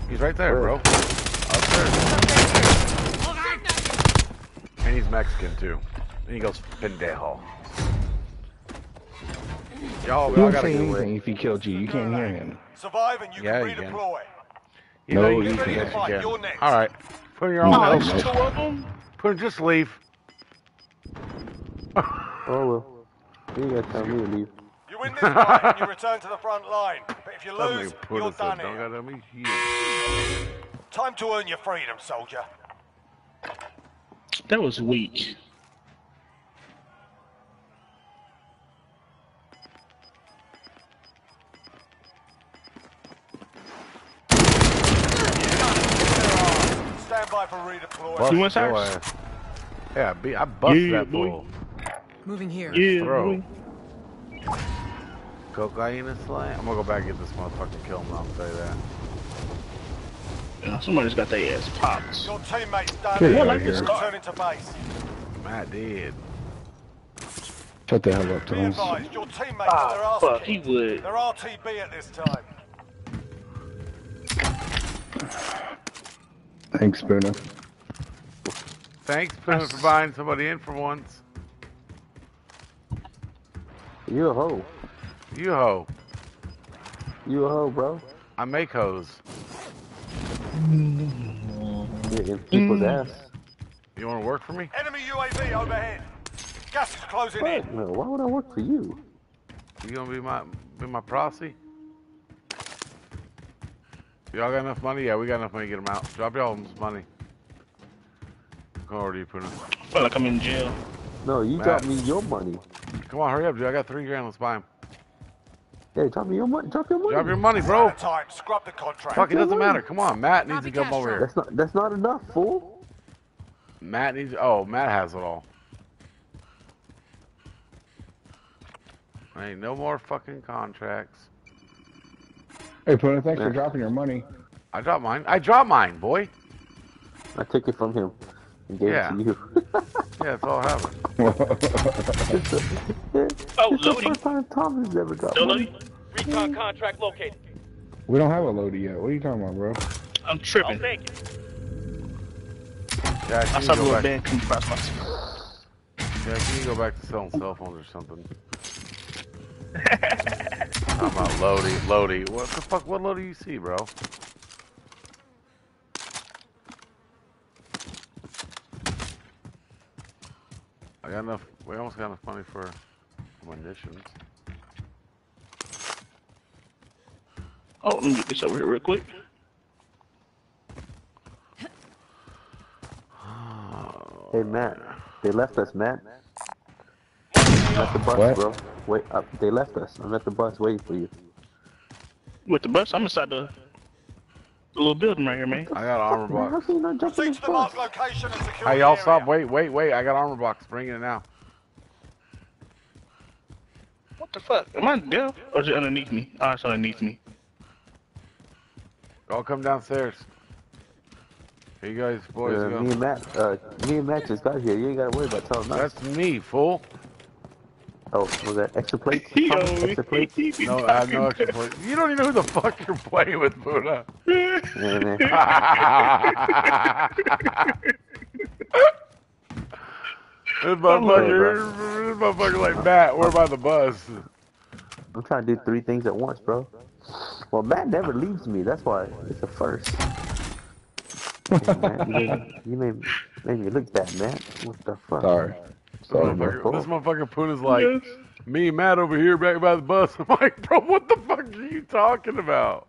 He's right there, bro. Up there. And he's Mexican too. And he goes pendejo. Y'all, You y'all don't gotta say get anything away. if he killed you. You can't hear him. Survive and you Yeah, can you can. redeploy. You No, know you you can. ready to Yes, you fight. can. Next. All right. Put your own No, Oh, notes. there's two of them. Put just leave. Oh well. You gotta tell me to leave. You win this fight and you return to the front line. But if you lose, you're done in. Here. gotta me here. Time to earn your freedom, soldier. That was weak. Stand by for redeploy. Bust You want your Cyrus? ass. Yeah, be, I busted Yeah, that boy. fool. Moving here. Yeah, Bro. boy. Cocaine is slang? I'm gonna go back and get this motherfucker and kill him, I'll tell you that. Yeah, somebody's got their ass popped. Your teammates down Get here. out of here. Returning to base. Matt did. Shut the hell up, Be Thomas. advised, your teammates Ah, are ass fuck, he would. They're RTB at this time. Thanks, Spooner. Thanks, Puna, for buying somebody in for once. You a hoe. You a hoe. You a hoe, bro. I make hoes. You're in people's mm. ass. You wanna work for me? Enemy UAV overhead. Gas is closing in. Fuck no. Why would I work for you? You gonna be my be my proxy? Y'all got enough money? Yeah, we got enough money to get them out. Drop y'all some money. Come over to you, Puna. I feel like I'm in jail. No, you Matt. drop me your money. Come on, hurry up, dude. I got three grand. Let's buy him. Hey, drop me your money. Drop your money. Drop your money, bro. Time. Scrub the contract. Fuck, it doesn't matter. Come on, Matt needs to come over here. That's not. That's not enough, fool. Matt needs. Oh, Matt has it all. Ain't no more fucking contracts. Hey, Puna, thanks for dropping your money. I dropped mine. I dropped mine, boy. I took it from him and gave Yeah. it to you. Yeah, that's all I have. Oh, it's the loading. first time Thomas ever got Still money. loading? Recon contract located. we don't have a loadie yet. What are you talking about, bro? I'm I'll tripping. take it. Jack, I saw can the go little back. band come across my Jack, you go back to selling cell phones or something. Talking about Lodi, Lodi. What the fuck? What Lodi you see, bro? I got enough. We almost got enough money for munitions. Oh, let me get this over here real quick. Hey, Matt. They left us, Matt. I'm at the bus, What? bro. Wait, uh, they left us. I'm at the bus waiting for you. With the bus, I'm inside the, the little building right here, man. I got armor box. can you not jump in Proceed this to the marked location and secure Hey, y'all stop. Wait, wait, wait. I got armor box. Bring it now. What the fuck? Am I down? Or is it underneath me? Oh, it's underneath me. Y'all come downstairs. Hey, you guys, boys, Uh, go. me and Matt, uh, me and Matt just got here. You ain't gotta worry about telling us. That's me, fool. Oh, was that extra plate? Yo, extra plates? he be No, I have no extra plate. You don't even know who the fuck you're playing with, Buddha. Yeah, man. this motherfucker, this motherfucker like Matt, we're by the bus. I'm trying to do three things at once, bro. Well, Matt never leaves me. That's why it's a first. Hey, Matt, you made, you made, made me look bad, Matt. What the fuck? Sorry. This Sorry, bro. motherfucker, this motherfucker Puna's like, Yes. me and Matt over here back by the bus. I'm like, bro, what the fuck are you talking about?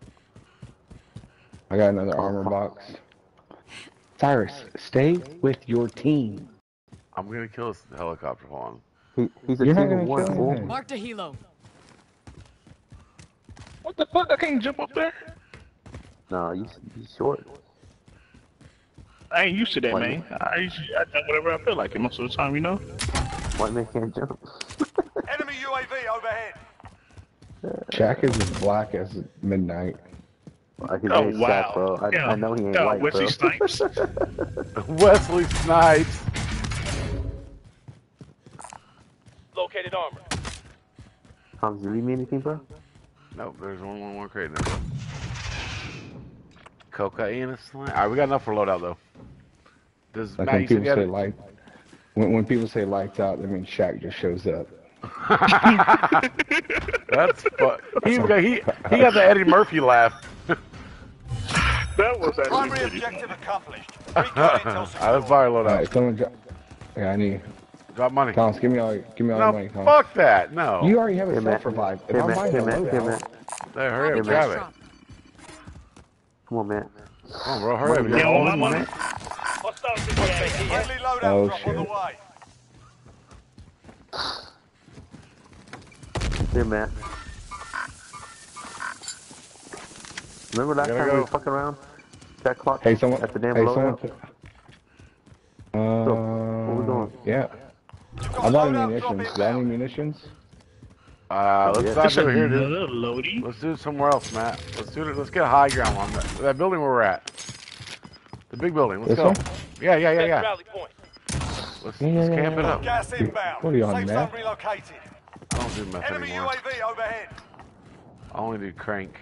I got another armor box. Cyrus, stay with your team. I'm gonna kill this helicopter, hold on. He, he's a You're team of one. kill fool. anything. Marked a helo. What the fuck? I can't jump up there? No, you, he's short. I ain't used to that, What? man. I usually I jump whatever I feel like it most of the time, you know? White man can't jump. Enemy UAV overhead. Jack is as black as midnight. He's Oh, ain't wow. Shaq, bro. I, Yeah. I know he ain't Yeah, white, Wesley bro. Snipes. Wesley Snipes. Located armor. Tom, did you leave me anything, bro? Nope, there's one one one crate in there. Cocaine is slang. Alright, we got enough for loadout though. Does Like Matt when people say it? light, when, when people say lights out, that mean Shaq just shows up. That's fu- he, he he got the Eddie Murphy laugh. That was actually Primary objective accomplished. Recon intel Alright, secure. let's fire All loadout. right, someone drop. Yeah, I need. Drop money. Thomas, give me all. Give me all No, your money, Thomas. fuck that. No. You already have a Hey, Matt. self-revive. If Hey, I'm Matt. buying Hey, a Matt. Hey, loadout, Matt. There, hurry Hey, up, man. grab it. Come on, Matt. Come on, bro, hurry up. Yeah, You all got my money? Oh, drop on the shit. way. Here, Matt. Remember last time we go. were fucking around? That clock Hey, someone. at the damn hey, loadout? someone. Uh, where we going? Yeah. You've got I a bought loadout drop munitions. inbound. Got any munitions? Uh, let's yeah. not That's do it here, dude. Let's do it somewhere else, Matt. Let's do it. Let's get a high ground on that, that building where we're at. The big building. Let's This go. one? Yeah, yeah, yeah, yeah. rally point. Let's, Yeah, yeah, let's yeah, camp it up. Gas inbound. What are you on, Safe meth? zone relocated. I don't do meth Enemy anymore. UAV overhead. I only do crank.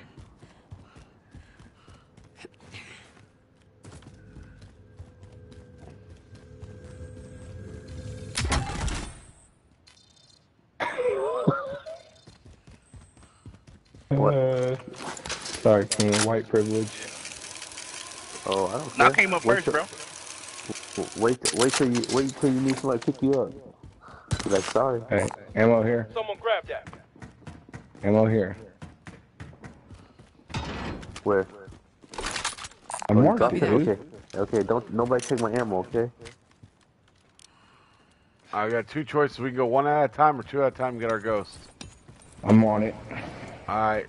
What? Uh, sorry, King. White privilege. Oh, I don't No, care. I came up Wait first, till- bro. Wait, wait till you wait till you need somebody to pick you up. Be like, sorry. Hey, ammo here. Someone grab that. Ammo here. Where? I'm Oh, you marked dropped it, it? dude. Okay. Okay. Don't nobody take my ammo. Okay. I got two choices. We can go one at a time or two at a time and get our ghost. I'm on it. All right.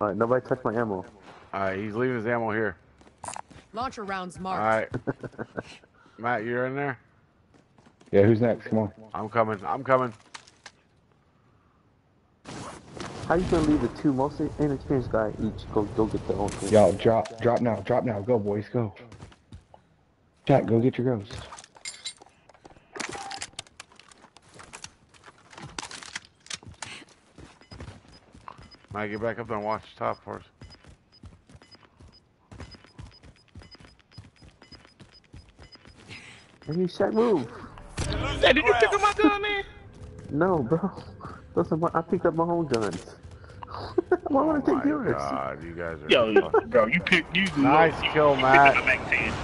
All right. Nobody touch my ammo. All right. He's leaving his ammo here. Launcher rounds All marked. right. Matt, you're in there? Yeah, who's next? Come on. I'm coming. I'm coming. How you gonna leave the two most inexperienced guy each go go get their own thing? Y'all drop, drop now, drop now. Go, boys, go. Jack, go get your ghost. Matt, get back up there and watch the top for us. You Shaq, move. Hey, did you pick up my gun, man? No, bro. Those are my, I picked up my own guns. Why would I Oh take my yours? God, you guys are. Yo, bro, you picked you. Nice you, kill, you Matt. Picked up a Mac 10.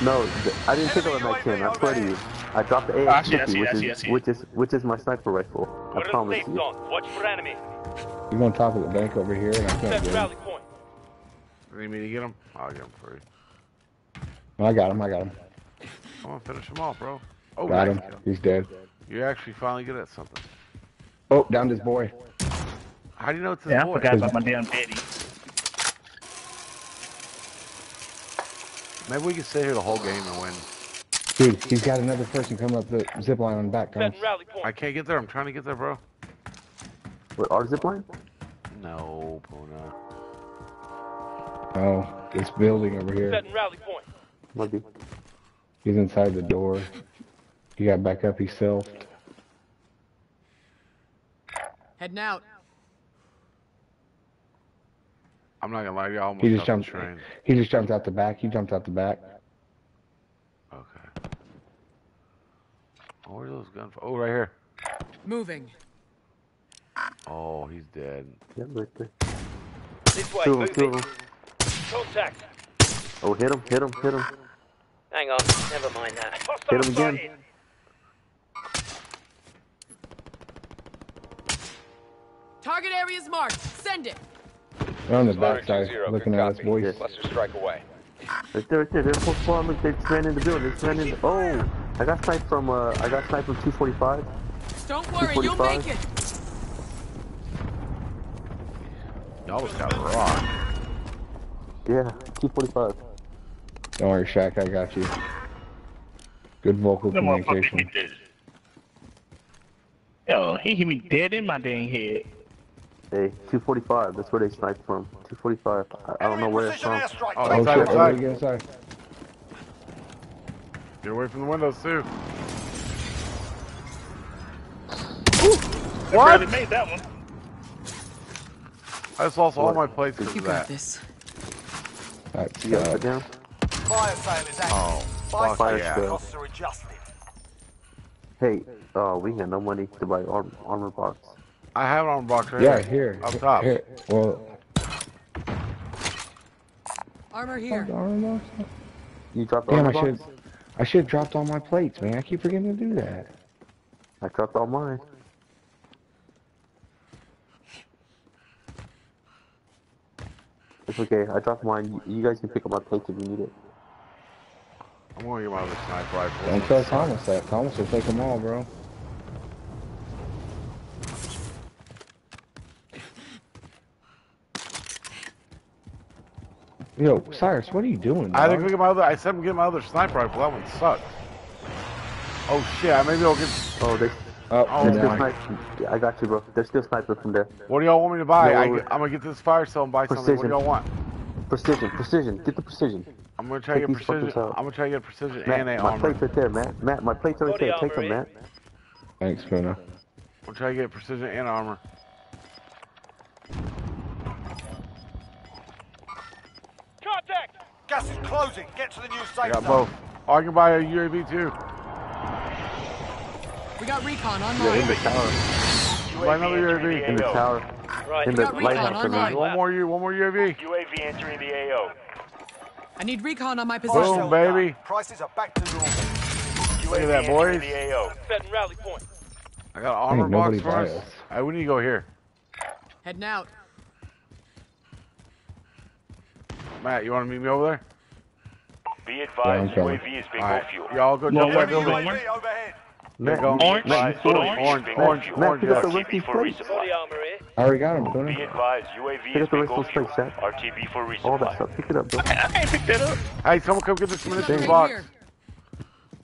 No, I didn't pick up a Mac 10. I swear to you. I dropped the oh, I see, I AR-50, see, which I see, I is which is which is my sniper rifle. I We're in promise safe you. zone. Watch for enemy. He's on top of the bank over here, and I can't get him. rally point. You need me to get him? I'll get him for you. I got him. I got him. Come on, finish him off, bro. Oh, Got nice him. kill. He's dead. You're actually finally good at something. Oh, down this boy. How do you know it's his Yeah, I boy? forgot about my damn daddy. Maybe we can stay here the whole game and win. Dude, he's got another person coming up the zip line on the back. Thomas. Rally point. I can't get there. I'm trying to get there, bro. What, our zipline? No, Puna. Oh, this building over here. Setting rally point. Might be. He's inside the door. He got back up. He selfed. Heading out. I'm not gonna lie to you. I almost He just got the jumped. train. He just jumped out the back. He jumped out the back. Okay. Oh, where are those guns? Oh, right here. Moving. Oh, he's dead. Yeah, right there. This way. Two of them, two of them. Contact. Oh, hit him, hit him, hit him. Hang on. Never mind that. Hit him again. Target area is marked. Send it. They're on the back backside, 2-0, looking good at us, copy. boys. Cluster strike away. Right there, right there. They're full spawn. Look, they just ran in the building. They just ran in. The, oh, I got sniped from. Uh, I got sniped from 245. Don't worry, you'll make it. Y'all just got rocked. Yeah, 245. Don't worry, Shaq. I got you. Good vocal That communication. hit this. Yo, he hit me dead in my dang head. Hey, 245. That's where they sniped from. 245. I, I don't know where it's from. Oh, Oh, inside, shit. inside. Everybody get inside. Get away from the windows, too. I barely made that one. I just lost all What? my plates because You got that. this. That's, You got uh, down? Fire sale is active. Oh, Buy fuck Fire yeah. sale. costs are adjusted. Hey, uh, we got no money to buy arm, armor box. I have it on box right yeah, here. here. Up top. Here. Well, Armor here. armor box? You dropped the Damn, I armor should. box? I should have dropped all my plates, man. I keep forgetting to do that. I dropped all mine. It's okay. I dropped mine. You- You guys can pick up my plates if you need it. I'm gonna get my other sniper rifle. Don't tell Thomas that. Thomas will take them all, bro. Yo, Cyrus, what are you doing? I had to dog? go get my other. I said I'm getting my other sniper rifle. That one sucks. Oh shit! I maybe I'll get. Oh, they Oh, Oh, They're still my. I got you, bro. They're still sniper from there. What do y'all want me to buy? No, I, wait, am gonna get this fire cell and buy something. What do Precision. y'all want? Precision, precision. Get the precision. I'm gonna try to Take get precision. fuckers. I'm gonna try to get precision Matt, and a my armor. plate's right there, Matt. Matt, my plate's right there. Take them, Matt. Thanks, Puna. I'm trying to get precision and armor. Contact! Gas is closing. Get to the new safe I got zone. both. Oh, I can buy a UAV too. We got recon Yeah, in the tower. Buy another UAV. In the tower. Right. In We the got recon lighthouse, online. One more U. One more UAV. UAV entering the AO. I need recon on my Boom, position. baby. Prices are back to normal. Look at that, boys. Setting rally point. I got an armor Ain't box nobody for buy us. us. Alright, we need to go here. Heading out. Matt, you want to meet me over there? Be advised, Yeah, UAV is bingo Alright, fuel. y'all go jump that wait, building. Wait, wait. UAV overhead. Matt, Orange? Matt, you Put saw- orange. Orange, bingo orange, fuel. Orange. pick up the yes. rest of these for plates. resupply. Body. I already got him, Be advised, UAV Pick is up the rest bingo of those fuel. plates, Zach. RTB for resupply. All that stuff. Pick it up, bro. I can't pick that up. Hey, someone come get this munitions Right box.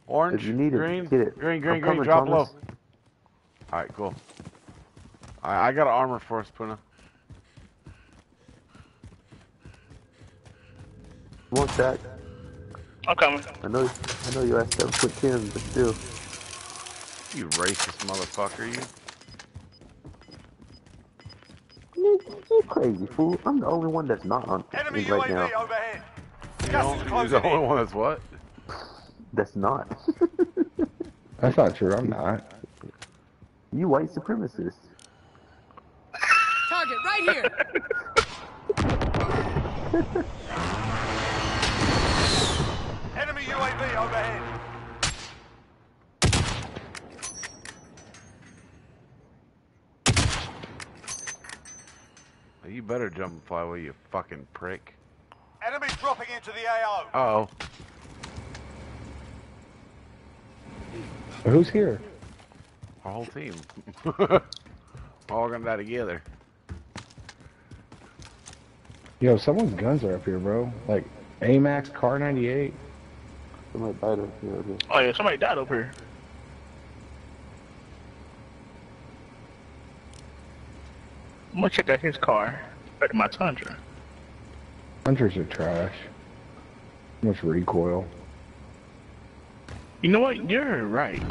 Orange, If you need it, green, get it. green, green, I'm green. coming, Drop Thomas. low. Alright, cool. I, I got an armor for us, Puna. Come on, Jack. I'm coming. I know, I know you asked seven foot ten, but still. You racist motherfucker, you. You, you crazy fool. I'm the only one that's not on Enemy me right UAV now. overhead. You know, you're the only in. one that's what? That's not. That's not true. I'm not. you white supremacist. Target right here. Enemy UAV overhead. You better jump and fly away, you fucking prick. Enemy dropping into the AO. Uh oh. Who's here? Our whole team. All gonna die together. Yo, someone's guns are up here, bro. Like AMAX, Kar98. Somebody died up here. Oh yeah, somebody died over here. I'm gonna check out his car. Better than my Tundra. Tundras are trash. Too much recoil. You know what? You're right.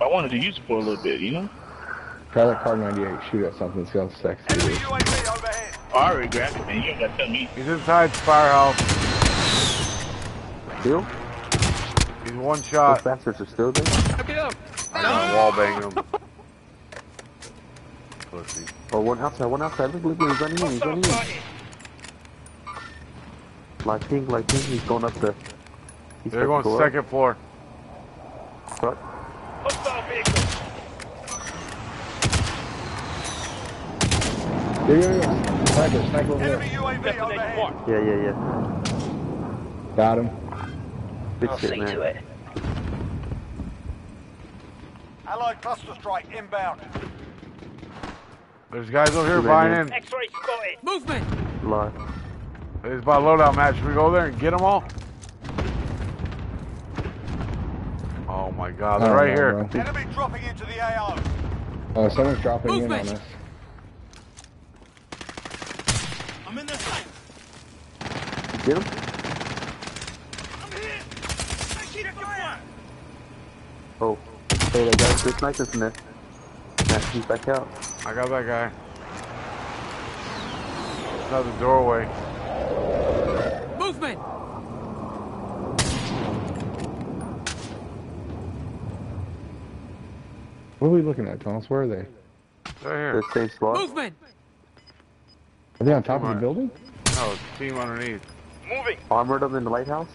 I wanted to use it for a little bit, you know? Try that Kar98. Shoot at something. See how sexy it Enemy is. UAV overhead. I already grabbed it, man. You ain't gotta tell me. He's inside the firehouse. Still? He's one Those shot. bastards are still there? I'm gonna wall bang him. Pussy. Oh, one outside, one outside. Look, look, look, he's running in, he's running in. Light pink, light pink, he's going up the... He's They're going going second floor. Truck. Hostile vehicle. Yo, yo, yo. Sniper, sniper over Enemy there. UAV Destination overhead. Yeah, yeah, yeah. Got him. Good I'll shit, see man. to it. Allied cluster strike inbound. There's guys over here buying in. X-ray spotted. Movement. Lie. There's my loadout match. Should we go there and get them all? Oh my god, they're right know, here. bro. Enemy dropping into the AO. Oh, someone's dropping in on Movement. us. I'm in the sight. Get him? I'm here. Check your fire. Oh. Hey, that guy's good snipers in there. Matt, he's back out. I got that guy. Another doorway. Movement. What are we looking at, Thomas? Where are they? They're The here. safe spot. Movement. Are they on top of the building? No, team underneath. Moving. Armored them in the lighthouse.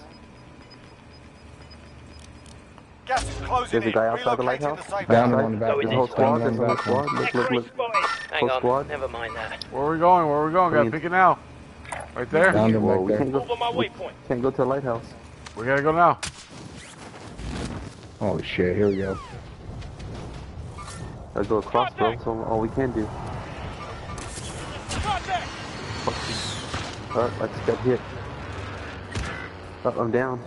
Gas is closing There's a guy outside the lighthouse. safe Down zone. on the back. No, There's a whole squad, there's a on whole squad. Look, look, look. Hang Whole on. squad. Never mind that. Where are we going? Where are we going? Gotta pick it now. Right there? Down him Well, back we can't go. Move on my waypoint. can't go to the lighthouse. We gotta go now. Holy shit, here we go. Let's go across, bro. So all we can do. Contact. Uh, I just got hit. Uh, I'm down.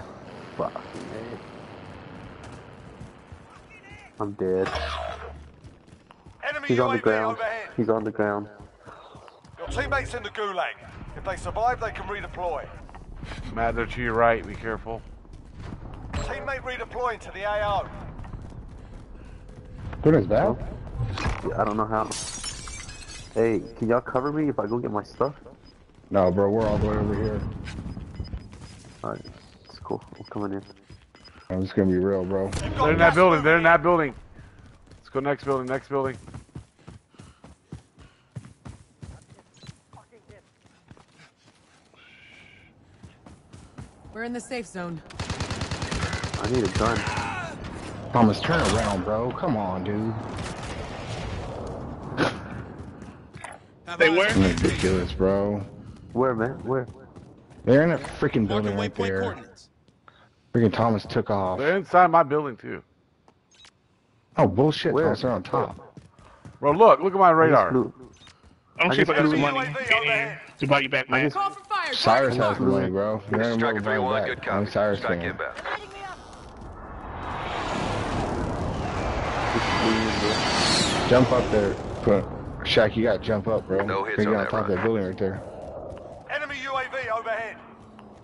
Fuck, man. I'm dead. Enemy He's on the UAV ground. overhead. He's on the ground. Your teammates in the gulag. If they survive, they can redeploy. Matt, they're to your right. Be careful. Teammate redeploying to the AO. Bruno's back? Yeah, I don't know how. Hey, can y'all cover me if I go get my stuff? No, bro, we're all the way over here. Alright, it's cool. I'm coming in. Oh, I'm just gonna be real, bro. They're in that building. They're in that building. Let's go next building. Next building. We're in the safe zone. I need a gun. Thomas, turn around, bro. Come on, dude. They were? Ridiculous, bro. Where, man? Where? They're in a freaking building right there. Freaking Thomas took off. They're inside my building too. Oh, bullshit. Where? Thomas, they're on top. Bro, look. Look at my radar. flew- I'm I see if I just got some flew- money in here to buy you back, man. Call for fire. Cyrus target has the locked. money, bro. You're in the Striker middle 3-1, of good that. copy. I'm Cyrus Strike fan. inbound. Jump up there. Put, Shaq, you gotta jump up, bro. No hits You're on on that top of that building right there. Enemy UAV overhead.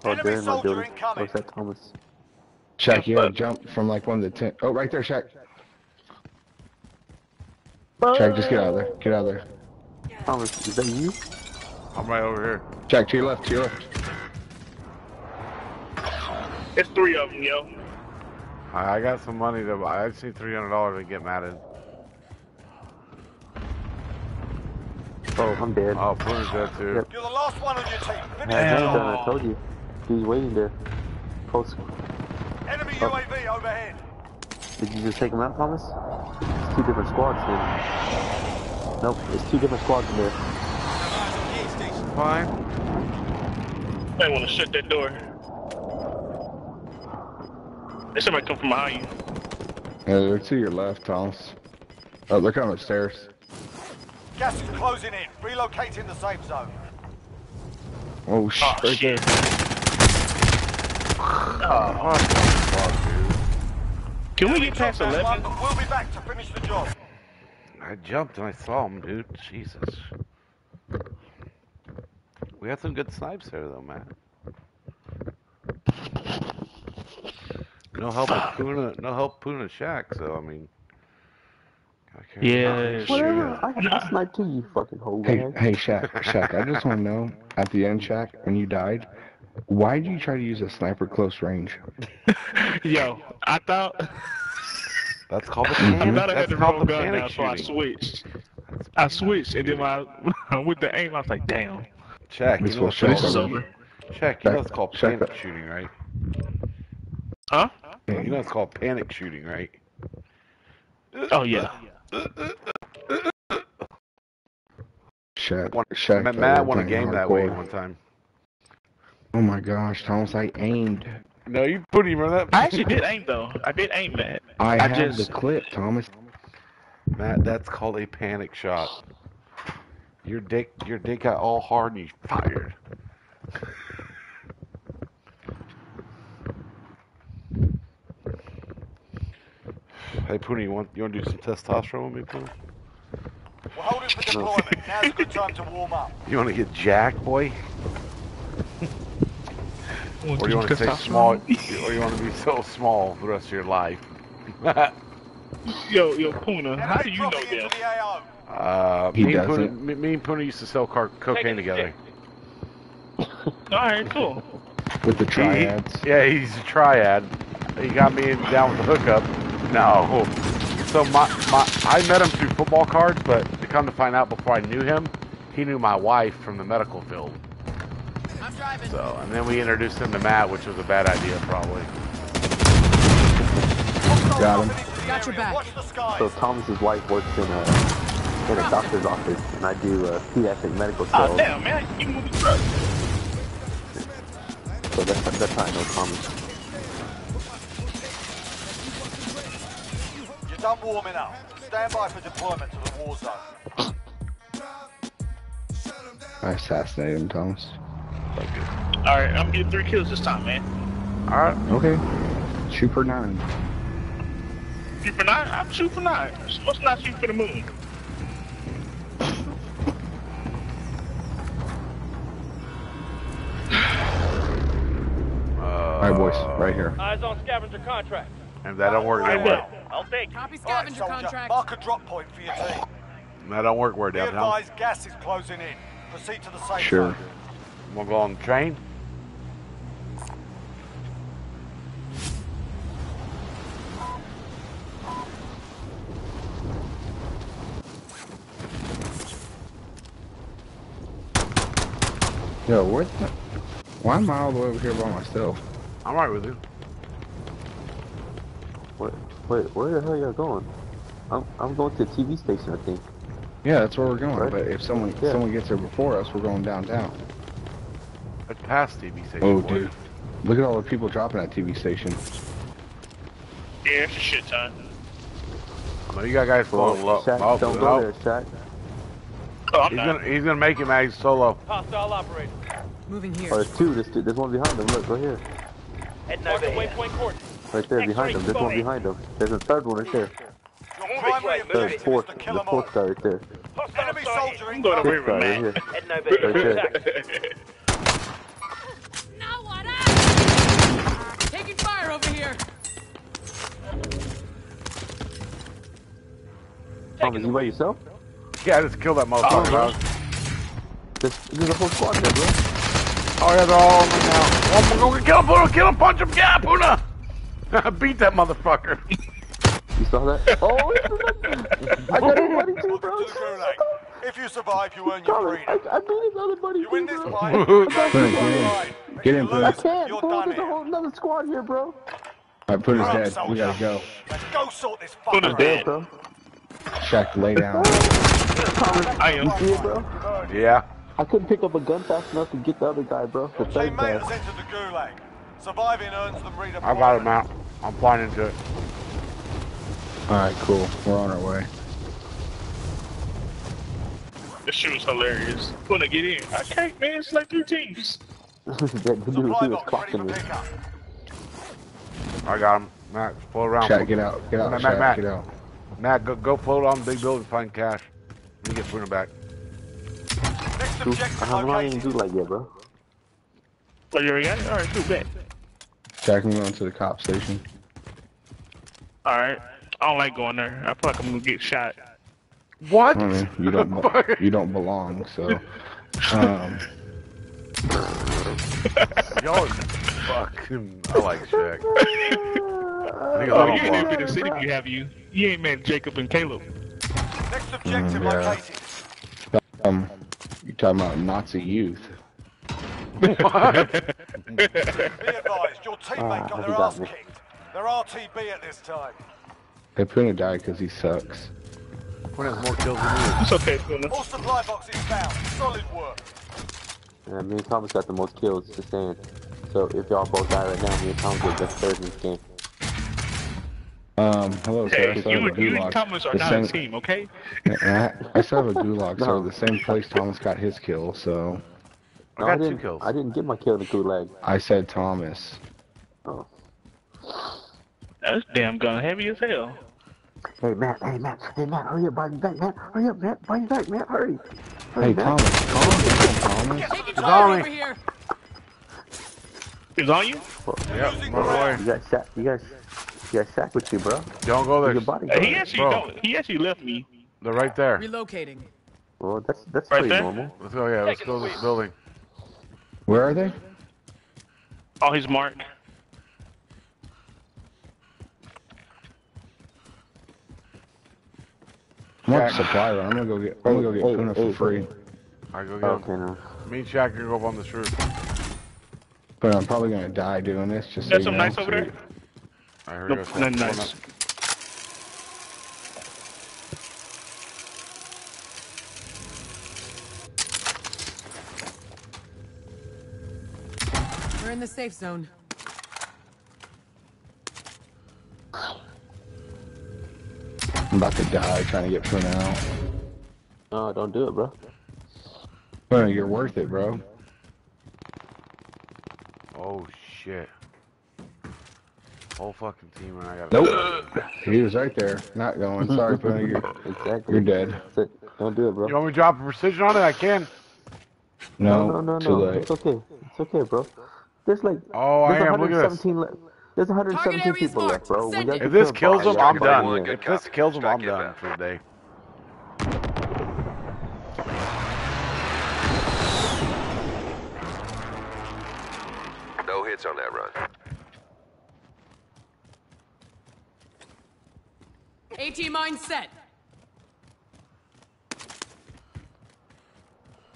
Oh, Enemy they're soldier incoming. What's that, Thomas? Shaq, you gotta jump from like one of the ten. Oh, right there, Shaq. Shaq, just get out of there. Get out of there. Oh, Thomas, is that you? I'm right over here. Shaq, to your left, to your left. It's three of them, yo. I I got some money to buy. I just need three hundred dollars to get Madden. Oh, I'm dead. Oh, Pooner's dead too. Yep. You're the last one on your team. I Finish had the I told you. He's waiting there. Post. Enemy Oh. UAV overhead. Did you just take him out, Thomas? It's two different squads here. Nope, it's two different squads in there. Fine. I want to shut that door. There's somebody come from behind you. Yeah, they're to your left, Thomas. Oh, they're coming upstairs. Gas is closing in. Relocating the safe zone. Oh, sh Oh, right shit. there. Oh, what the fuck, dude? Can we get past took that one, 11? we'll be back to finish the job. I jumped and I saw him, dude. Jesus. We had some good snipes there, though, man. No help with Puna, no help Puna Shaq, so I mean. I Yeah, Whatever. shoot. I, I sniped too, you fucking hoe Hey, bag. hey, Shaq, Shaq, I just want to know, at the end, Shaq, when you died, why did you try to use a sniper close range? Yo, I thought That's called the I panic. thought I had That's the wrong the gun now, panic so I switched. I switched, and then when I with the aim, I was like, damn. Check. You This know will what's called, This is over. check. You know it's called check panic it. shooting, right? Huh? You know it's called panic shooting, right? Oh yeah. Shaq, One- Shaq. Matt, that Matt won a playing game that way one time. Oh my gosh, Thomas, I aimed. No, you put him on that. I actually did aim though. I did aim that. I, I had just- the clip, Thomas. Matt, that's called a panic shot. Your dick, your dick got all hard and you fired. Hey Poonie, you want you want to do some testosterone with me, Poonie? We're holding for deployment. Now's a good time to warm up. You want to get jacked, boy? Or you want to stay small? Or you want to be so small for the rest of your life? Yo, yo, Puna, how do you know dropping them? into the AO. uh, He me, and Poonie, doesn't. me, me and Poonie used to sell car- cocaine together. All right, cool. With the He- he- triads. yeah, he's a triad. He got me down with the hookup. No. So my, my I met him through football cards, but to come to find out before I knew him, he knew my wife from the medical field. I'm driving. So, and then we introduced him to Matt, which was a bad idea probably. Got him. Got your back. Watch the skies. So Thomas's wife works in a in a doctor's office, and I do uh, pediatric medical Oh sales. damn, man, you moved the truck. So that's that's how I know Thomas. You're done warming up. Stand by for deployment to the war zone. I assassinated him, Thomas. All right, I'm getting three kills this time, man. All right. Okay. Super nine. Shoot for nine? I'm shoot for nine. Let's not shoot for the moon. Alright, boys, right here. Eyes on scavenger contract. If that don't work, Right then there. what? I'll take. Copy All right, scavenger soldier. contract. Mark a drop point for your team. If that don't work, we're Be downtown. advised, gas is closing in. Proceed to the safe Sure. zone. We'll go on the train. Yo, what the? Why am I all the way over here by myself? I'm right with you. Wait, wait, where the hell y'all going? I'm I'm going to the TV station, I think. Yeah, that's where we're going. Right. But if someone Yeah. someone gets there before us, we're going downtown. It's past TV station. Oh, boy. dude. Look at all the people dropping at TV station. Yeah, it's a shit time. No, you got guys Well, falling low. Shaq, Oh, don't no. go there, Shaq. Oh, He's gonna he's gonna make him out. He's solo. Hostile operator. Moving Oh, here. there's two. There's, two. there's one behind them. Look, right here. Heading over here. Waypoint court. Right there, behind them. There's one behind them. There's a third one right there. Your primary Third, fourth, is to kill the fourth guy right there. Enemy soldier I'm going over incoming. here guy right here. Heading over here. Right there. Now what? Ah! Taking fire over here. Tom, is you by yourself? Yeah, I just killed that motherfucker. Oh, dog. There's, there's a whole squad there, bro. Oh yeah, they're all on me now. Oh, we're gonna kill him, Puna! Kill him, punch him, yeah, Puna! Beat that motherfucker. You saw that? Oh, I got his buddy too, bro. Welcome to the Gulag. If you survive, you earn your Charlie, I, freedom. I beat his other buddy You win this bro. fight, Puna, get in. right. But Get if in, you Puna. I can't, you're bro. done There's a whole another squad here, bro. Alright, Puna's Right, dead. We gotta go. Let's go sort this Puna's fucker dead. out. Bro. Shaq, lay down. I am. You see it, bro? Yeah. I couldn't pick up a gun fast enough to get the other guy, bro. The third Teammate guy. has entered the Gulag. Surviving earns them redeployment. I got him out. I'm flying into it. Alright, cool. We're on our way. This shit was hilarious. Wanna get in? I can't, man. It's like three teams. that dude, he Supply was box clocking me. I got him. Matt, float around. Shaq, get out. Get out, Matt, Shaq. Matt, Matt. Get out. Matt, go, go float on the big building, find cash. Let me get Puna back. Next Dude, objective How long you located. do like that, bro? Oh, you already got it? Alright, too bad. Shaq, I'm going to the cop station. Alright. I don't like going there. I feel like I'm gonna get shot. What? I mean, you don't you don't belong, so um Y'all are fucking. I like Shaq. Niggas Oh, you ain't belong. in the city if you have you. You ain't met Jacob and Caleb. Next objective Mm, yeah. located. um you talking about Nazi youth. Be advised, your teammate Ah, got their ass kicked. They're RTB at this time. Hey Puna died because he sucks. Puna has more kills than you. It's okay, Puna. All supply boxes found. Solid work. Yeah, me and Thomas got the most kills, just saying. So if y'all both die right now, me and Thomas get best third in this game. Um, hello sir, Hey, I still you, have a you gulag. and Thomas are The not same- a team, okay? I, I still have a gulag, so the same place Thomas got his kill, so No, got I two kills. I didn't get my kill in the gulag. I said Thomas. Oh. That's damn gun heavy as hell. Hey Matt, hey Matt, hey Matt, hurry up, buy me back, Matt. Hurry up, Matt, buy me back, Matt, hurry. Hurry, Hey Matt. Thomas, calm down, Thomas. Taking It's fire on over me. here. Is on you? Yep, Losing run ground. away. You got Shaq, you got, you got Shaq with you, bro. Don't go Where's there. your body? Uh, he bro? actually Bro. don't. He actually left me. They're right there. Relocating. Well, that's that's Right pretty there? normal. Let's go. Yeah, let's go to this building. Where are they? Oh, he's marked. I'm on Shaq. supply run. I'm gonna go get I'm gonna go get Hey, Puna hey, for free. I go get him. Okay, no. Me and Shaq can go up on this roof. But I'm probably gonna die doing this just so Got you some know, nice over there? I heard Nope, us. nothing nice. We're in the safe zone. I'm about to die trying to get through now. No, don't do it, bro. Puna, you're worth it, bro. Oh shit. Whole fucking team, and I got. Nope. He was right there. Not going. Sorry, Puna. You're, Exactly. you're dead. Don't do it, bro. You want me to drop a precision on it? I can. No, no, no, too no. late. It's okay. It's okay, bro. There's like Oh, I there's am. Look at this. 117 le- There's 117 people left, bro. We gotta it. get If this kills boss. him, I'm done. If this kills him, I'm done for the day. No hits on that run. AT mine set.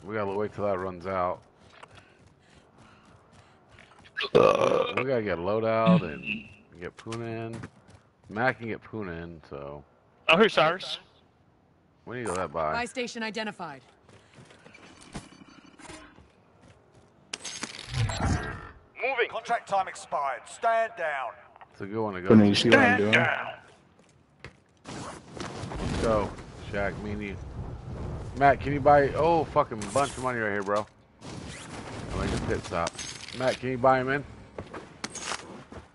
We gotta wait till that runs out. we gotta get loadout and get Puna in. Mac can get Puna in, so Oh, here's Cyrus. we need to let by. Buy station identified. Moving. Contract time expired. Stand down. It's a good one to go. Puna, you see what I'm doing? Let's go. Shaq, me and you. Matt, can you buy? Oh, fucking bunch of money right here, bro. I'll make a pit stop. Matt, can you buy him in?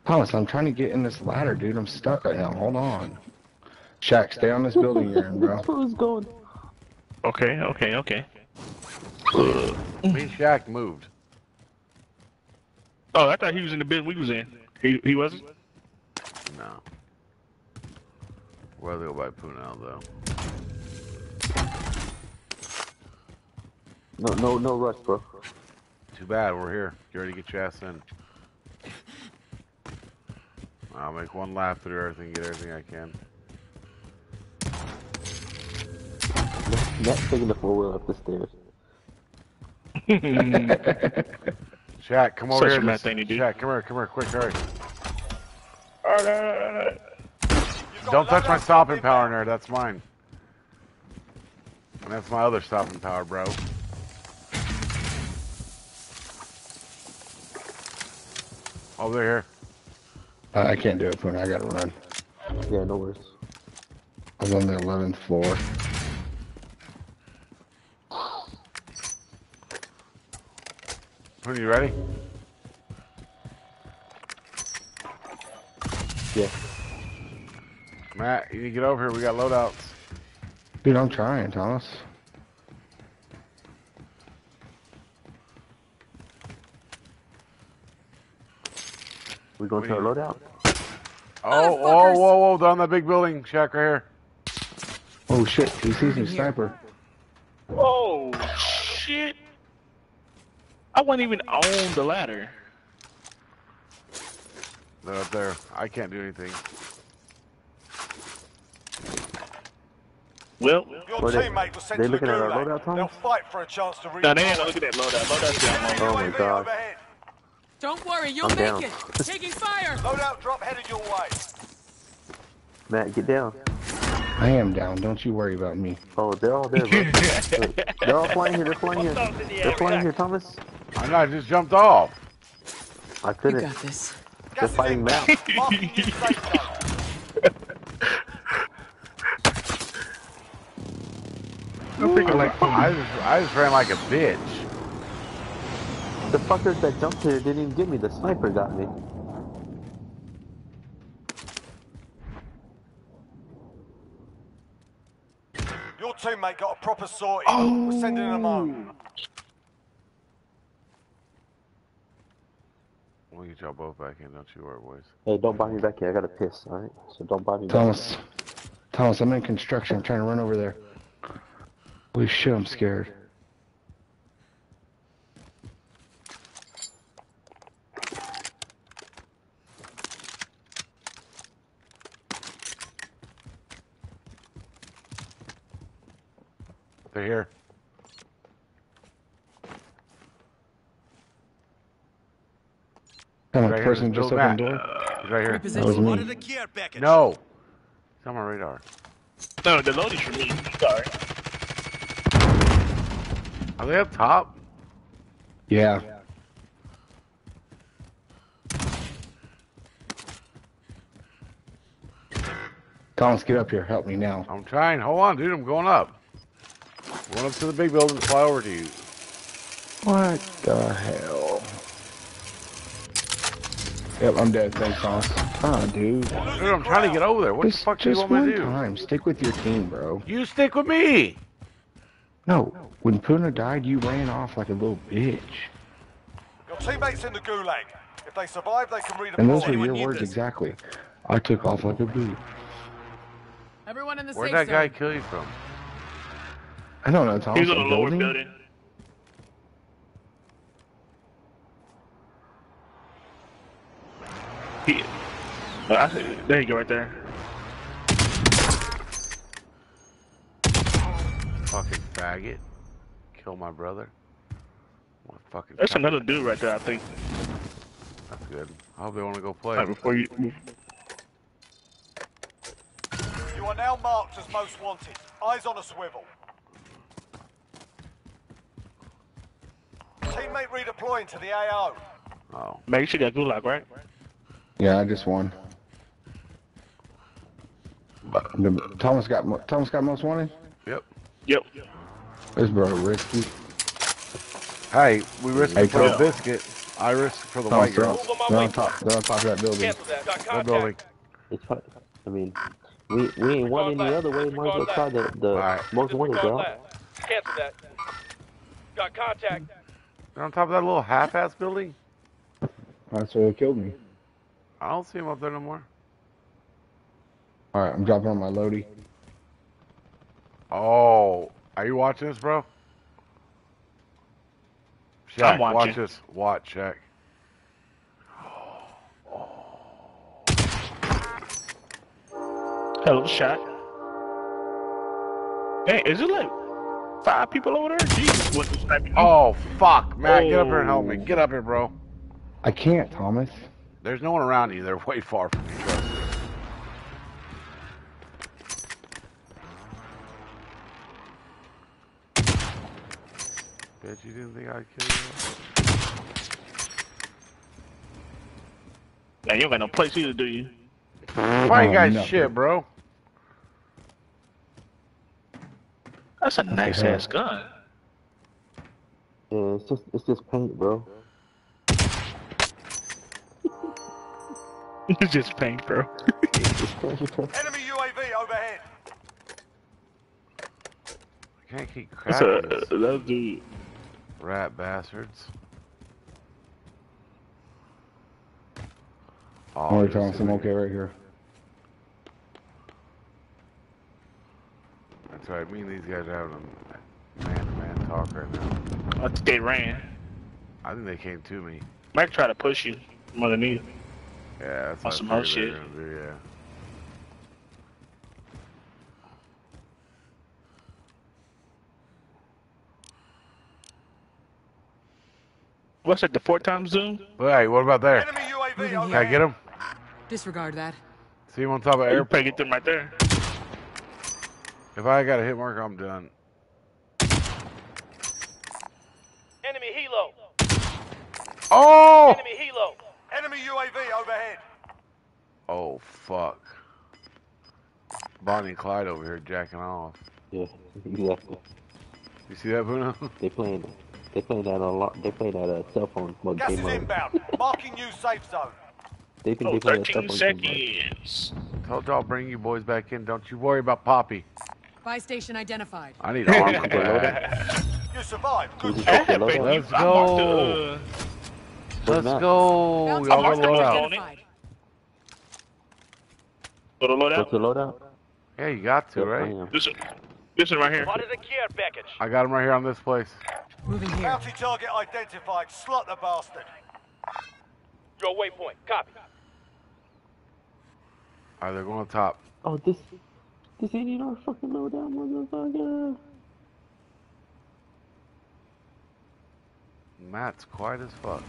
Thomas, I'm trying to get in this ladder, dude. I'm stuck right now. Hold on. Shaq, stay on this building you're in, bro. Who's going? Okay, okay, okay. Me and Shaq moved. Oh, I thought he was in the building we was in. He he wasn't. No. We'll go buy Puna out, though. No, no, no rush, bro. Too bad, we're here. You to get your ass in. I'll make one lap through everything, get everything I can. Matt's taking the four wheel up the stairs. Jack, come over Such here. a mad This- thing to do. Shaq, come here, come here, quick, hurry. Alright, alright, alright. You've got Don't touch my stopping power in inbound. there, that's mine. And that's my other stopping power, bro. Over here. Uh, I can't do it, Puna. I gotta run. Yeah, no worries. I was on the 11th floor. Puna, you ready? Yeah. Matt, you need to get over here. We got loadouts. Dude, I'm trying, Thomas. We going to a loadout? Oh, whoa, whoa, whoa, down that big building. Shaq, right here. Oh shit, he sees me sniper. Oh shit! I wasn't even on the ladder. They're up there. I can't do anything. Well, Your Were they- teammate was sent they to the looking at our gulag. loadout, Thomas? They'll fight for a chance to reach. no, they ain't gonna look at that loadout. Loadout's down Oh my God. overhead. Don't worry, you'll I'm make down. it. Taking fire. Loadout drop headed your way. Matt, get down. I am down. Don't you worry about me. Oh, they're all there, bro. They're all flying here. They're flying here. The They're area. flying here, Thomas. I know, I just jumped off. I couldn't. got this. They're Gas fighting now. inbound. Marking new safe zone. I'm thinking like, I just, I just ran like a bitch. The fuckers that jumped here didn't even get me. The sniper got me. Your teammate got a proper sorting. We're sending them home. Oh. We'll get y'all both back in, don't you worry, boys. Hey, don't buy me back here. I gotta piss, alright? So don't buy me back. Thomas. Thomas, I'm in construction. I'm trying to run over there. Holy shit, I'm scared. They're here. Come on, Right person there's just opened the Matt. door. He's right here. That was me. No. It's on my radar. no, the load is for me. Sorry. Are they up top? Yeah. Thomas, get up here. Help me now. I'm trying. Hold on, dude. I'm going up. Going up to the big building to fly over to you. What the hell? Yep, I'm dead. Thanks, Thomas. Ah, dude. Dude, I'm trying to get over there. What just, the fuck do you just want me one to do? time. Stick with your team, bro. You stick with me. No, when Puna died, you ran off like a little bitch. Your teammates in the gulag. If they survive, they can redeploy. And those are your words exactly. I took off like a boo. Everyone in the Where'd safe that guy zone. kill you from? I don't know, Thomas. He's on a the lower building? building. He, oh, I. There you go, right there. Faggot. Kill my brother. What fucking That's cunt. another dude right there, I think. That's good. I hope they want to go play. Right before you. You are now marked as most wanted. Eyes on a swivel. Teammate redeploying to the AO. Oh. Make sure that gulag, right? Yeah, I just won. Thomas got Thomas got most wanted. Yep. Yep. This bro risky. Hey, we risked Hey, it for a Tom. biscuit. I risked for the Thomas, white they're, girl. on, they're on top. They're on top of that building. That. Got What contact. building? It's fine. I mean, we we ain't won any other way. Might as well try the the Alright. most wanted, Disregard bro. last. Cancel that. Got contact. They're on top of that little half-ass building. That's what killed me. I don't see him up there no more. All right, I'm dropping on my loadie. Oh, are you watching this, bro? Shaq, I'm watch this. Watch, Shaq. Hello, shot. Hey, is it like five people over there? Jesus, what the sniping? Oh, fuck. Matt, get up here and help me. Oh. Get up here, bro. I can't, Thomas. There's no one around you. They're way far from you. Me. Bitch, you didn't think I'd kill you? Man, you don't got no place either, do you? Why you guys shit, bro? That's a nice ass gun. Yeah, it's just it's just paint, bro. it's just paint, bro. Enemy UAV overhead. I can't keep That's cracking a that dude. Rat bastards. Oh, Don't worry, this Thomas. I'm okay right here. That's right. Me and these guys are having a man-to-man talk right now. I think they ran. I think they came to me. Mike tried to push you from underneath. Yeah, that's On what some other they were shit. gonna do, yeah. What's that? The four times zoom? Hey, what about there? Enemy UAV Moving Can I get him? Disregard that. See him on top of You air. probably get them right there. If I got a hit marker, I'm done. Enemy helo. Oh! Enemy helo. Enemy UAV overhead. Oh, fuck. Bonnie and Clyde over here jacking off. Yeah, exactly. You see that, Bruno? They playing they playing that on lo- they playing that uh, cell phone mode Gas game is mode. inbound. Marking new safe zone. They think Oh, they playing that cell 13 phone game seconds. Told y'all bring you boys back in. Don't you worry about Poppy. Buy station identified. I need armor back. You survived. Good job. just Yeah, load baby, up. Let's I marked the, go. Let's Matt? go. Bounty Y'all marked go the load loadout. out. identified. little What's loadout. the loadout? Yeah, you got to, Yep, right? am. This, this is right here. Spotted a care package. I got him right here on this place. Moving here. Bounty target identified. Slot the bastard. Your waypoint. Copy. Alright, they're going on top. Oh, this this ain't even our fucking loadout, motherfucker. Matt's quiet as fuck.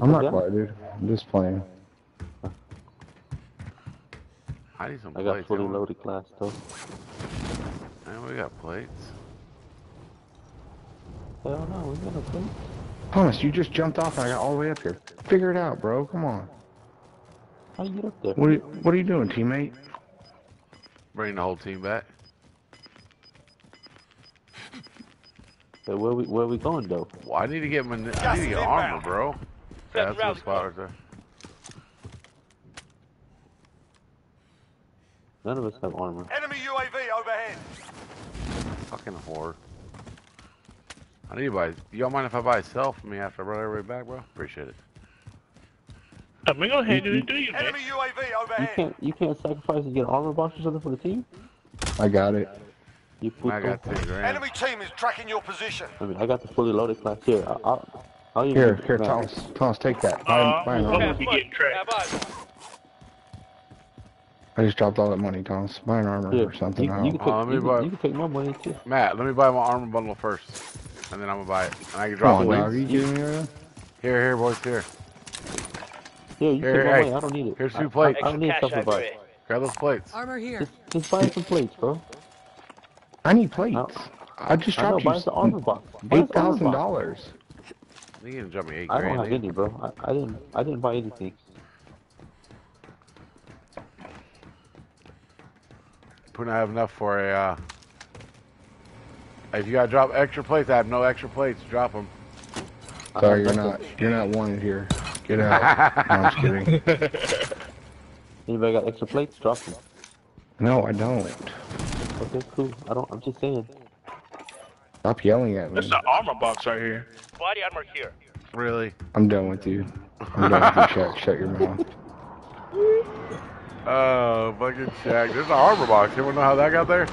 I'm not down? quiet, dude. I'm just playing. I need some I got plates. fully don't we? loaded class though. Man, we got plates. Well, no, we gotta put. Thomas, you just jumped off and I got all the way up here. Figure it out, bro. Come on. How you get up there? What are you, what are you doing, teammate? Bring the whole team back. But where we where we going though? Well, I need to get my I need to get armor, round. bro. Yeah, that's what spotters are. None of us have armor. Enemy UAV overhead. Fucking whore. I need to buy. You don't mind if I buy a cell for me after I run everybody back, bro? Appreciate it. I mean, go ahead and do you, man. Enemy UAV overhead. You overhead. can't you can't sacrifice and get armor box or something for the team. I got it. You put I got ten grand. Enemy team is tracking your position. I mean, I got the fully loaded class here. I, I'll, I'll even Here, give here, Thomas. Thomas, take that. Buy, Uh, buy an armor. you getting tracked. I just dropped all that money, Thomas. Buy an armor Here, or something. you, you, can take, Uh, let me you, buy- you can take my money too. Matt, let me buy my armor bundle first, and then I'm gonna buy it. And I can Come drop on, it. dog. Are you kidding me right now? Here, here, boys, here. Here, you Here, take my hey, money. I don't need it. here's I- two plates. I, I don't need Extra stuff to buy. it. Grab those plates. Armor here. Just, just buy some plates, bro. I need plates. No. I just I know, dropped buy the armor you box. Buy us eight the armor thousand box. dollars. You can drop me eight I grand. don't have any, bro. I, I didn't. I didn't buy anything. Put I have enough for a. Uh, if you gotta drop extra plates, I have no extra plates. Drop them. Sorry, you're not. You're not wanted here. Get out. no, I'm just kidding. Anybody got extra plates? Drop them. No, I don't. Okay, cool. I don't. I'm just saying. Stop yelling at me. That's the armor box right here. Body armor here. Really? I'm done with you. I'm done with you. Shut, shut your mouth. Oh, fucking Shaq. There's an armor box. Anyone know how that got there?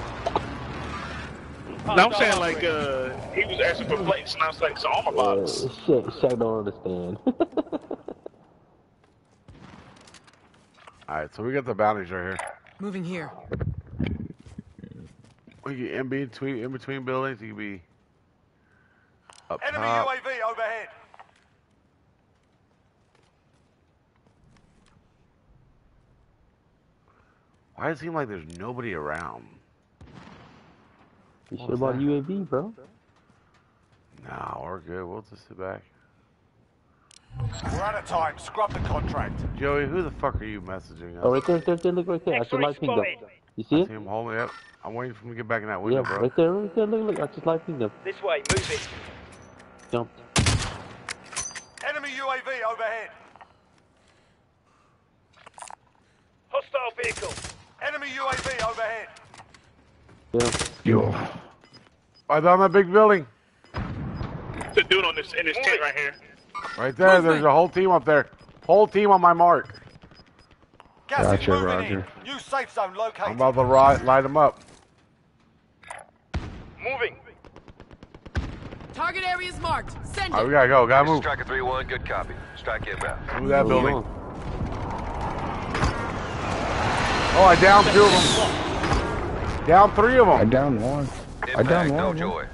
No, I'm saying like uh, he was asking for plates, and I was like, it's an armor Uh, box. Shaq, Shaq don't understand. Alright, so we got the bounties right here. Moving here. We get in between in between buildings. You can be up Enemy top. UAV overhead. Why does it seem like there's nobody around? You What should have bought that? UAV, bro. No, we're good. We'll just sit back. We're out of time. Scrub the contract. Joey, who the fuck are you messaging us? Oh, right there, right there, there, look right there. I just X-ray live pinged them. spotted. You see I it? see him holding it up. I'm waiting for him to get back in that Yeah, window, bro. right there, right there. Look, look. I just live pinged them. This way, move it. Jump. Enemy UAV overhead. Hostile vehicle. Enemy UAV overhead. Yeah. Yo. I down that big building. The dude on this in this tent right here. Right there. There's a whole team up there. Whole team on my mark. Gas Gotcha, moving Roger. in. New safe zone I'm located. about to ri- light them up. Moving. Target area is marked. Send All right, it. we gotta go. Gotta move. Striker 3-1, good copy. Strike inbound. Move that building. Oh, I downed two of them. Down three of them. I down downed one. I down downed no one. joy.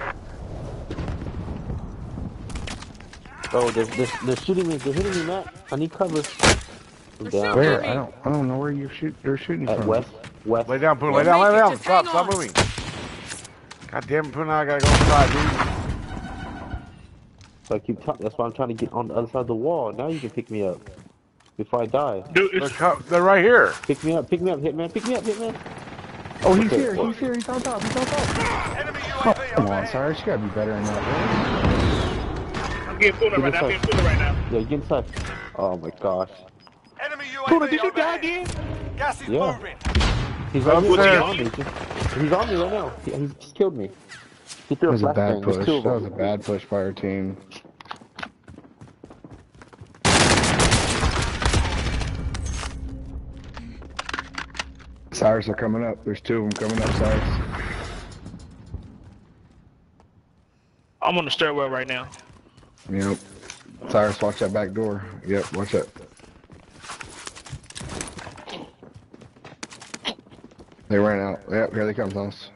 Oh, they're, they're, they're shooting me. They're hitting me, Matt. I need cover. I'm They're down. Where? I don't. I don't know where you're shoot. They're shooting At from. west. West. Lay down, Poon. Lay down, lay down. Stop, stop moving. God damn it, Poon. I gotta go inside, dude. So I keep. That's why I'm trying to get on the other side of the wall. Now you can pick me up. Before I die. Dude, They're, they're right here. Pick me up. Pick me up, Hitman. Pick me up, Hitman. Oh, he's Okay. here. He's here. He's on top. He's on top. Enemy Oh, UAV come on, overhead. Cyrus. You gotta be better than that. I'm getting pulled right now. I'm getting pulled right now. Yeah, get inside. Oh my gosh. Enemy UAV Puna, did you die again? Gas is Yeah. moving. He's right here. Upstairs. He's on me. He's, he's on me right now. He, he just killed me. He threw That was a flashbang. bad push. That was a bad push by our team. Cyrus are coming up. There's two of them coming up, Cyrus. I'm on the stairwell right now. Yep. Cyrus, watch that back door. Yep, watch that. They ran out. Yep, here they come, Thomas.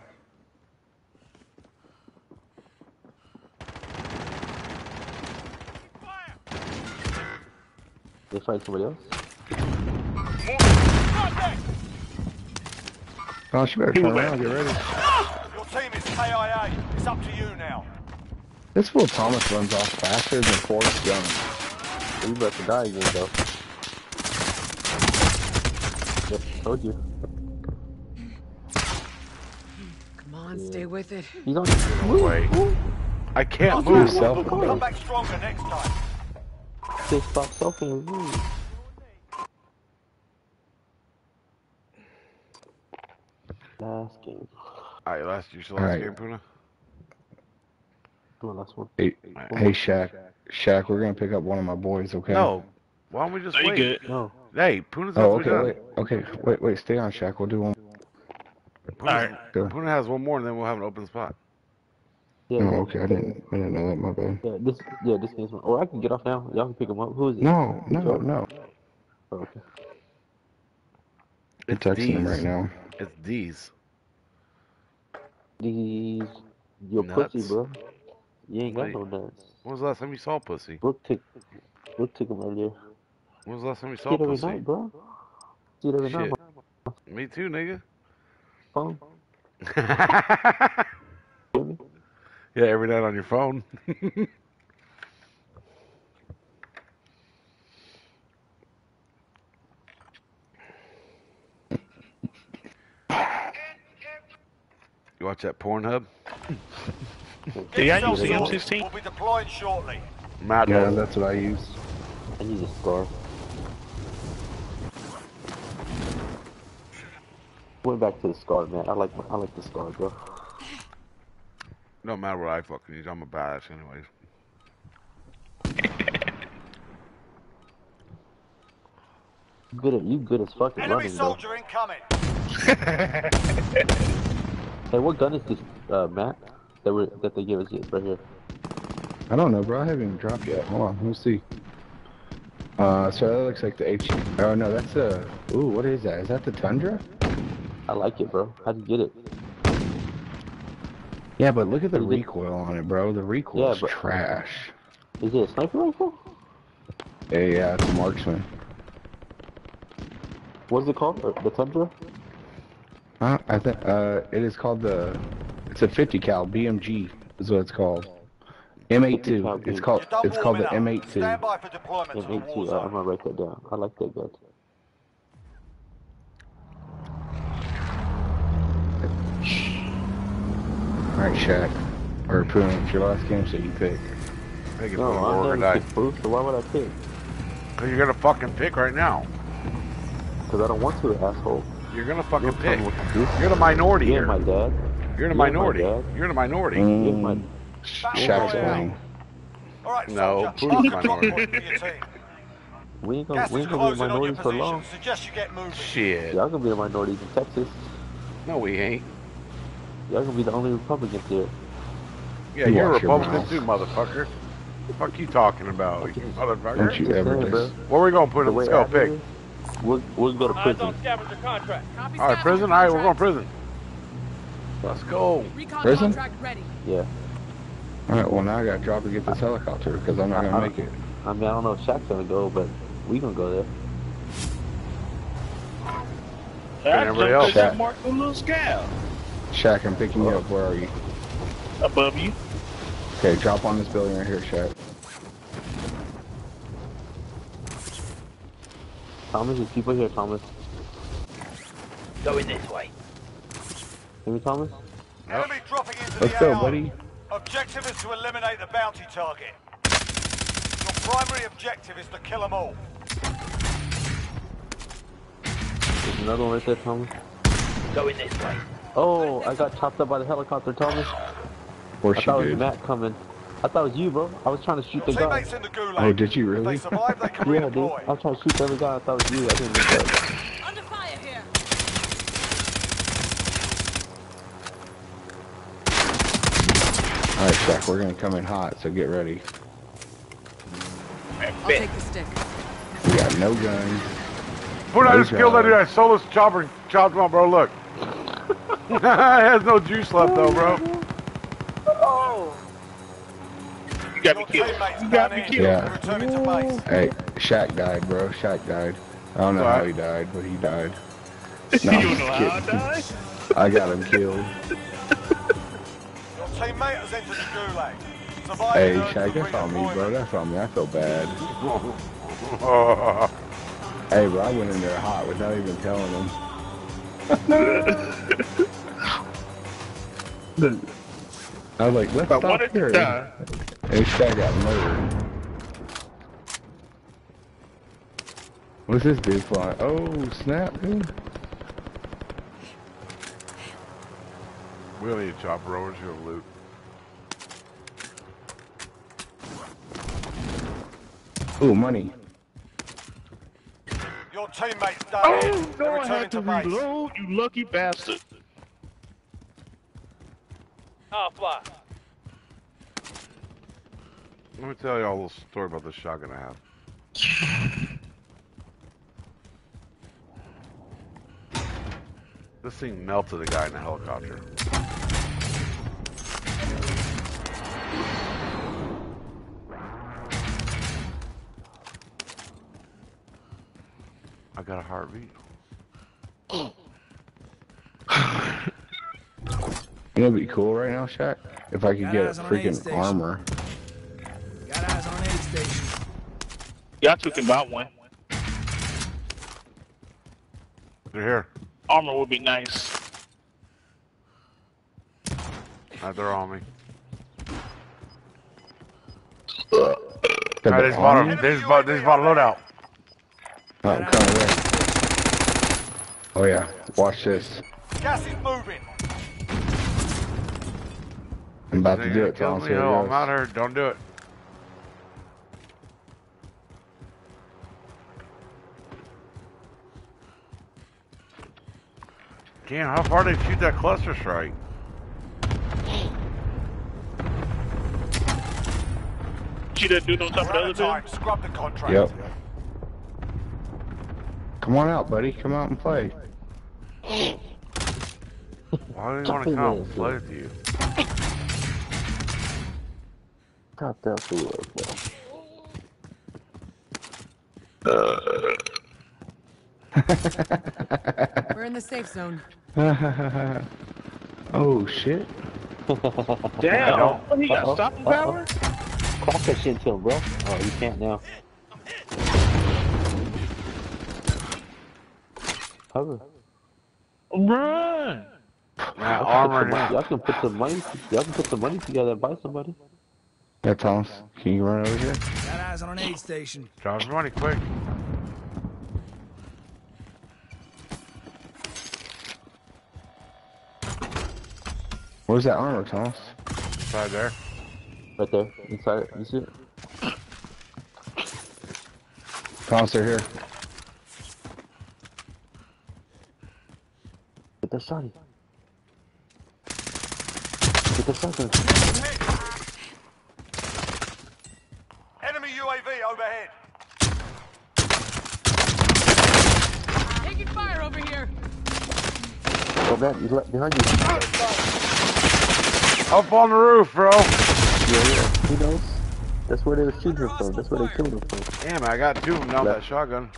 They find somebody else. Oh, she better turn around. Get ready. Your team is KIA. It's up to you now. This fool Thomas runs off faster than Forrest Gump. You about to die again, though. Yep, told you. Come on, stay with it. He's on. No way. I can't Do move. yourself a Come back stronger next time. Just stop sulking. Ooh. Last game. Alright, last you last Alright. game, Puna. Come on, last one. Hey, hey, Shaq. Shaq, we're gonna pick up one of my boys, okay? No. Why don't we just No, wait? good. No. Hey, Puna's Oh, okay, wait. Okay, wait, wait. Stay on, Shaq. We'll do one. Puna, Alright. Go. Puna has one more, and then we'll have an open spot. Yeah, Oh, okay. I didn't. I didn't know that. My bad. Yeah, this yeah, this game's one. Or oh, I can get off now. Y'all can pick him up. Who is it? No, no, no. Oh, okay. I'm texting him right now. It's these. These your Nuts. pussy, bro. You ain't got no nuts. When was the last time you saw pussy? Brooke took Brooke took him earlier. When was the last time you saw every pussy? night, bro. It every night. Shit. on Me too, nigga. phone. Yeah, every night on your phone. you watch that Pornhub? Do y'all use the sorted. M16? We'll be deploying shortly. Mad Yeah, that's what I use. I use a scar. Went back to the scar, man. I like I like the scar, bro. No matter what I fucking use, I'm a badass anyways. You good at you good as fucking Enemy running, bro. soldier incoming. Hey, what gun is this, uh, Matt? That we that they give us right here. I don't know, bro. I haven't even dropped yet. Hold on. Let me see. Uh, so that looks like the H. Oh no, that's a. Ooh, what is that? Is that the Tundra? I like it, bro. How'd you get it? Yeah, but look at the Is it- recoil on it, bro. The recoil's Yeah, trash. Is it a sniper rifle? Yeah, yeah, it's a marksman. What is it called? Uh, the Tundra? Huh? I think uh, it is called the. It's a 50 cal BMG is what it's called. M82. It's called. It's called the. M82. Stand by for deployment to the war M82. Uh, I'm gonna write that down. I like that gun. All right, Shaq. Or Puna, it's your last game, so you pick. Pick it No, for I war or never die. pick food, so why would I pick? Cause you're gonna fucking pick right now. Because I don't want to, asshole. You're gonna fucking Don't pick. me what to do. You're the minority You're here. my dad. You're the you're minority. You're the minority. You're my. Mm, Shaq's playing. All right, No, soldier. Putin's Mark the drop minority. point for your team. We ain't gonna, we ain't gonna be closing on your minorities for long. Suggest you get moving. Shit. Y'all gonna be the minorities in Texas. No, we ain't. Y'all gonna be the only Republicans here. Yeah, You you're a watch your Republican too, motherfucker. The fuck you talking about, you motherfucker? Don't you ever saying, bro. just. Where we gonna put The him? way Let's go, Abner pick. Is, We'll, we'll go to prison. on scavenger contract. Copy All right, prison. All right, we're going contract. prison. Let's go. Recon Prison? Yeah. All right, well now I gotta drop and get this helicopter because I'm not gonna make it. I mean, I don't know if Shaq's gonna go, but we gonna go there. I Everybody else. to that mark a little scout Shaq, I'm picking you up. Where are you? above you. Okay, drop on this building right here, Shaq. Thomas, there's people here, Thomas. Going this way. Hear me, Thomas? Enemy dropping into Let's the go, AO. buddy. Objective is to eliminate the bounty target. Your primary objective is to kill them all. There's another one right there, Thomas. Going this way. Oh, I got chopped up by the helicopter, Thomas. Of course I you thought it was did. Matt coming. I thought it was you, bro. I was trying to shoot the guy. teammates in the gulag. Oh, did you If they really? survive, they can Yeah, dude. I was trying to shoot the other guy. I thought it was you. I didn't look up. Under fire here. All right, Shaq, we're gonna come in hot, so get ready. I'll take the stick. We got no guns. Put I No just killed that dude. I solo chopper chopped him up, bro. Look. it has no juice left though, bro. You got me Your killed. teammates You got done me in. killed. Yeah. Returning to base. Hey, Shaq died, bro. Shaq died. I don't know how he died, but he died. No, I'm don't know just how I died? I got him killed. Your teammate has entered the gulag. Hey, and earn Shaq, for that's on me, bro. redeployment. That's on me. I feel bad. Hey, bro, I went in there hot without even telling him. I was like, let's uh, I stop wanted here. die. And Shaq got murdered. What's this dude flying? Oh, snap, dude. We don't need a chopper over to loot. Ooh, money. Your teammates done in. Oh, no, I had to to reload, you lucky bastard. Fly. Let me tell you all a little story about this shotgun I have. This thing melted a guy in a helicopter. I got a heartbeat. You know, it'd be cool right now, Shaq, if I could Got get eyes on an aid freaking station. armor. Got eyes on aid station. Y'all two can buy one. They're here. Armor would be nice. Right, they're on me. Got Alright, the they just bought armor? a, they just bought, they just bought a loadout. Oh, I'm coming there. Oh yeah, watch this. Gas is moving. I'm about to do it, kill Tom. me? So Oh, I'm out here. Don't do it. Damn, how far did they shoot that cluster strike? See that dude on top of the We're other of time. dude? Scrub the contract. Yep. Come on out, buddy. Come out and play. Why do you want to come and play with you? Top that fool, bro. We're in the safe zone. oh shit. Damn. What, oh, he got stopping power? Crack that shit to him, bro. Oh, you can't now. Cover. Run! Man, Y'all can, put here. y'all can put some money. Y'all can put some money together and buy somebody. Yeah, Thomas, can you run over here? Got eyes on an aid station. Drop your money quick. Where's that armor, Thomas? Inside there. Right there, inside. it. You see it? Thomas, they're here. Get the shotty. Get the shotgun. Enemy UAV overhead. Taking fire over here. He's le- behind you. Up on the roof, bro. Yeah, yeah. He knows. That's where they were shooting him from. That's where they killed him from. Damn, I got two of them down Left. that shotgun.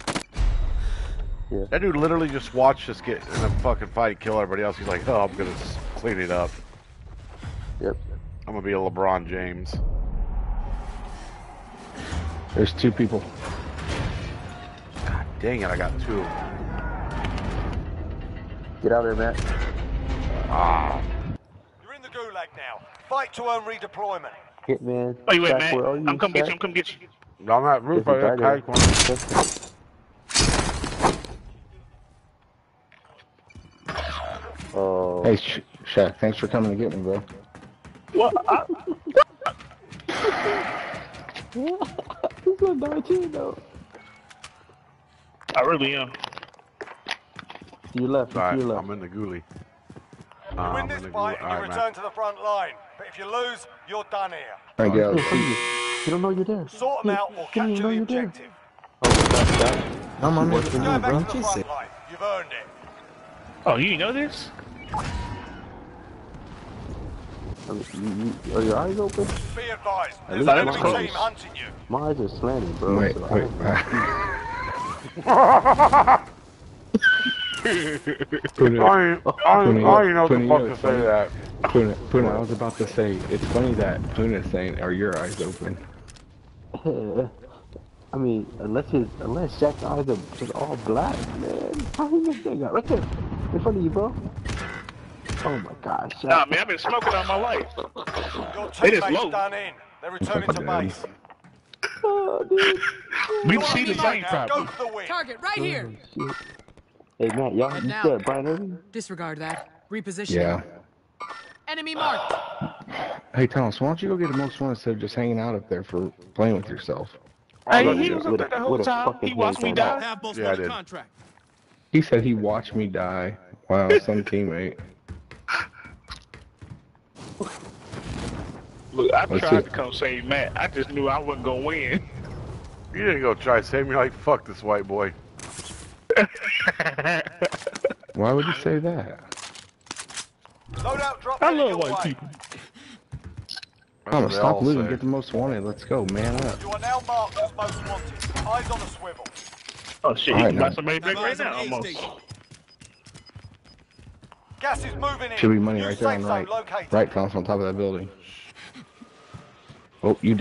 Yeah. That dude literally just watched us get in a fucking fight, kill everybody else. He's like, oh, I'm gonna clean it up. Yep. I'm gonna be a LeBron James. There's two people. God dang it, I got two of them. Get out of there, Matt. Ah. You're in the gulag now. Fight to earn redeployment. Hitman. Oh, you wait, man. where you, I'm come get you. I'm come get you. On that roof, I got guy one. Oh. Hey, Sh- Shaq, thanks for coming to get me, bro. What? I, He's gonna die though. I really am. To your left. To Alright, your left. I'm in the ghoulie. You Uh, win I'm this in the fight ghoulie. and you Alright, return man. to the front line. But if you lose, you're done here. Thank you. Hey, you. You don't know you're there. Sort them out or You don't capture know the you're there. objective. Oh, that's that. I'm on What's the the Go move, back bro? to the front line. You've earned it. Oh, you know this? I mean, you, you, are your eyes open? Be advised, At there's least an my enemy eyes- team hunting you. My eyes are slanted, bro. Wait, so I wait. don't- Puna, I I ain't, I ain't know what the fuck to say that. Puna, Puna, I was about to say, it's funny that Puna's saying, are your eyes open? I mean, unless his, unless Shaq's eyes are just all black, man. How he make that guy right there in front of you, bro? Oh my gosh, Shaq. Nah, man, I've been smoking all my life. Your They just teammates low. done in. They're returning to base. Oh, dude. We see the same Now, problem. go for. Target right here. Oh, shit. Hey, Matt, y'all, Head you now. said Brian Irving? Disregard that. Reposition. Yeah. Enemy marked. Hey Thomas, why don't you go get a most one instead of just hanging out up there for playing with yourself? Hey, he was up there the whole time. He watched me die. Have both Yeah, I on did. contract. He said he watched me die. Wow, some teammate. Look, I Let's tried see. to come save Matt. I just knew I wasn't gonna win. You didn't go try to save me like fuck this white boy. Why would you say that? Loadout drop I love white way. people. Thomas, stop all looting. Get the most wanted. Let's go. Man up. You are now marked as most wanted. Eyes on the swivel. Oh shit, All he right, can now. buy somebody back Have right now almost. Gas is moving in. Should be money New right there on right. zone located. Right, Thomas, on top of that building. Oh, you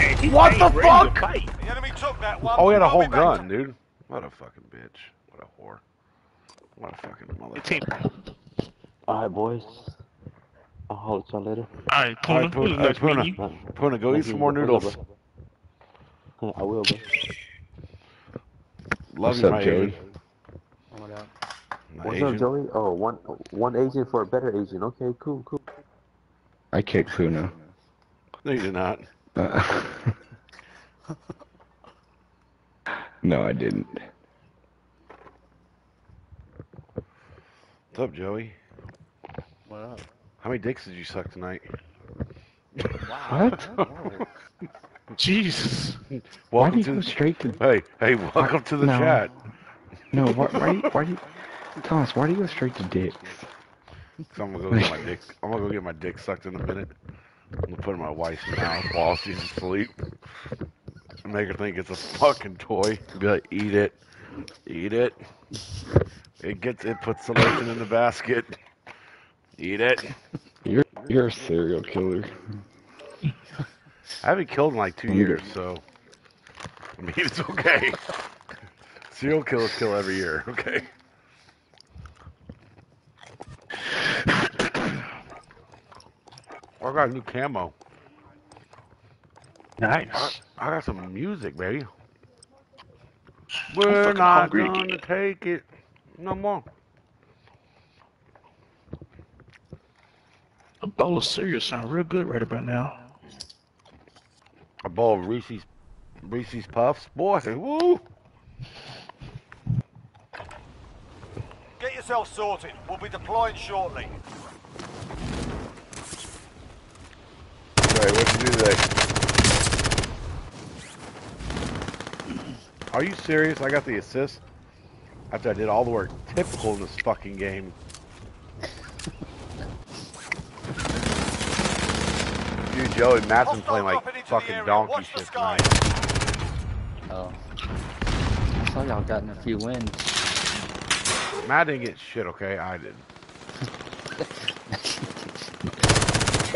did. What the fuck? The enemy took that one. Oh, he had a whole be back gun, dude. What a fucking bitch. What a whore. What a fucking mother. Team. Alright, boys. I'll holler at y'all later. Alright, Puna. right, Puna, It was nice Puna, meeting. Puna, go eat some more noodles. bro? I will, bro. Love What's you, up, my Joey? Asian. My What's Asian. up, Joey? Oh, one one agent for a better agent. Okay, cool, cool. I kicked Puna. No, you did not. Uh, no, I didn't. What's up, Joey? What up? How many dicks did you suck tonight? What? Jesus. Why Welcome do you to go straight to? Hey, hey, welcome to the No. chat. No, why, why, do you, why do you, Thomas? Why do you go straight to dicks? So I'm gonna go get my dick. I'm gonna go get my dick sucked in a minute. I'm gonna put it in my wife's mouth while she's asleep. Make her think it's a fucking toy. Be like, eat it, eat it. It gets it puts the lotion in the basket. Eat it. You're you're a serial killer. I haven't killed in like two years, so I mean it's okay. Serial killers kill every year, okay? I got a new camo. Nice. I, I got some music, baby. We're not hungry gonna again. take it no more. A bowl of cereal sound real good right about now. A bowl of Reese's Reese's Puffs, boy. Woo! Get yourself sorted. We'll be deploying shortly. Sorry, what'd you do today? Are you serious? I got the assist after I did all the work. Typical in this fucking game. Dude, Joey, Matt's been playing like fucking donkey shit tonight. Oh. I saw y'all gotten a few wins. Matt didn't get shit, okay? I did.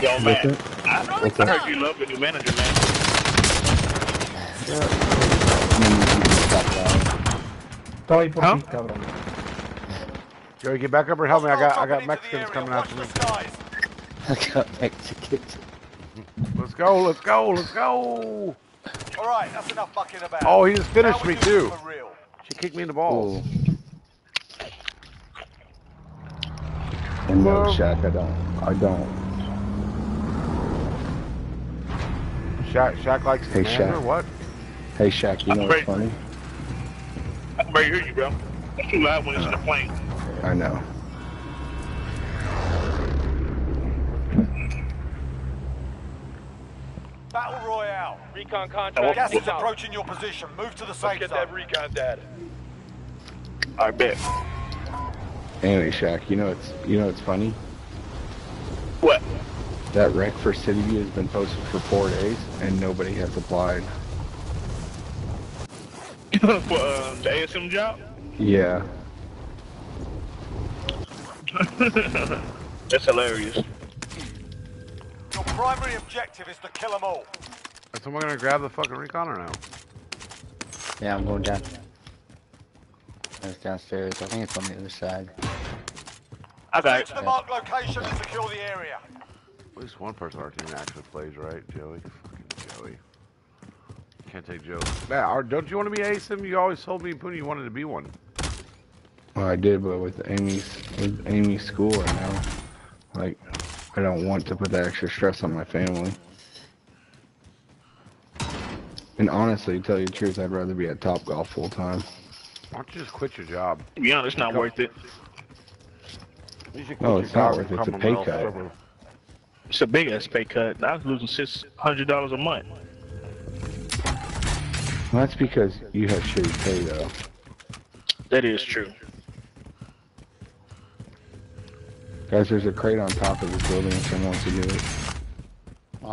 Yo, man. What's I, What's I that? heard you love the new manager, man. Estoy por Huh? ti, cabrón. Joey, get back up or help me. I got I got Mexicans coming after me. I got Mexicans. Let's go, let's go, let's go. All right, that's enough mucking about. Oh, he just finished me too. it For real. She kicked me in the balls. And no, Shaq, I don't. I don't. Shaq, Shaq likes Hey, Commander, Shaq. what? Hey, Shaq, you know what's funny? I can barely hear you, bro. That's too loud when it's in the uh, plane. I know. Battle Royale. Recon The contract. gas is approaching your position. Move to the Let's get zone. that recon data. I bet. Anyway, Shaq, you know it's you know it's funny. What? That rec for City View has been posted for four days and nobody has applied. For um, the ASM job? Yeah. That's hilarious. Your primary objective is to kill them all. Is someone gonna grab the fucking recon or no? Yeah, I'm going down. It's downstairs. I think it's on the other side. Okay. got Reach the marked location and secure the area. At least one person on our team actually plays right, Joey. Fucking Joey. Can't take Joey. Matt, are, don't you want to be ASIM? You always told me, Poonie, you wanted to be one. Well, I did, but with Amy's with Amy's school right now, like, I don't want to put that extra stress on my family. And honestly, to tell you the truth, I'd rather be at Top Golf full time. Why don't you just quit your job? Yeah, it's not worth it. You should No, it's your not job worth it. It's a pay cut. server. It's a big ass pay cut. I was losing six hundred dollars a month. Well, that's because you have shitty pay, though. That is true. Guys, there's a crate on top of this building if someone wants to get it.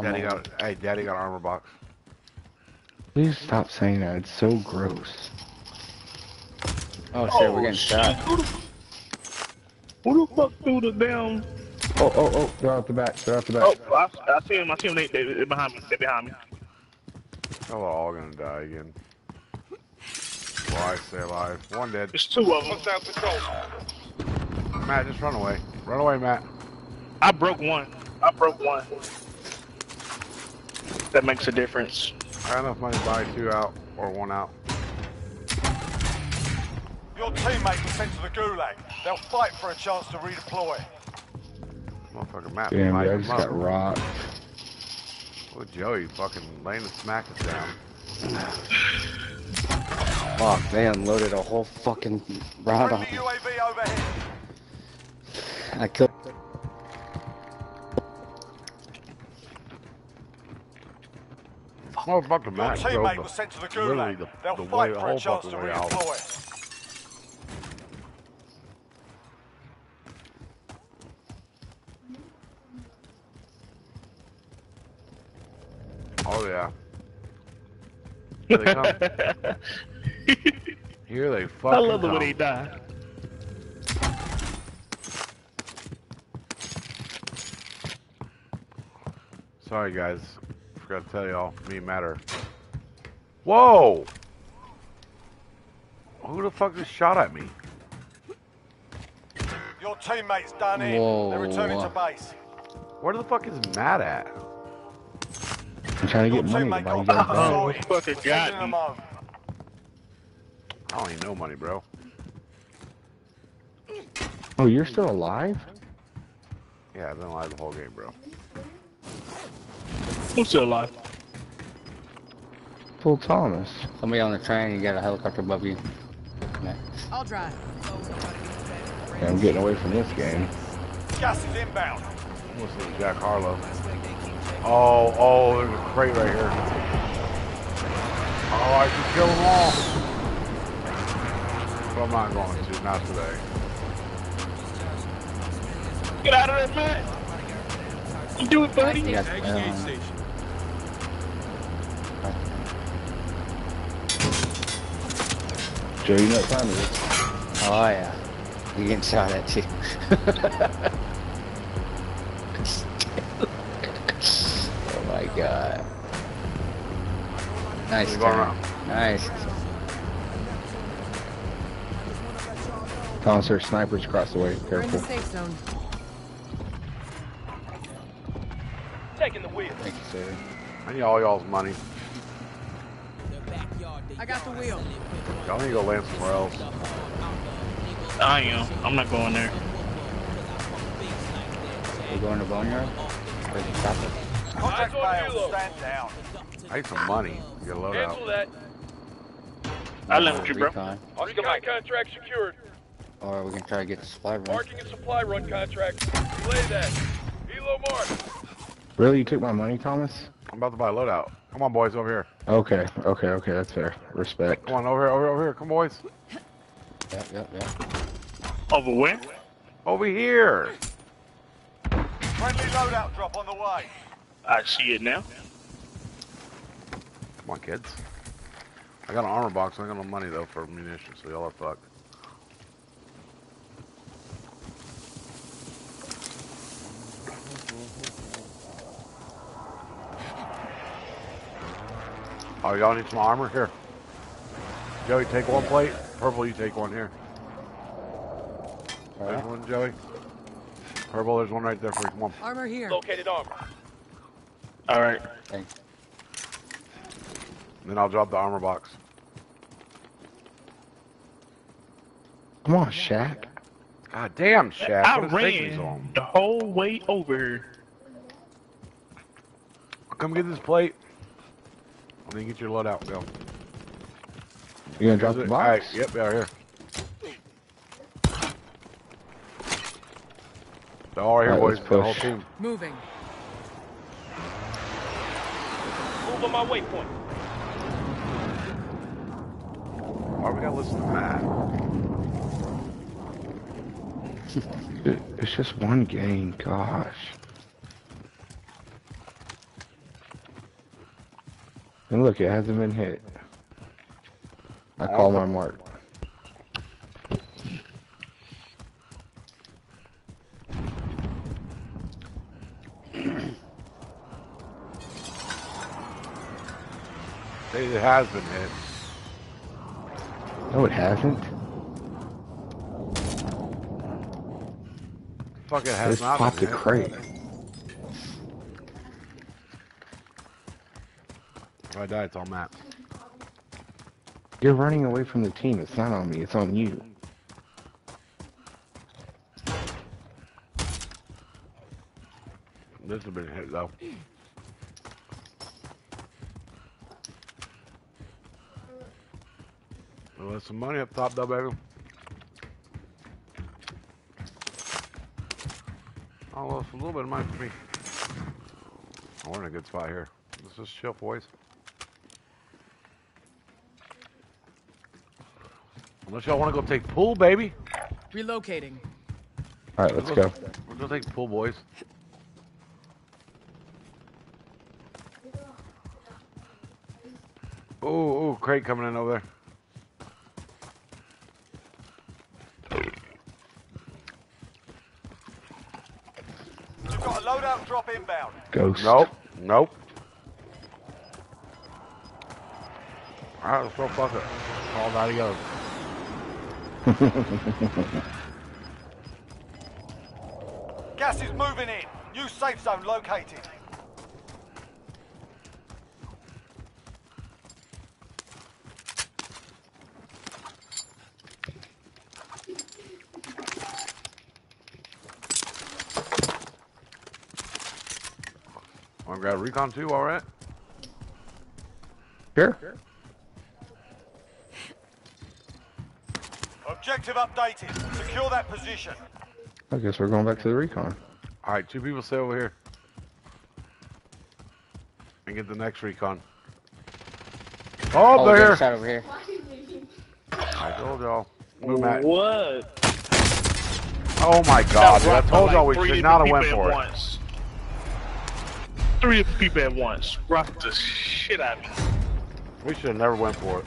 Daddy got hey, Daddy got armor box. Please stop saying that. It's so gross. Oh shit, we're getting oh, shot. Who the, who the fuck threw the damn? Oh, oh, oh! They're out the back. They're out the back. Oh, I, I see him. I see him. They, they, they're behind me. They're behind me. Oh, we're all gonna die again. Well, I stay alive. One dead. There's two of them. Hostile patrol. Matt, just run away. Run away, Matt. I broke one. I broke one. That makes a difference. I got enough money to buy two out or one out. Your teammate was sent to the gulag. They'll fight for a chance to redeploy. Motherfucker, Matt. Damn, might dude, I just got rocked. Look, Joey fucking laying the smack us down. Fuck, they unloaded a whole fucking round on Friendly UAV overhead. I killed. Motherfucker, Your Matt. drove teammate the- was sent to the literally gulag. the, They'll the fight the for a whole chance to fucking way out. redeploy. Oh yeah. Here they come. Here they fucking I love the way come. they die. Sorry guys, forgot to tell y'all, me and Matt. Whoa! Who the fuck just shot at me? Your teammate's done in. They're returning to base. Where the fuck is Matt at? I'm trying to get money to buy you guys Oh, back. fucking got Sending me. I don't even know money, bro. Oh, you're still alive? Yeah, I've been alive the whole game, bro. I'm still alive. Full Thomas. Somebody on the train, you got a helicopter above you. Yeah. I'll drive. Yeah, I'm getting away from this game. Gas is inbound. What's this, Jack Harlow? Oh, oh, there's a crate right here. Oh, I can kill them all. But I'm not going to, not today. Get out of there, man. You do it, buddy. You got, um, Joe, you know what time it is? oh yeah. You getting shot at too. god. Nice Keep going turn. around. Nice. Thomas, there's snipers across the way. We're in the Careful. safe zone. Taking the wheel. Thank you, sir. I need all y'all's money. I got the wheel. Y'all need to go land somewhere else. I am. I'm not going there. We're going to Boneyard? Where's the chopper? Contact Eyes failed. Stand down. I need some money. to Get a load Cancel out. that. I left you, bro. Recon. Recon contract secured. Or we can try to get the supply run. Marking a supply run contract. Relay that. Hilo mark. Really? You took my money, Thomas? I'm about to buy a loadout. Come on, boys, over here. Okay, okay, okay. That's fair. Respect. Come on, over here, over here, over here. Come, boys. Yep, yep, yep. Over where? Over here. Friendly loadout drop on the way. I see it now. Come on, kids. I got an armor box. I got no money, though, for munitions, so y'all are fucked. Oh, y'all need some armor? Here. Joey, take one plate. Purple, you take one here. There's one, Joey. Purple, there's one right there for you. Come on. Armor here. Located armor. All right. Thanks. Then I'll drop the armor box. Come on, Shaq. God damn, Shaq. I What is taking me so ran the whole way over. Come get this plate. Let me get your loadout, Bill. You gonna drop the box? Alright, yep, out here. They're all right here, boys. The whole push. team. Moving. Move on my waypoint. Why we gotta listen to Matt? It- It's just one game, gosh. And look, it hasn't been hit. I call my mark. It has been hit. No, it hasn't. Fuck, it has not popped a crate. If I die, it's on Matt. You're running away from the team. It's not on me. It's on you. This has been hit, though. Well, there's some money up top, though, baby. Oh, well, it's a little bit of money for me. Oh, we're in a good spot here. Let's just chill, boys. Unless y'all want to go take pool, baby. Relocating. All right, let's go. We'll go take pool, boys. Oh, oh, crate coming in over there. You've got a loadout drop inbound. Ghost. Nope. Nope. Alright, let's go fuck it. All die together. Gas is moving in. New safe zone located. Recon too, alright? Sure. Objective updated. Secure that position. I guess we're going back to the recon. Alright, two people stay over here. And get the next recon. Oh, Oh, they're the here. over here. I told y'all. Move, Matt. What? Oh my god, dude. I told y'all like we should not have went for at it. Once. Three people at once. Rock the shit out of me. We should have never went for it.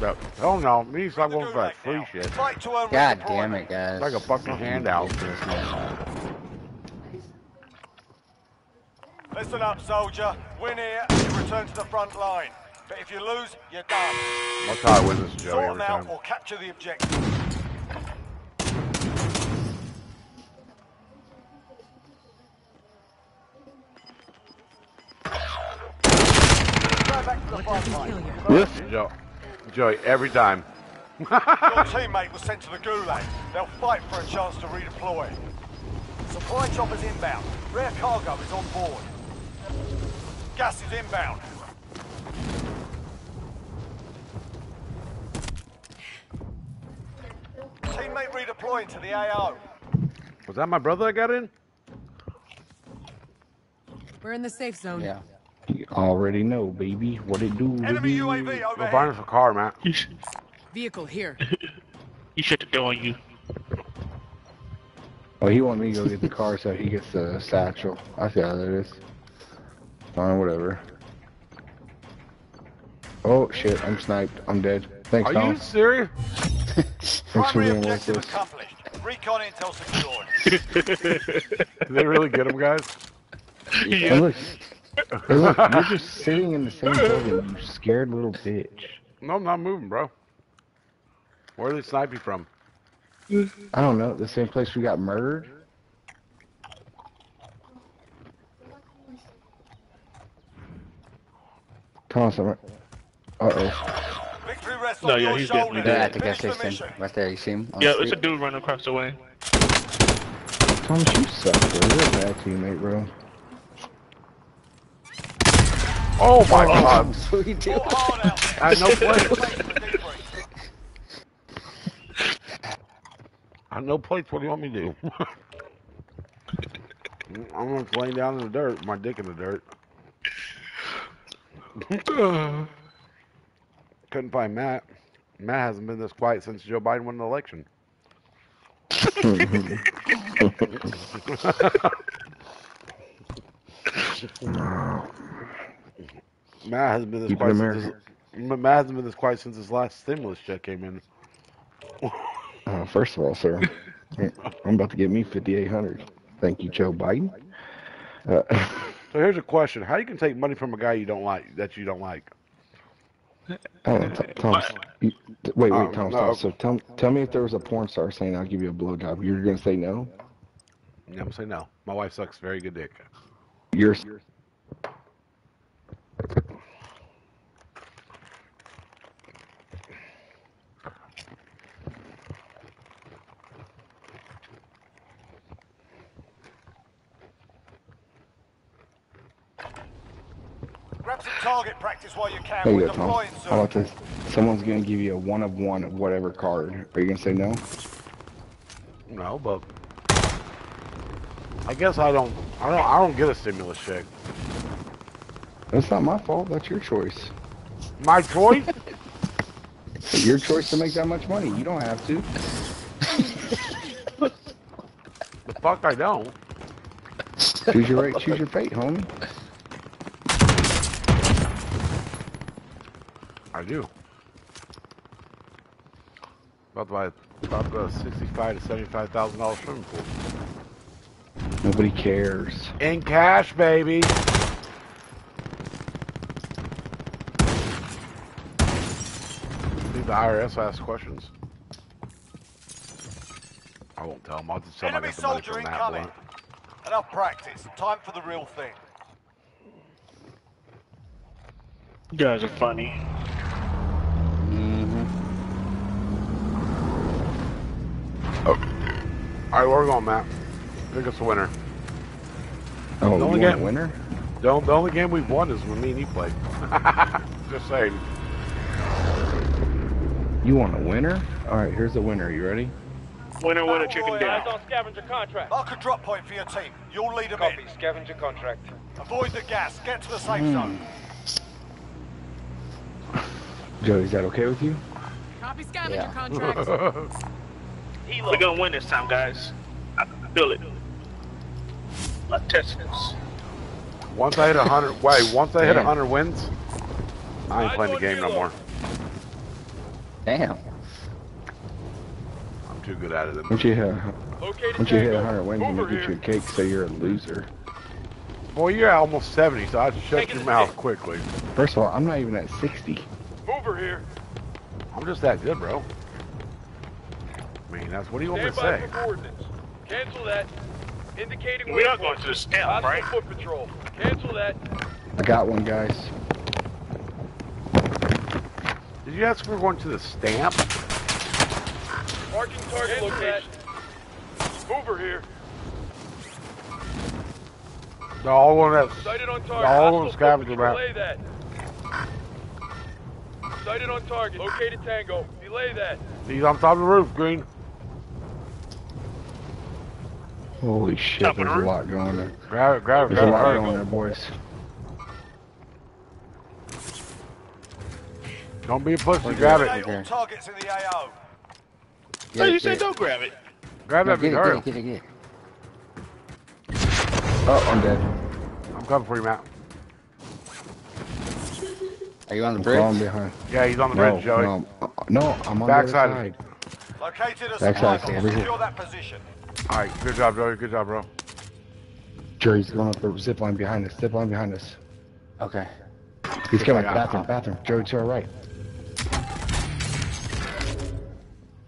But, oh no, me stop going for that free shit. Fight to earn God damn it, guys. It's like a fucking handout. Listen up, soldier. Win here, and you return to the front line. But if you lose, you're done. I'll try to win this, Joey, Sort them out time. or capture the objective. Go back to the front line. Joe, Joey, every time. Your teammate was sent to the gulag. They'll fight for a chance to redeploy. Supply choppers inbound. Rare cargo is on board. Gas is inbound. Teammate redeploying to the AO. Was that my brother that got in? We're in the safe zone. Yeah. You already know, baby. What it do? Enemy UAV Go find us a car, Matt. Vehicle here. He shut the door on you. Oh, he want me to go get the car so he gets the satchel. I see how that is. Fine, whatever. Oh shit, I'm sniped. I'm dead. Thanks, Are Tom. you serious? Thanks for Primary being with objective us. accomplished. Recon intel secured. Did they really get him, guys? Hey, look, hey, look, you're just sitting in the same building, you scared little bitch. No, I'm not moving, bro. Where are they sniping from? I don't know, the same place we got murdered? Come on, summer. Uh-oh. Victory rests No, yeah, he's definitely shoulders. Dead. at the gas Finish the station. Right there, you see him? Yeah, the it's a dude running across the way. Thomas, you suck, bro. You're a bad teammate, bro. Oh my god! What are you doing? I had no plates. I have no place. What do you want me to do? I'm gonna laying down in the dirt. My dick in the dirt. Couldn't find Matt. Matt hasn't been this quiet since Joe Biden won the election. Matt hasn't been this Keep quiet since his, Matt hasn't been this quiet since his last stimulus check came in. Uh, first of all, sir, I'm about to get me 5,800. Thank you, Joe Biden. Uh, So here's a question: How you can take money from a guy you don't like that you don't like? oh, Thomas, you, wait, wait, Oh, Thomas, no. So tell, tell me if there was a porn star saying I'll give you a blowjob. You're gonna say no? Yeah, I'm gonna say no. My wife sucks very good dick. You're Grab some target practice while you can. There you We're go, Tom. How about this? Someone's gonna give you a one of one of whatever card. Are you gonna say no? No, but I guess I don't. I don't. I don't get a stimulus check. That's not my fault. That's your choice. My choice? Your choice to make that much money. You don't have to. The fuck I don't. Choose your right. Choose your fate, homie. I do. About to buy about sixty-five to seventy-five thousand dollars swimming pool Nobody cares. in cash, baby. The IRS ask questions. I won't tell them. I'll just tell them I Enemy got the money soldier from that incoming. blunt. Enough practice. Time for the real thing. You guys are funny. Mm-hmm. Oh. All right, where we going, Matt? Pick us a winner. Oh, The only a game- winner? The, on- the only game we've won is when me and you played. Just saying. You want a winner? All right, here's the winner. You ready? Winner, winner, chicken dinner. Eyes dinner. on scavenger contract. Mark a drop point for your team. You'll lead them Copy. in. Scavenger contract. Avoid the gas. Get to the safe Hmm. zone. Joey, is that okay with you? Copy scavenger Yeah. contract. We're gonna win this time, guys. I can feel it. My testicles. Once I hit a hundred, wait. Once I hit a hundred wins, I ain't playing the game no Hilo. more. Damn. I'm too good at it. Once you hit, Located once you hit Tango. 100 wins and you get here. your cake, say you're a loser. Boy, you're at almost seventy, so I just shut Taking your mouth stick. quickly. First of all, I'm not even at 60. Over here. I'm just that good, bro. I mean, that's what do you want me to say? coordinates. Cancel that. Indicating We are not going to the stamp, right? foot patrol. Cancel that. I got one, guys. Did you ask if we're going to the stamp? Marking target location. Over here. They're all going to Sighted on target. They're all on Hostile scavenger foot patrol. map. Delay that. Sighted on target. Located Tango. Delay that. He's on top of the roof, Green. Holy shit, Top there's a roof. lot going there. Grab it, grab it, There's a grab it. lot hurry. going there, boys. Don't be a pussy, grab it. Eliminate all targets in the AO. So Get you it, said it. don't grab it. Grab No, that, get it, get it, get it, get it. Oh, I'm dead. I'm coming for you, Matt. Are you on the I'm bridge? behind. Yeah, he's on the No, bridge, Joey. no, uh, no, I'm on Backside. the other side. Located a Backside, supply over here. Secure that position. All right, good job, Joey. Good job, bro. Jerry's going up the zip line behind us. Zip line behind us. Okay. He's coming. Bathroom, bathroom. Joey, to our right.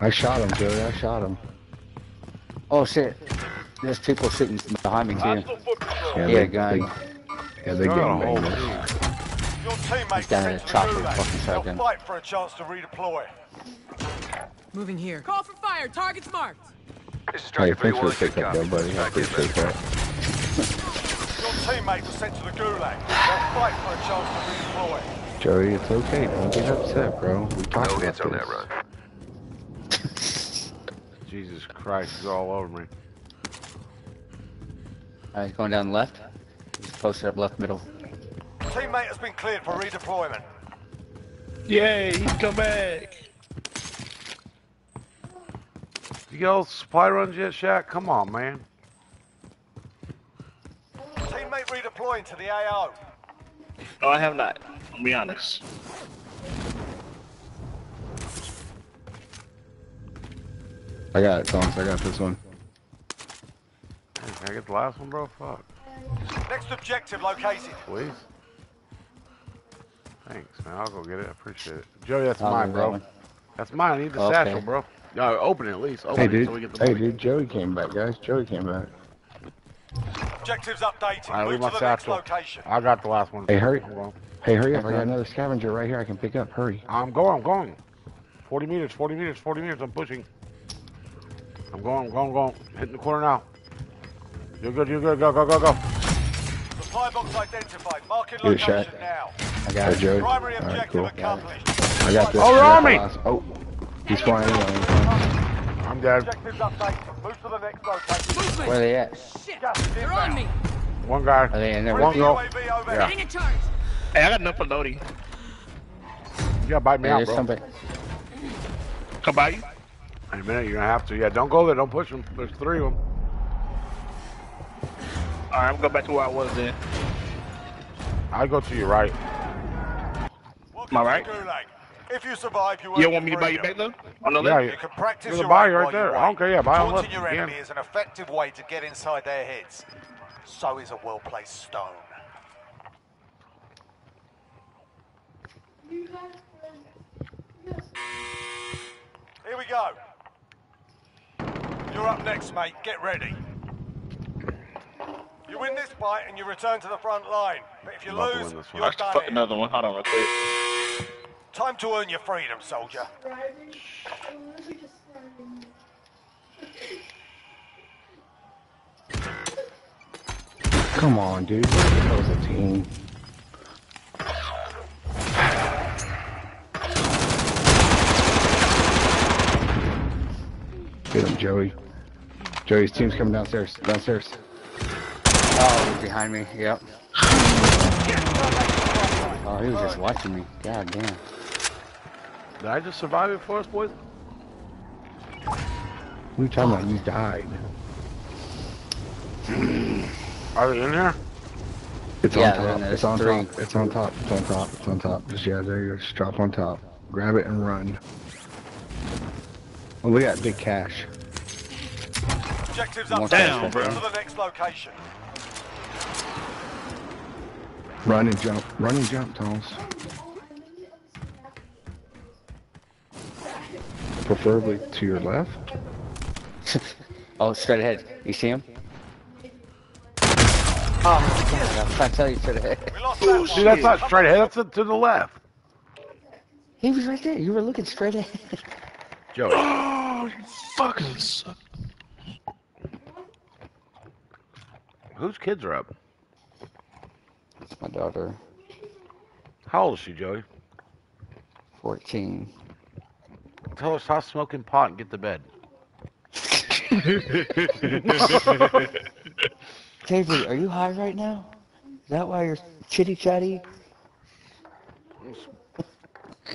I shot him, Joey. I shot him. Oh shit. There's people sitting behind me too. Hostile foot patrol. Yeah, Yeah, they, gun. They, yeah, they got a hole. Your teammate's down in a sent to chopper, fucking They'll shotgun. fight for a chance to redeploy. Moving here. Call for fire. Target's marked. This is Hey, Striker thanks for 3-1, the pickup, copy. though, buddy. I appreciate that. Your teammates are sent to the gulag. They'll fight for a chance to redeploy. Joey, it's okay. Don't get upset, bro. We talked No about hits on that run. Jesus Christ, he's all over me. Alright, he's going down left. He's posted up left middle. Teammate has been cleared for redeployment. Yay, he's come back. You got all supply runs yet, Shaq? Come on, man. Teammate redeploying to the AO. No, I have not. I'll be honest. I got it, Thomas. I got this one. Can I get the last one, bro? Fuck. Next objective located. Please. Thanks, man. I'll go get it. I appreciate it. Joey, that's I'll mine, leave that bro. one. That's mine. I need the Okay. satchel, bro. No, open it at least. Open Hey, it dude. so we get the Hey, money. dude. Joey came back, guys. Joey came back. Objectives updated. All right, Move leave to my the next satchel. location. I got the last one. Hey, hurry. Hold on. Hey, hurry up. I got another scavenger right here I can pick up. Hurry. I'm going, I'm going. 40 meters, 40 meters, 40 meters. I'm pushing. I'm going, I'm going, going. Hitting the corner now. You're good, you're good. Go, go, go, go. Supply box identified. Marking Get location Shaq. now. I got it. Joey. Primary All right, objective cool. accomplished. I got this. Oh, I they're on me. Oh, he's flying in. I'm dead. Objectives updated. Move to the next location. Where are they at? Shit. Gas They're on me. One guy. Are they in there One with go. Yeah. Getting a charge. Hey, I got enough for loading. You gotta bite me Hey, out, bro. somebody. Come by you. In a minute, you're gonna have to. Yeah, don't go there. Don't push them. There's three of them. Alright, I'm going back to where I was then. I go to your right. Welcome Am I right? If you survive, you You want me to buy you freedom. back though? On the Yeah, left? yeah. You can practice There's a your buy aim right there. you I don't care, yeah, buy on Taunting left your again. enemy is an effective way to get inside their heads. So is a well-placed stone. Um, Here we go. You're up next, mate. Get ready. You win this fight and you return to the front line. But if you I'm about lose, win this one. you're I done fuck here. another one. Hold on real quick. Time to earn your freedom, soldier. Come on, dude. That was a team. Get him, Joey. Joey's team's coming downstairs. Downstairs. Oh, he's behind me. Yep. Oh, he was just watching me. God damn. Did I just survive it for us, boys? What are you talking about? You died. Are they in here? It's Yeah, on top. It's on Three. top. It's on top. It's on top. It's on top. Just yeah, there you go. Just drop on top. Grab it and run. Oh, we got big cash. Objectives One updated. down, bro. to the next location. Run and jump. Run and jump, Thomas. Preferably to your left. Oh, straight ahead. You see him? Oh, God, I was trying to tell you straight ahead. We that. Dude, that's not straight ahead. That's to- to the left. He was right there. You were looking straight ahead. Joey. Oh, you fucking suck. Whose kids are up? That's my daughter. How old is she, Joey? 14. Tell her stop smoking pot and get to bed. Avery, are you high right now? Is that why you're chitty chatty?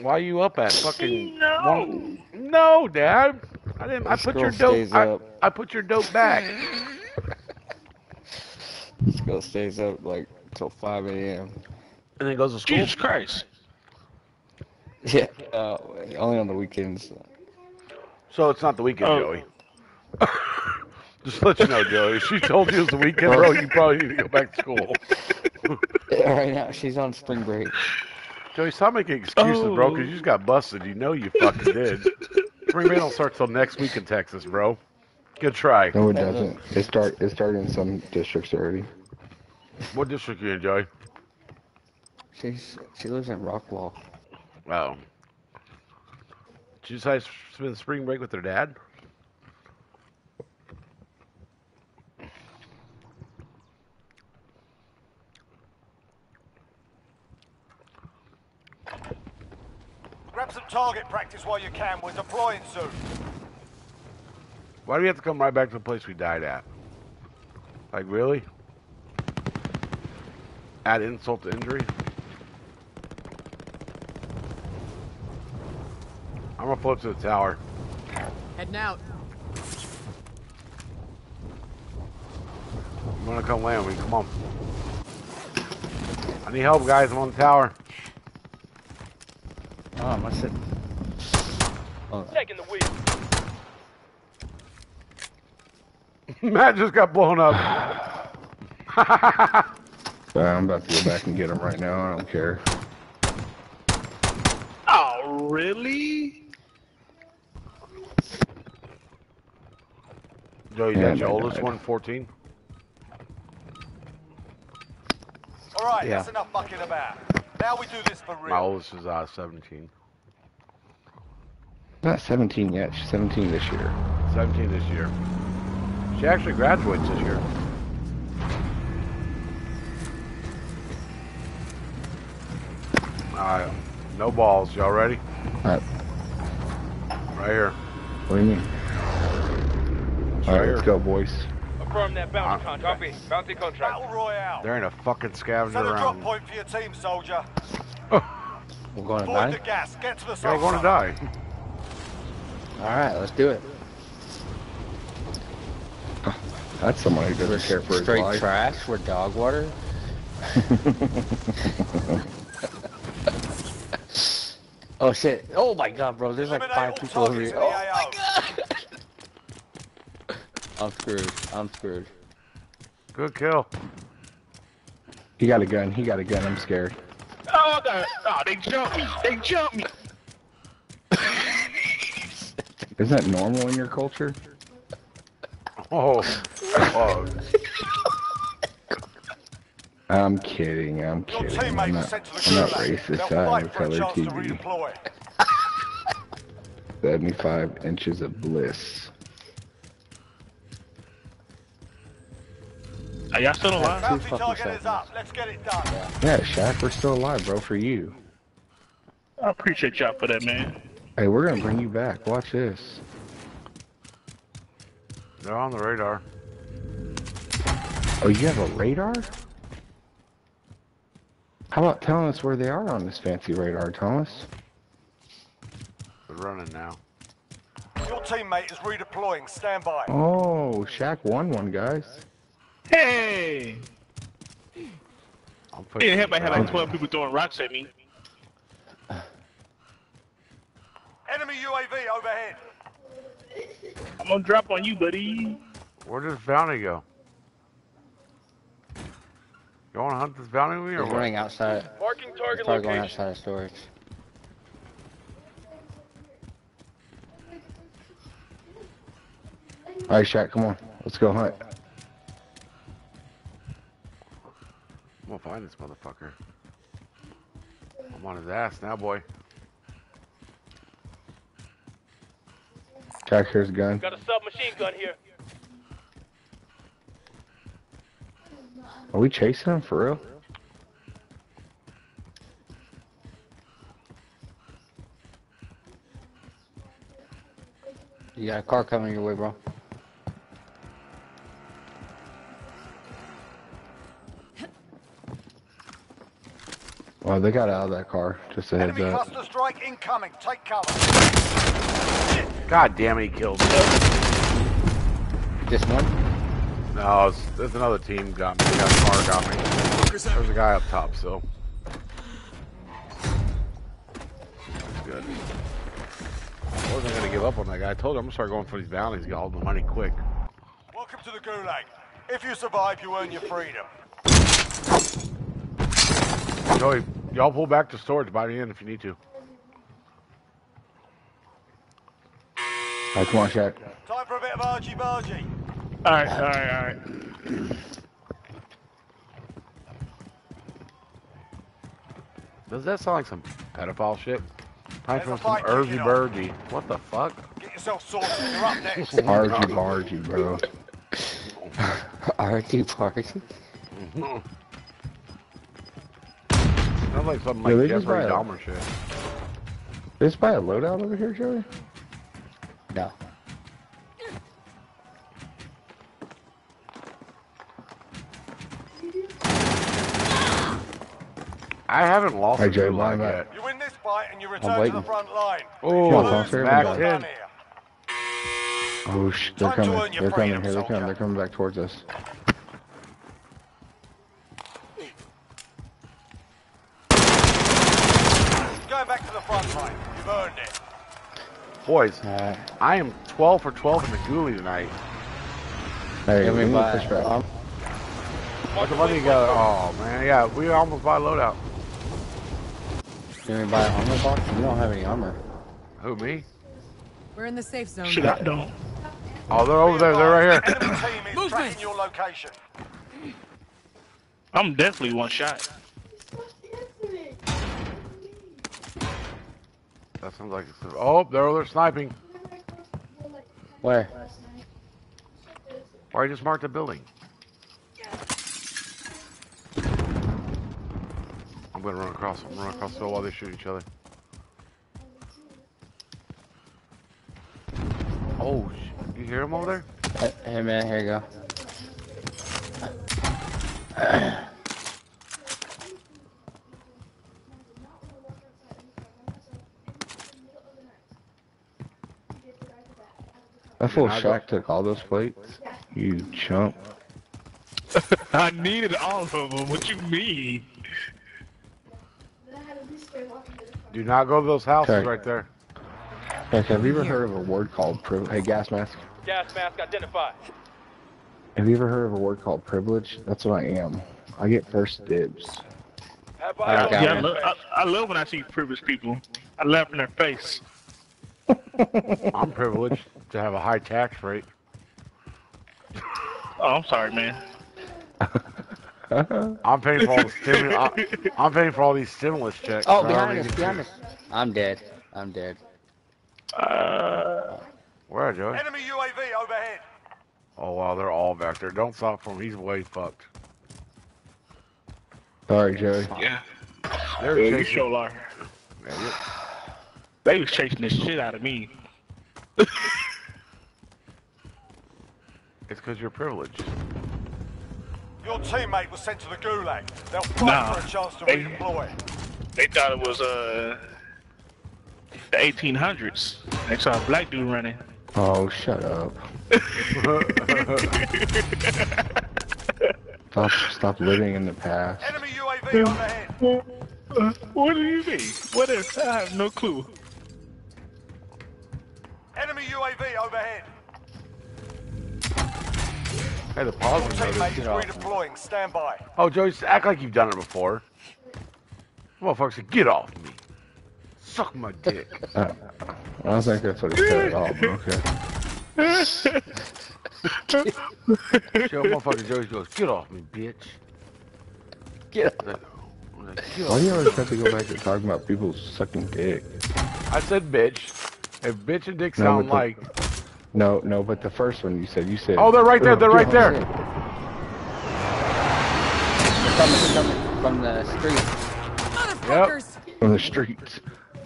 Why are you up at fucking? No, no, Dad. I didn't. I put your dope. I. I put your dope back. This girl stays up like till 5 a.m. and then goes to school. Jesus Christ. Yeah, uh, only on the weekends. So it's not the weekend, Oh. Joey. Just let you know, Joey. If she told you it was the weekend, bro, you probably need to go back to school. Yeah, right now, she's on spring break. Joey, stop making excuses, bro, because you just got busted. You know you fucking did. Spring break don't start till next week in Texas, bro. Good try. No, it doesn't. It start. It started in some districts already. What district are you in, Joey? She's she lives in Rockwall. Oh. Did you decide to spend spring break with her dad? Grab some target practice while you can. We're deploying soon. Why do we have to come right back to the place we died at? Like, really? Add insult to injury? I'm gonna float to the tower. Heading out. I'm gonna come land with me. Come on. I need help, guys. I'm on the tower. Oh, I must have. Oh, Taking the wheel. Matt just got blown up. Uh, I'm about to go back and get him right now. I don't care. Oh, really? Joe, you Yeah, got your oldest God. one, 14? All right, Yeah. that's enough fucking about. Now we do this for real. My oldest is uh, 17. Not 17 yet. She's 17 this year. 17 this year. She actually graduates this year. Alright, no balls. Y'all ready? Alright. Right here. What do you mean? Alright, let's go, boys. Affirm that bounty Uh, contract. Copy. Bounty contract. Battle Royale. There ain't a fucking scavenger Set a drop around. point for your team, soldier. we're going to Avoid the die. gas. Get to the Y'all safe gonna die. All right, let's do it. That's someone who doesn't care for his straight life. trash. We're dog water. oh shit! Oh my god, bro! There's like five people over here. in the Oh, I'm screwed. I'm screwed. Good kill. He got a gun. He got a gun. I'm scared. Oh, the, oh, they jumped me. They jumped me. Isn't that normal in your culture? Oh. oh. I'm kidding. I'm kidding. I'm not, sent I'm not racist. I have a color TV. 75 inches of bliss. Are y'all still alive? Bounty target is up. Let's get it done. Yeah, Shaq, we're still alive, bro, for you. I appreciate y'all for that, man. Hey, we're gonna bring you back. Watch this. They're on the radar. Oh, you have a radar? How about telling us where they are on this fancy radar, Thomas? They're running now. Your teammate is redeploying. Stand by. Oh, Shaq won one, guys. Hey! I'm Yeah, I had like 12 people throwing rocks at me. Enemy UAV overhead. I'm gonna drop on you, buddy. Where does bounty go? You want to hunt this bounty with me or He's what? running outside. Marking He's target probably going outside of storage. All right, Shaq, come on. Let's go hunt. I'm gonna find this motherfucker. I'm on his ass now, boy. Shaq, here's gun. Got a submachine gun here. Are we chasing him for real? You got a car coming your way, bro. Well, they got out of that car. Just a heads Enemy up. cluster strike incoming. Take cover. God damn it, he killed me. This one? No, it's, there's another team got me. Got a car got me. There's a guy up top so. That's good. I wasn't gonna give up on that guy. I told him I'm gonna start going for these bounties, get all the money quick. Welcome to the Gulag. If you survive, you earn your freedom. Joey, y'all pull back to storage by the end if you need to. Right, come on, Shaq. Time for a bit of argy bargy. Alright, alright, alright. Does that sound like some pedophile shit? Time for There's a some fight Ersy kicking off. Birdie. What the fuck? Get yourself sorted. You're up next. Argy bargy, bro. Arty party. Sounds like something Yeah, like they Jeffrey a- Dahmer shit. This buy a loadout over here, Joey? No. I haven't lost Hey, a Jay, gulag line yet. back. You win this fight and you return to the waiting. front line. Oh, Come on, Tom, stay back in. Oh, sh they're Time coming. They're coming. freedom, Here they come. soldier. They're coming back towards us. Going back to the front line. You've earned it. Boys, I am 12 for 12 in the ghoulie tonight. Hey, Give we me need to my push back. arm. What the money you got? Oh, man. Yeah, we almost bought a loadout. You want me to buy an armor box? You don't have any armor. Who, me? We're in the safe zone. Shit, I don't. Oh, they're over there. They're right here. Enemy team is tracking your location. I'm definitely one shot. That sounds like it's... Oh, they're there sniping. Where? Or I just marked a building. I'm gonna run across. I'm gonna run across the field while they shoot each other. Oh, sh- you hear them over there? Hey, hey, man, here you go. That fool Yeah, I Shaq took all those plates. You chump. I needed all of them. What you mean? Do not go to those houses Okay. right there. Heck, have you ever heard of a word called privilege? Hey, gas mask. Gas mask identified. Have you ever heard of a word called privilege? That's what I am. I get first dibs. Have I uh, got Yeah, I, lo- I, I love when I see privileged people. I laugh in their face. I'm privileged to have a high tax rate. Oh, I'm sorry, man. I'm paying for all the stimulus. I'm paying for all these stimulus checks. Oh, so behind us, behind us. I'm dead. I'm dead. Uh, Where are Joey? Enemy UAV overhead. Oh wow, they're all back there. Don't stop for him. He's way fucked. Sorry, Joey. yeah. They're Yeah, you chasing. sure are. Yeah, you- They was chasing the shit out of me. It's because you're privileged. Your teammate was sent to the gulag. They'll fight Nah, for a chance to they- redeploy. They thought it was uh the 1800s. They saw a black dude running. Oh, shut up. Stop, stop living in the past. Enemy UAV overhead. What do you mean? What if? I have no clue. Enemy UAV overhead. Hey, the positive Your note teammate is- is redeploying. Stand by. Oh, Joey, just act like you've done it before. Motherfucker said, get off me. Suck my dick. Uh, I don't think that's what he said at all, but okay. Joe, motherfucker Joey goes, get off me, bitch. Get up. Like, get Why do you always have to go back to talking about people sucking dick? I said bitch. If bitch and dick No, sound but the- like... No, no, but the first one you said, you said. Oh, they're right there, they're right off there." me." Coming, coming from the street. Motherfuckers! From the streets.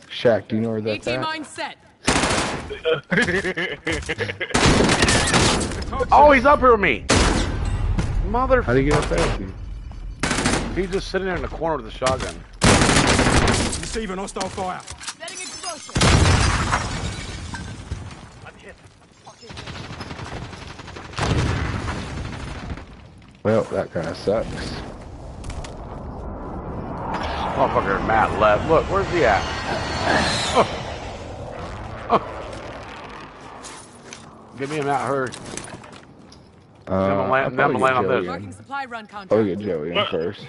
Shaq, do you know where that's AT at? mine set. Oh, he's up here with me. Mother... How do you get up there? dude? He's just sitting there in the corner with the shotgun. Receiving hostile fire. Well, that kind of sucks. Motherfucker, Matt left. Look, where's he at? Oh. Oh. Give me a Matt Hurd. Uh, Them a land- I'll them probably a land on this. in. Marking supply run contract. I'll get Joey in first.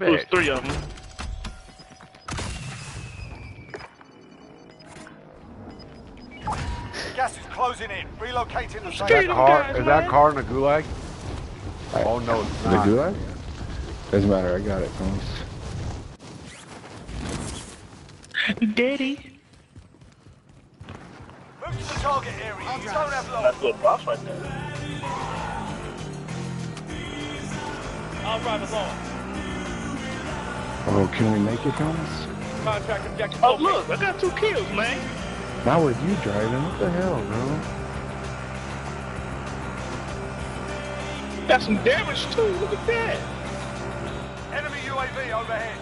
It was Bitch. three of them. Gas is closing in. Relocating the Is safe that car, is that car in the gulag? Oh no, it's The not. gulag? Doesn't matter, I got it, Thomas. Daddy. Move to the target area. You don't have long. That's a little boss right there. I'll drive along. Oh, can we make it, Thomas? Contract objective. Oh look, I got two kills, man. Not with you driving. What the hell, bro? Got some damage too. Look at that. Enemy UAV overhead.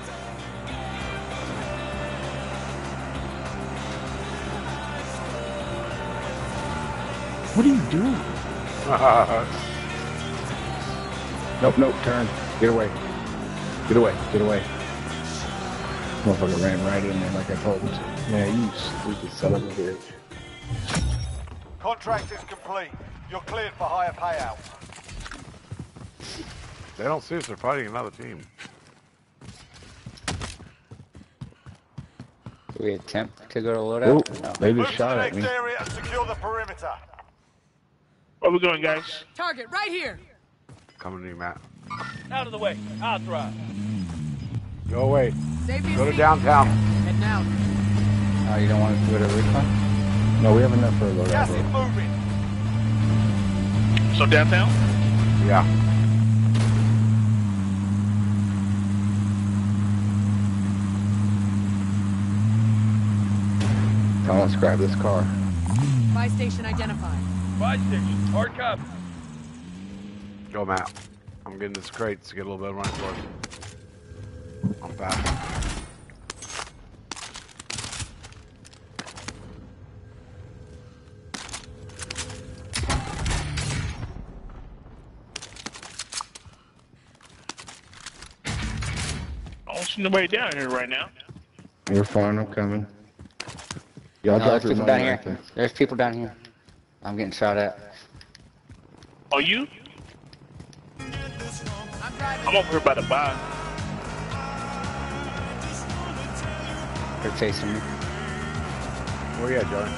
What are you doing? Nope, nope, turn. Get away. Get away, get away. Motherfucker ran right in there like I told him to. Yeah, you stupid son of a bitch. Contract is complete. You're cleared for higher payouts. They don't see us. They're fighting another team. Do we attempt to go to loadout? No. they Move just to the shot at next me. area and secure the perimeter. Where we going, guys? Target right here. Coming to you, Matt. Out of the way. I'll drive. Go away. Save Go to downtown. Heading out. Oh, you don't want to do it to recon? No, we have enough for a loadout, Gas bro. is moving. So downtown? Yeah. Now let's grab this car. Buy station identified. Buy station. Hard copy. Go, Matt. I'm getting this crate to get a little bit of running for it. I'm fast. I don't see nobody down here right now. You're fine, I'm coming. Y'all No, drop there's people down here. there. There's people down here. I'm getting shot at. Are you? I'm over here by the bar. They're chasing me. Where you at, John?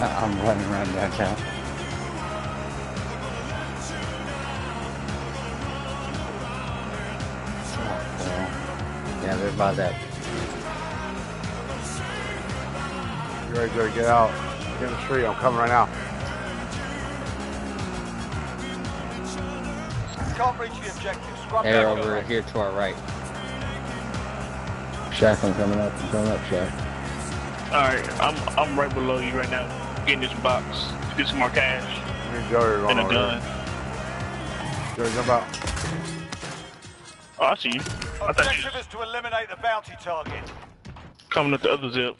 I- I'm running around downtown. Well. Yeah, they're by that. You ready, Joey? Get out. Get in the street. I'm coming right now. Can't reach the objective. Scrub They're down. over here to our right. Shaq, I'm coming up. I'm coming up, Shaq. Alright, I'm I'm right below you right now. Getting this box. Get some more cash. Me and Joey are a gun. there. Joey, jump out. Oh, I see you. I thought you Objective is to eliminate the bounty target. coming up the other zip.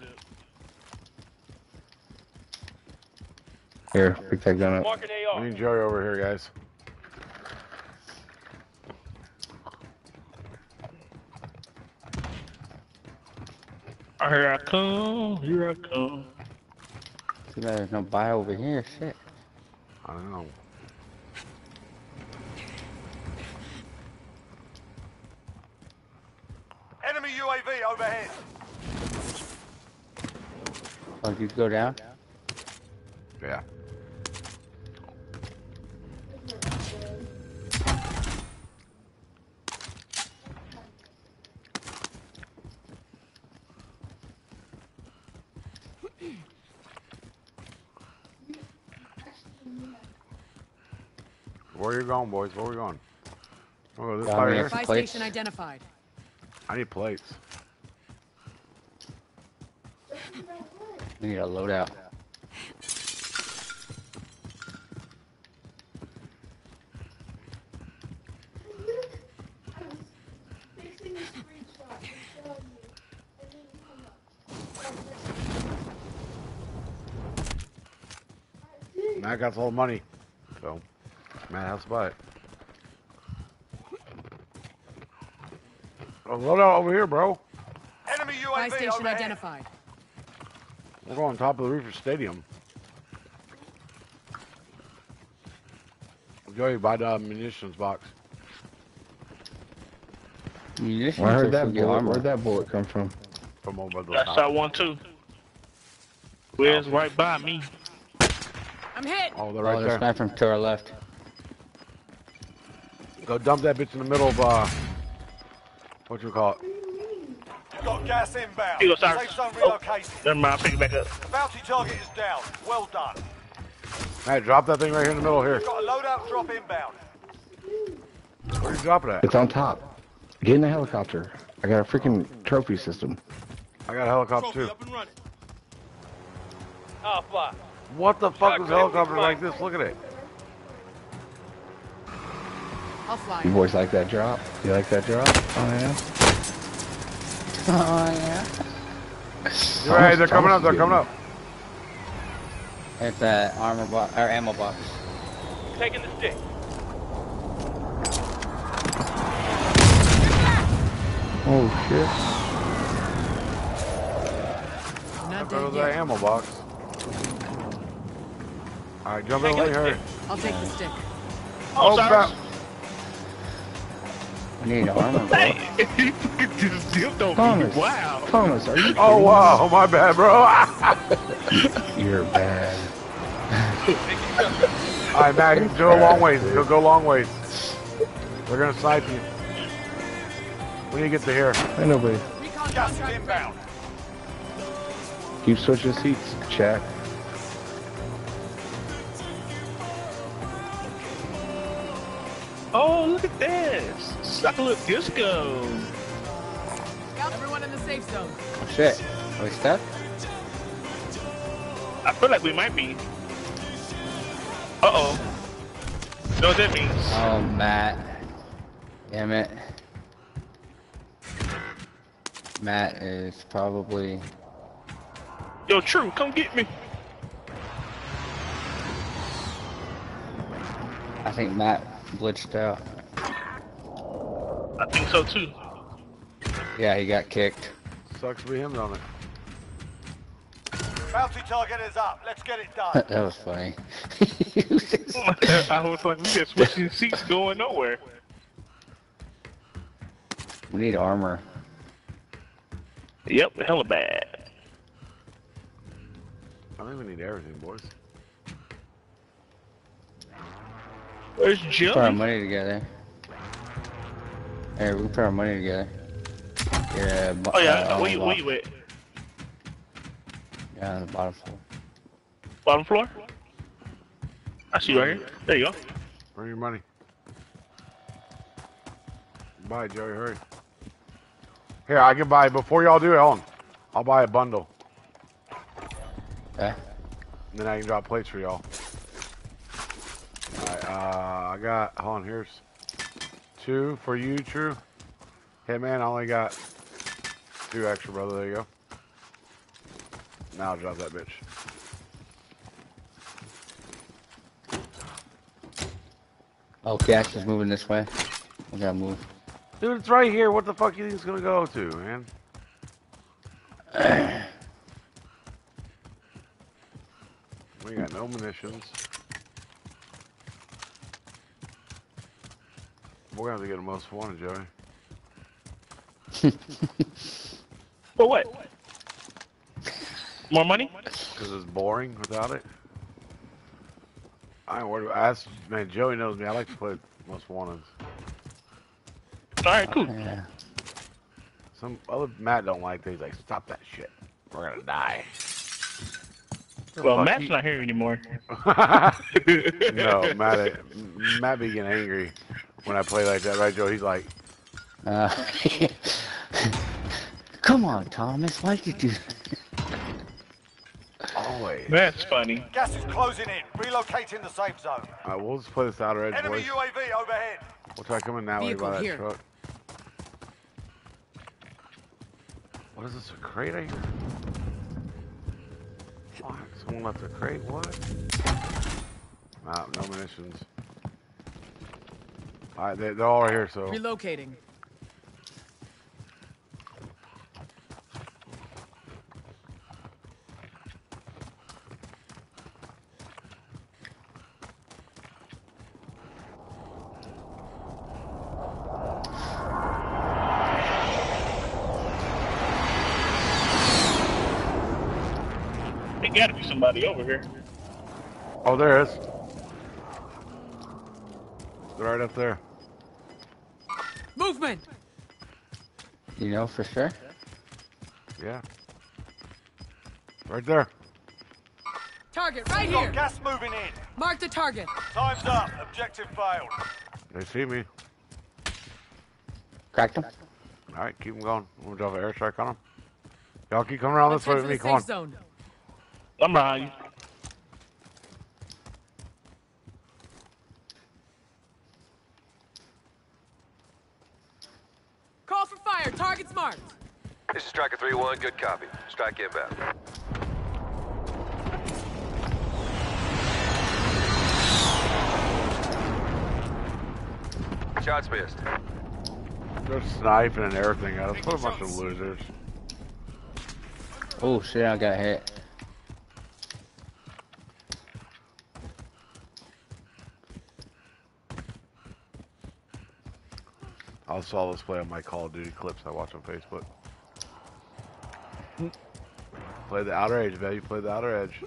Here, pick that gun up. Mark an AR. Me and Joey over here, guys. Here I come. Here I come. Too bad there's no buy over here. Shit. I don't know. Enemy UAV overhead. Oh, did you go down? Yeah. Where are you going, boys? Where are we going? Oh, this Down fire here. here? Station identified. I need plates. We need a loadout. Matt got all the money. So, Matt has to buy it. Oh, load out over here, bro. Enemy Buy UAV station overhead. identified. We're going on top of the Reefer Stadium. Joey, buy the munitions box. Munitions Well, I heard that should get bullet. armor? Where'd that bullet come from? From over the I top. saw one too. Where's right by me? I'm hit. Oh, they're Oh, right they're there. sniping to our left. Go dump that bitch in the middle of, uh, what you call it? Got gas inbound. Here you go, Safe zone Oh, never mind, pick it back up. The bounty target is down. Well done. Hey, drop that thing right here in the middle here. Got a loadout drop inbound. Where are you dropping it at? It's on top. Get in the helicopter. I got a freaking trophy system. I got a helicopter too. Up and running. Ah, I'll fly. What the fuck is a helicopter like this? Look at it. I'll fly. You boys like that drop? You like that drop? Oh yeah. Oh, yeah. Hey, they're coming up. They're coming up. It's that armor box, or ammo box. Taking the stick. Oh shit. Not That was dead that yet. ammo box. Alright, jump in, Take let the hurry. I'll take the stick. Oh, oh crap. Cyrus. I need armor, bro. Hey, just dipped over Thomas. you. Wow. Thomas, are you? Oh kidding wow, my bad, bro. You're bad. Alright, Mac, go a long ways. Go go long ways. We're gonna snipe you. We When you get to here. Ain't nobody. Recon Gas inbound. Keep switching seats, Jack. Oh, look at this. It's like disco. Everyone in the safe zone. Oh, shit. Are we stuck? I feel like we might be. Uh-oh. You know what that means? Oh, Matt. Damn it. Matt is probably. Yo, True, come get me. I think Matt glitched out. I think so too. Yeah, he got kicked. Sucks for be him on it. Bounty target is up. Let's get it done. that was funny. Oh I was like, we just switching seats going nowhere. we need armor. Yep, hella bad. I think we need everything, boys. Where's We put our money together. Hey, we put our money together. Yeah. bo- Oh uh, yeah, on where the you, bo- where you at? Yeah, on the bottom floor. Bottom floor? I see you right here. There you go. Bring your money. Bye, Joey, hurry. Here, I can buy, before y'all do it, hold on. I'll buy a bundle. Okay. Then I can drop plates for y'all. Alright, uh, I got, hold on, here's two for you, True. Hey, man, I only got two extra, brother. There you go. Now I'll drop that bitch. Oh, Cash is moving this way. We gotta move. Dude, it's right here. What the fuck you think it's gonna go to, man? we got no munitions. We're gonna have to get a most wanted, Joey. For what? More money? Because it's boring without it. I ain't worried. about- I asked, man, Joey knows me. I like to play most wanted. Alright, cool. Yeah. Some other Matt don't like things. Like, stop that shit. We're gonna die. Well, Fuck Matt's you. not here anymore. no, Matt, Matt be getting angry when I play like that, right, Joe? He's like, Uh, come on, Thomas. Why'd you do always. That's funny. Gas is closing in. Relocating the safe zone. All right, we'll just play this outer edge, Enemy boys. UAV overhead. We'll try coming that way Vehicle by that here. truck. What is this, a crate I hear? What? Someone left a crate? What? Nah, no munitions. Alright, they, they're all right here, so. Relocating. There gotta be somebody over here. Oh, there is. They're right up there. Movement! You know for sure? Yeah. Right there. Target right We've got here. gas moving in. Mark the target. Time's up. Objective failed. They see me. Cracked him. All right, keep them going. We'll drop an airstrike on them. Y'all keep coming around this way with me. Come on. zone. I'm behind you. Call for fire. Target's marked. This is Striker 3-1. Good copy. Strike inbound. Shots missed. They're sniping and everything at us. What a bunch of losers. Oh shit, I got hit. I saw this play on my Call of Duty clips I watch on Facebook. Play the outer edge, baby. Play the outer edge.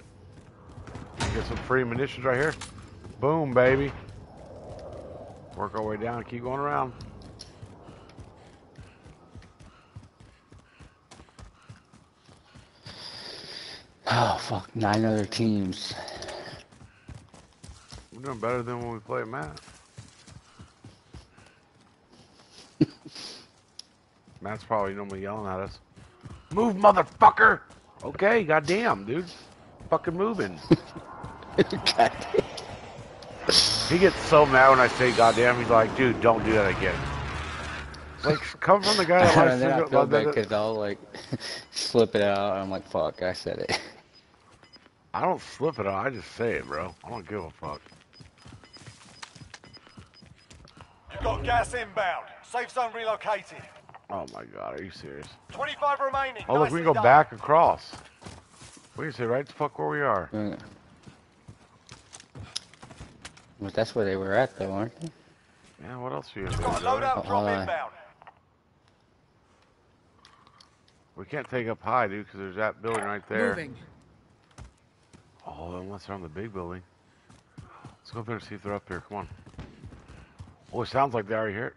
Get some free munitions right here. Boom, baby. Work our way down and keep going around. Oh fuck, nine other teams. We're doing better than when we played Matt. Matt's probably normally yelling at us. Move, motherfucker! Okay, goddamn, dude. Fucking moving. he gets so mad when I say goddamn. He's like, dude, don't do that again. Like, come from the guy that likes and I to feel go- bad because I'll like slip it out. I'm like, fuck, I said it. I don't slip it out. I just say it, bro. I don't give a fuck. You've got gas inbound. Safe zone relocated. Oh my god, are you serious? 25 remaining. Oh look, we can go done. back across. We can say right the fuck where we are. But that's where they were at though, aren't they? Yeah, what else are you Got a doing? loadout Oh, drop inbound. We can't take up high, dude, because there's that building right there. Moving. Oh, unless they're on the big building. Let's go up there and see if they're up here. Come on. Oh, it sounds like they're already here.